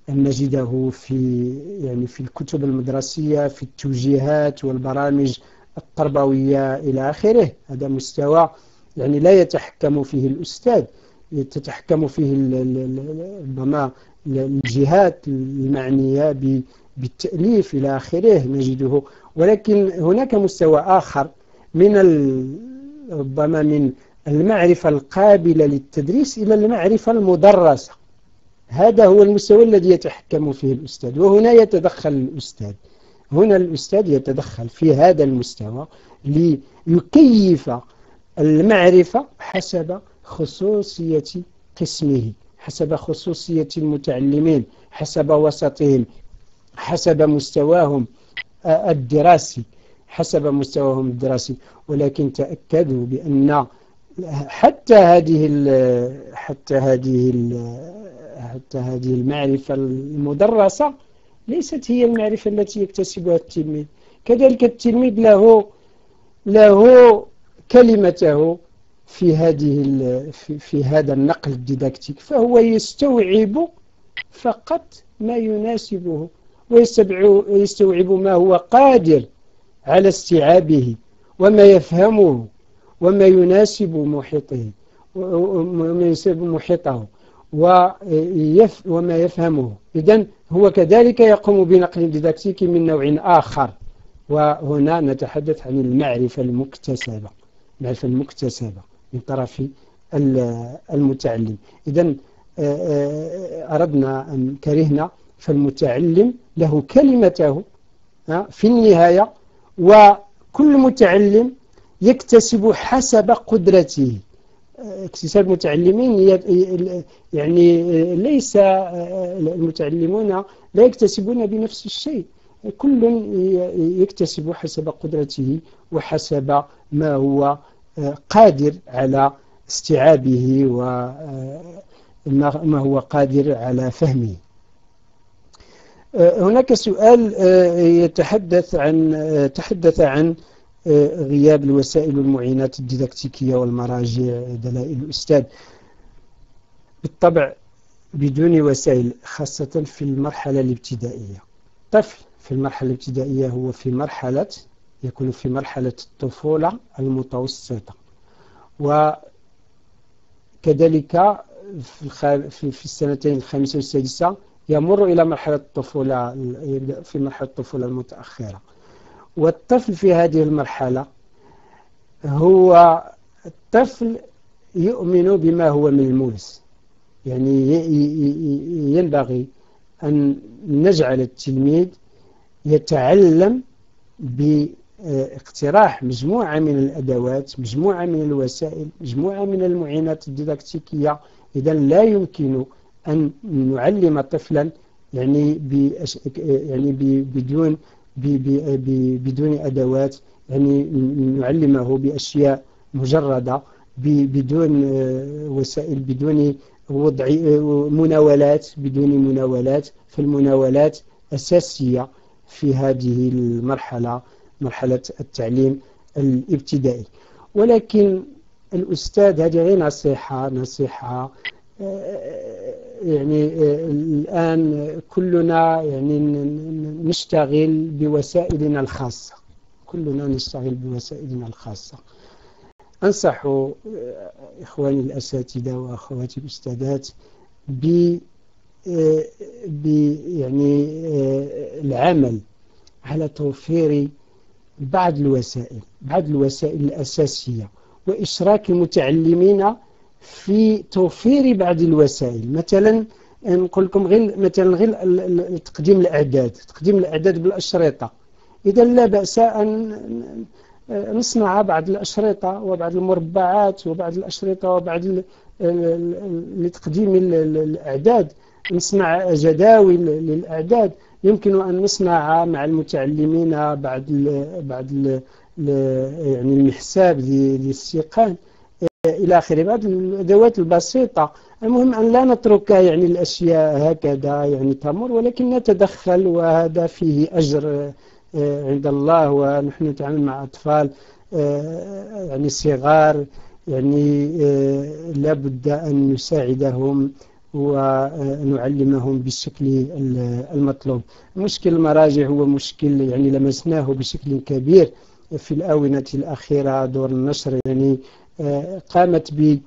أن نجده في يعني في الكتب المدرسية في التوجيهات والبرامج التربوية إلى آخره. هذا مستوى يعني لا يتحكم فيه الأستاذ تتحكم فيه ربما الجهات المعنية بالتأليف إلى آخره نجده. ولكن هناك مستوى آخر من ربما من المعرفة القابلة للتدريس إلى المعرفة المدرسة. هذا هو المستوى الذي يتحكم فيه الأستاذ وهنا يتدخل الأستاذ. هنا الأستاذ يتدخل في هذا المستوى ليكيف المعرفة حسب خصوصية قسمه حسب خصوصية المتعلمين حسب وسطهم حسب مستواهم الدراسي حسب مستواهم الدراسي. ولكن تأكدوا بأن حتى هذه حتى هذه حتى هذه المعرفة المدرسة ليست هي المعرفة التي يكتسبها التلميذ. كذلك التلميذ له له كلمته في هذه في, هذا النقل الديداكتيك فهو يستوعب فقط ما يناسبه ويستوعب ما هو قادر على استيعابه وما يفهمه. وما يناسب محيطه وما يناسب محيطه وما يفهمه. إذن هو كذلك يقوم بنقل ديداكتيكي من نوع آخر. وهنا نتحدث عن المعرفة المكتسبة المعرفة المكتسبة من طرف المتعلم. آه، أردنا أن كرهنا فالمتعلم له كلمته في النهاية وكل متعلم يكتسب حسب قدرته. اكتساب المتعلمين يعني ليس المتعلمون لا يكتسبون بنفس الشيء. كل يكتسب حسب قدرته وحسب ما هو قادر على استيعابه وما هو قادر على فهمه. هناك سؤال يتحدث عن تحدث عن غياب الوسائل والمعينات الديداكتيكية والمراجع دلائل الأستاذ. بالطبع بدون وسائل خاصة في المرحلة الابتدائية. طفل في المرحلة الابتدائية هو في مرحلة يكون في مرحلة الطفولة المتوسطة. وكذلك في, في السنتين الخامسة والسادسة يمر إلى مرحلة الطفولة في مرحلة الطفولة المتأخرة. والطفل في هذه المرحلة هو الطفل يؤمن بما هو ملموس. يعني ينبغي أن نجعل التلميذ يتعلم باقتراح مجموعة من الأدوات مجموعة من الوسائل مجموعة من المعينات الديداكتيكية. إذا لا يمكن أن نعلم طفلا يعني يعني بدون بدون أدوات يعني نعلمه بأشياء مجردة بدون آه، وسائل بدون وضع آه، مناولات بدون مناولات. فالمناولات أساسية في هذه المرحلة مرحلة التعليم الابتدائي. ولكن الأستاذ هذه غير نصيحة نصيحة يعني الآن كلنا يعني نشتغل بوسائلنا الخاصة. كلنا نشتغل بوسائلنا الخاصة. أنصح إخواني الأساتذة وأخواتي الأستاذات ب يعني العمل على توفير بعض الوسائل بعض الوسائل الأساسية وإشراك المتعلمين في توفير بعض الوسائل. مثلا نقول لكم غير مثلا غير تقديم الأعداد. تقديم الأعداد بالأشرطة. اذا لا بأس أن نصنع بعض الأشرطة وبعض المربعات وبعض الأشرطة وبعض لتقديم الأعداد. نصنع جداول للأعداد. يمكن أن نصنع مع المتعلمين بعض بعض يعني المحساب للسيقان. إلى آخره. بعض الأدوات البسيطة. المهم أن لا نترك يعني الأشياء هكذا يعني تمر ولكن نتدخل وهذا فيه أجر آه، عند الله ونحن نتعامل مع أطفال آه، يعني صغار يعني آه، لابد أن نساعدهم ونعلمهم بالشكل المطلوب. مشكل المراجع هو مشكل يعني لمسناه بشكل كبير في الآونة الأخيرة دور النشر يعني قامت ب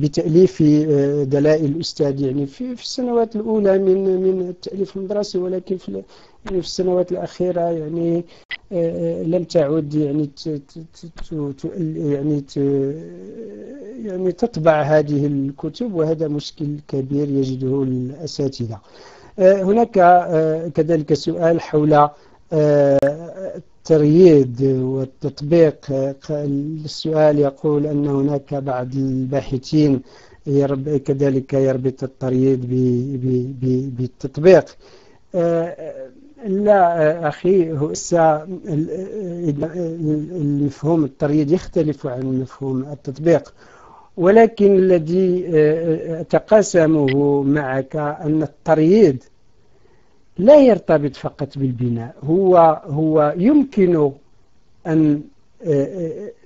بتأليف آه، دلائل الأستاذ. يعني في, في السنوات الأولى من من التأليف المدرسي ولكن في يعني في السنوات الأخيرة يعني آه، آه، لم تعد يعني يعني يعني تطبع هذه الكتب وهذا مشكل كبير يجده الأساتذة. هناك كذلك سؤال حول الترييد والتطبيق السؤال يقول أن هناك بعض الباحثين كذلك يربط الترييد بالتطبيق. لا أخي هو المفهوم التريد يختلف عن مفهوم التطبيق. ولكن الذي أتقاسمه معك أن التريد لا يرتبط فقط بالبناء هو هو يمكن أن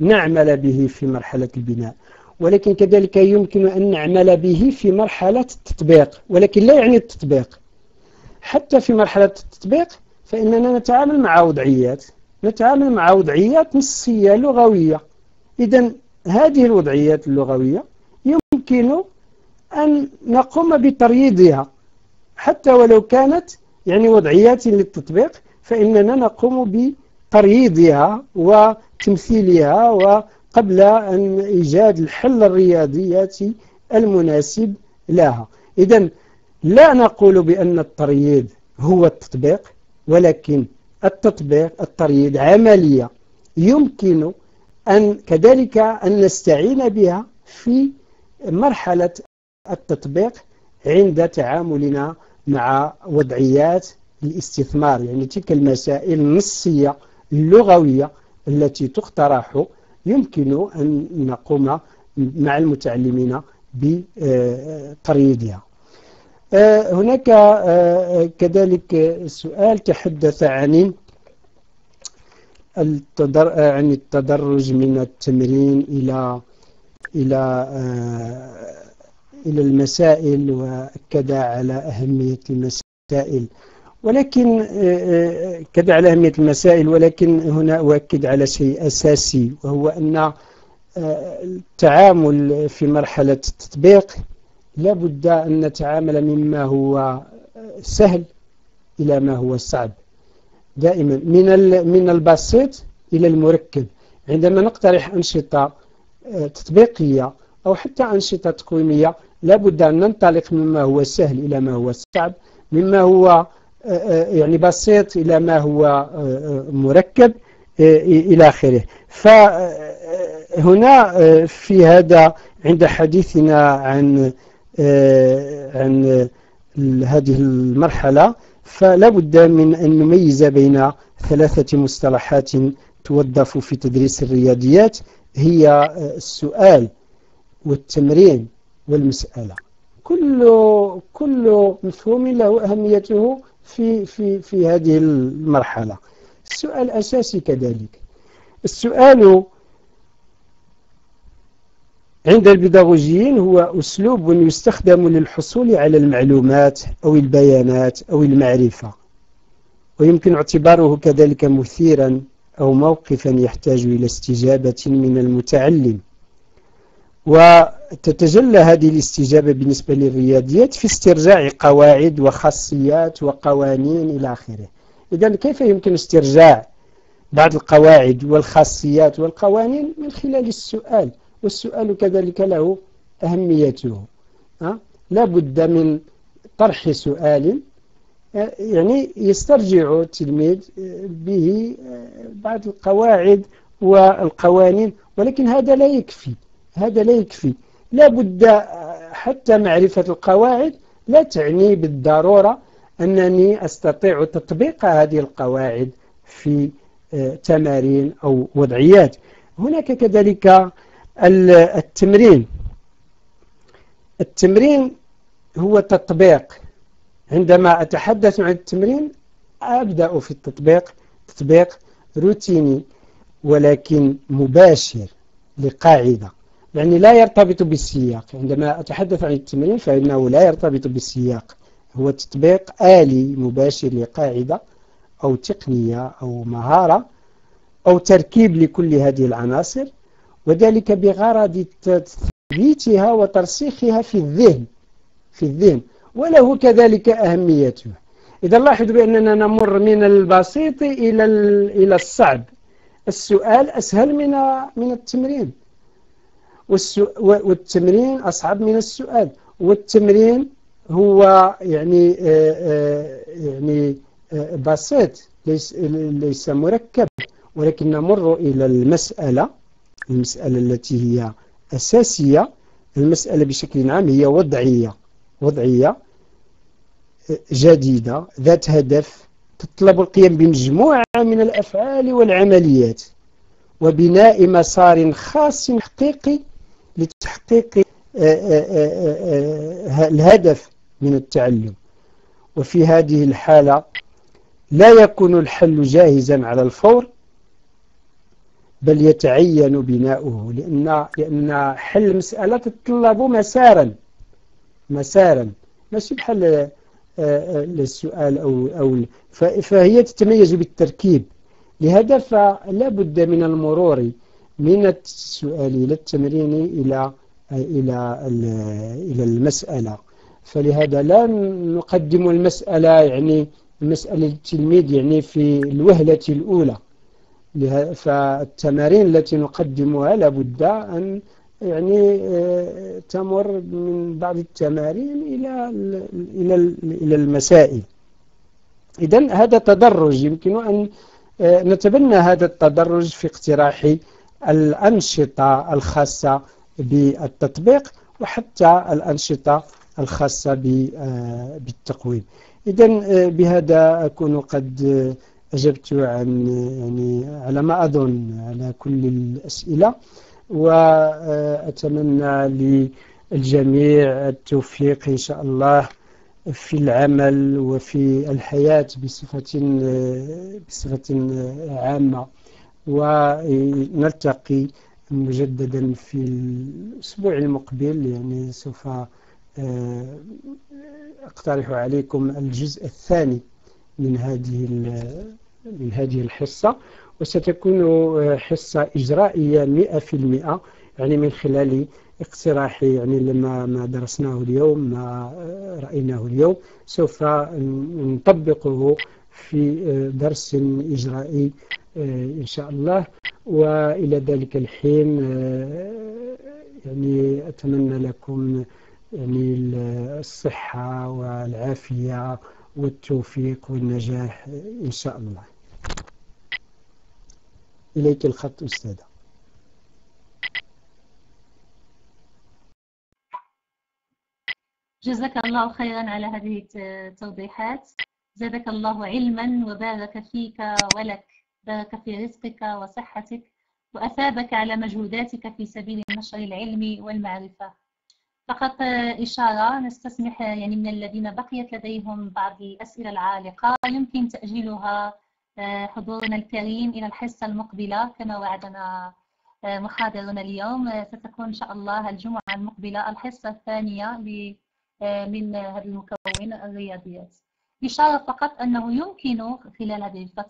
نعمل به في مرحلة البناء ولكن كذلك يمكن أن نعمل به في مرحلة التطبيق ولكن لا يعني التطبيق. حتى في مرحلة التطبيق فإننا نتعامل مع وضعيات نتعامل مع وضعيات نصية لغوية. إذا هذه الوضعيات اللغوية يمكن أن نقوم بترييدها حتى ولو كانت يعني وضعيات للتطبيق فإننا نقوم بترييدها وتمثيلها وقبل أن إيجاد الحل الرياضياتي المناسب لها. إذا لا نقول بأن الترييد هو التطبيق ولكن التطبيق الترييد عملية يمكن أن كذلك أن نستعين بها في مرحلة التطبيق عند تعاملنا مع وضعيات الاستثمار يعني تلك المسائل النصية اللغوية التي تقترح يمكن أن نقوم مع المتعلمين بترييدها آه، هناك آه، كذلك سؤال تحدث عن آه، عن التدرج من التمرين إلى إلى إلى المسائل وأكد على أهمية المسائل. ولكن كد على أهمية المسائل ولكن هنا أؤكد على شيء أساسي وهو أن التعامل في مرحلة التطبيق لابد أن نتعامل مما هو سهل إلى ما هو صعب. دائما من من البسيط إلى المركب. عندما نقترح أنشطة آه، تطبيقية أو حتى أنشطة تقويمية لابد أن ننطلق مما هو سهل إلى ما هو صعب مما هو آه، آه، يعني بسيط إلى ما هو مركب إلى آخره. فهنا في هذا عند حديثنا عن آه، عن هذه المرحلة. فلا بد من أن نميز بين ثلاثة مصطلحات توظف في تدريس الرياضيات. هي آه، السؤال والتمرين والمسألة. كل كل مفهوم له أهميته في في في هذه المرحلة. السؤال أساسي كذلك. السؤال عند البيداغوجيين هو أسلوب يستخدم للحصول على المعلومات أو البيانات أو المعرفة. ويمكن اعتباره كذلك مثيرا أو موقفا يحتاج إلى استجابة من المتعلم. وتتجلى هذه الاستجابة بالنسبة للرياضيات في استرجاع قواعد وخاصيات وقوانين إلى آخره. إذا كيف يمكن استرجاع بعض القواعد والخاصيات والقوانين من خلال السؤال؟ والسؤال كذلك له أهميته. لا بد من طرح سؤال يعني يسترجع التلميذ به بعض القواعد والقوانين ولكن هذا لا يكفي. هذا لا يكفي. لا بد حتى معرفة القواعد لا تعني بالضرورة أنني أستطيع تطبيق هذه القواعد في تمارين أو وضعيات. هناك كذلك التمرين. التمرين هو تطبيق. عندما أتحدث عن التمرين أبدأ في التطبيق تطبيق روتيني ولكن مباشر لقاعدة. يعني لا يرتبط بالسياق. عندما أتحدث عن التمرين فإنه لا يرتبط بالسياق. هو تطبيق آلي مباشر لقاعدة أو تقنية أو مهارة أو تركيب لكل هذه العناصر وذلك بغرض تثبيتها وترسيخها في الذهن في الذهن وله كذلك أهميته. إذا لاحظوا بأننا نمر من البسيط إلى إلى الصعب. السؤال أسهل من من التمرين. والتمرين أصعب من السؤال. والتمرين هو يعني آه، آه، يعني آه، بسيط ليس ليس مركب. ولكن نمر إلى المسألة المسألة التي هي أساسية. المسألة بشكل عام هي وضعية وضعية جديدة ذات هدف. تطلب القيام بمجموعة من الأفعال والعمليات وبناء مسار خاص حقيقي لتحقيق آه، آه، آه، الهدف من التعلم. وفي هذه الحالة لا يكون الحل جاهزا على الفور بل يتعين بناؤه لأن, لأن حل مسألة تتطلب مسارا مسارا. ماشي بحال السؤال أو, أو فهي تتميز بالتركيب. لهذا فلا بد من المرور من السؤال إلى التمرين إلى إلى إلى المسألة. فلهذا لا نقدم المسألة يعني مسألة التلميذ يعني في الوهلة الأولى. فالتمارين التي نقدمها لابد أن يعني آه، تمر من بعض التمارين إلى إلى إلى المسائل. إذا هذا تدرج يمكن أن آه، نتبنى هذا التدرج في اقتراح الأنشطة الخاصة بالتطبيق وحتى الأنشطة الخاصة آه، بالتقويم. إذا بهذا أكون قد أجبت عن يعني على ما أظن على كل الأسئلة وأتمنى للجميع التوفيق إن شاء الله في العمل وفي الحياة بصفة بصفة عامة. ونلتقي مجددا في الأسبوع المقبل يعني سوف أقترح عليكم الجزء الثاني من هذه من هذه الحصة وستكون حصة إجرائية مئة في المئة يعني من خلال اقتراح يعني لما ما درسناه اليوم ما رأيناه اليوم سوف نطبقه في درس إجرائي إن شاء الله. وإلى ذلك الحين يعني أتمنى لكم يعني الصحة والعافية والتوفيق والنجاح إن شاء الله. إليك الخط أستاذة. جزاك الله خيرا على هذه التوضيحات. زادك الله علما وبارك فيك ولك. بارك في رزقك وصحتك وأثابك على مجهوداتك في سبيل نشر العلم والمعرفة. فقط إشارة نستسمح يعني من الذين بقيت لديهم بعض الأسئلة العالقة. يمكن تأجيلها آه، حضورنا الكريم إلى الحصة المقبلة كما وعدنا آه، محاضرنا اليوم. آه، ستكون إن شاء الله الجمعة المقبلة الحصة الثانية من هذا المكون الرياضيات. إشارة فقط أنه يمكن خلال هذه الفترة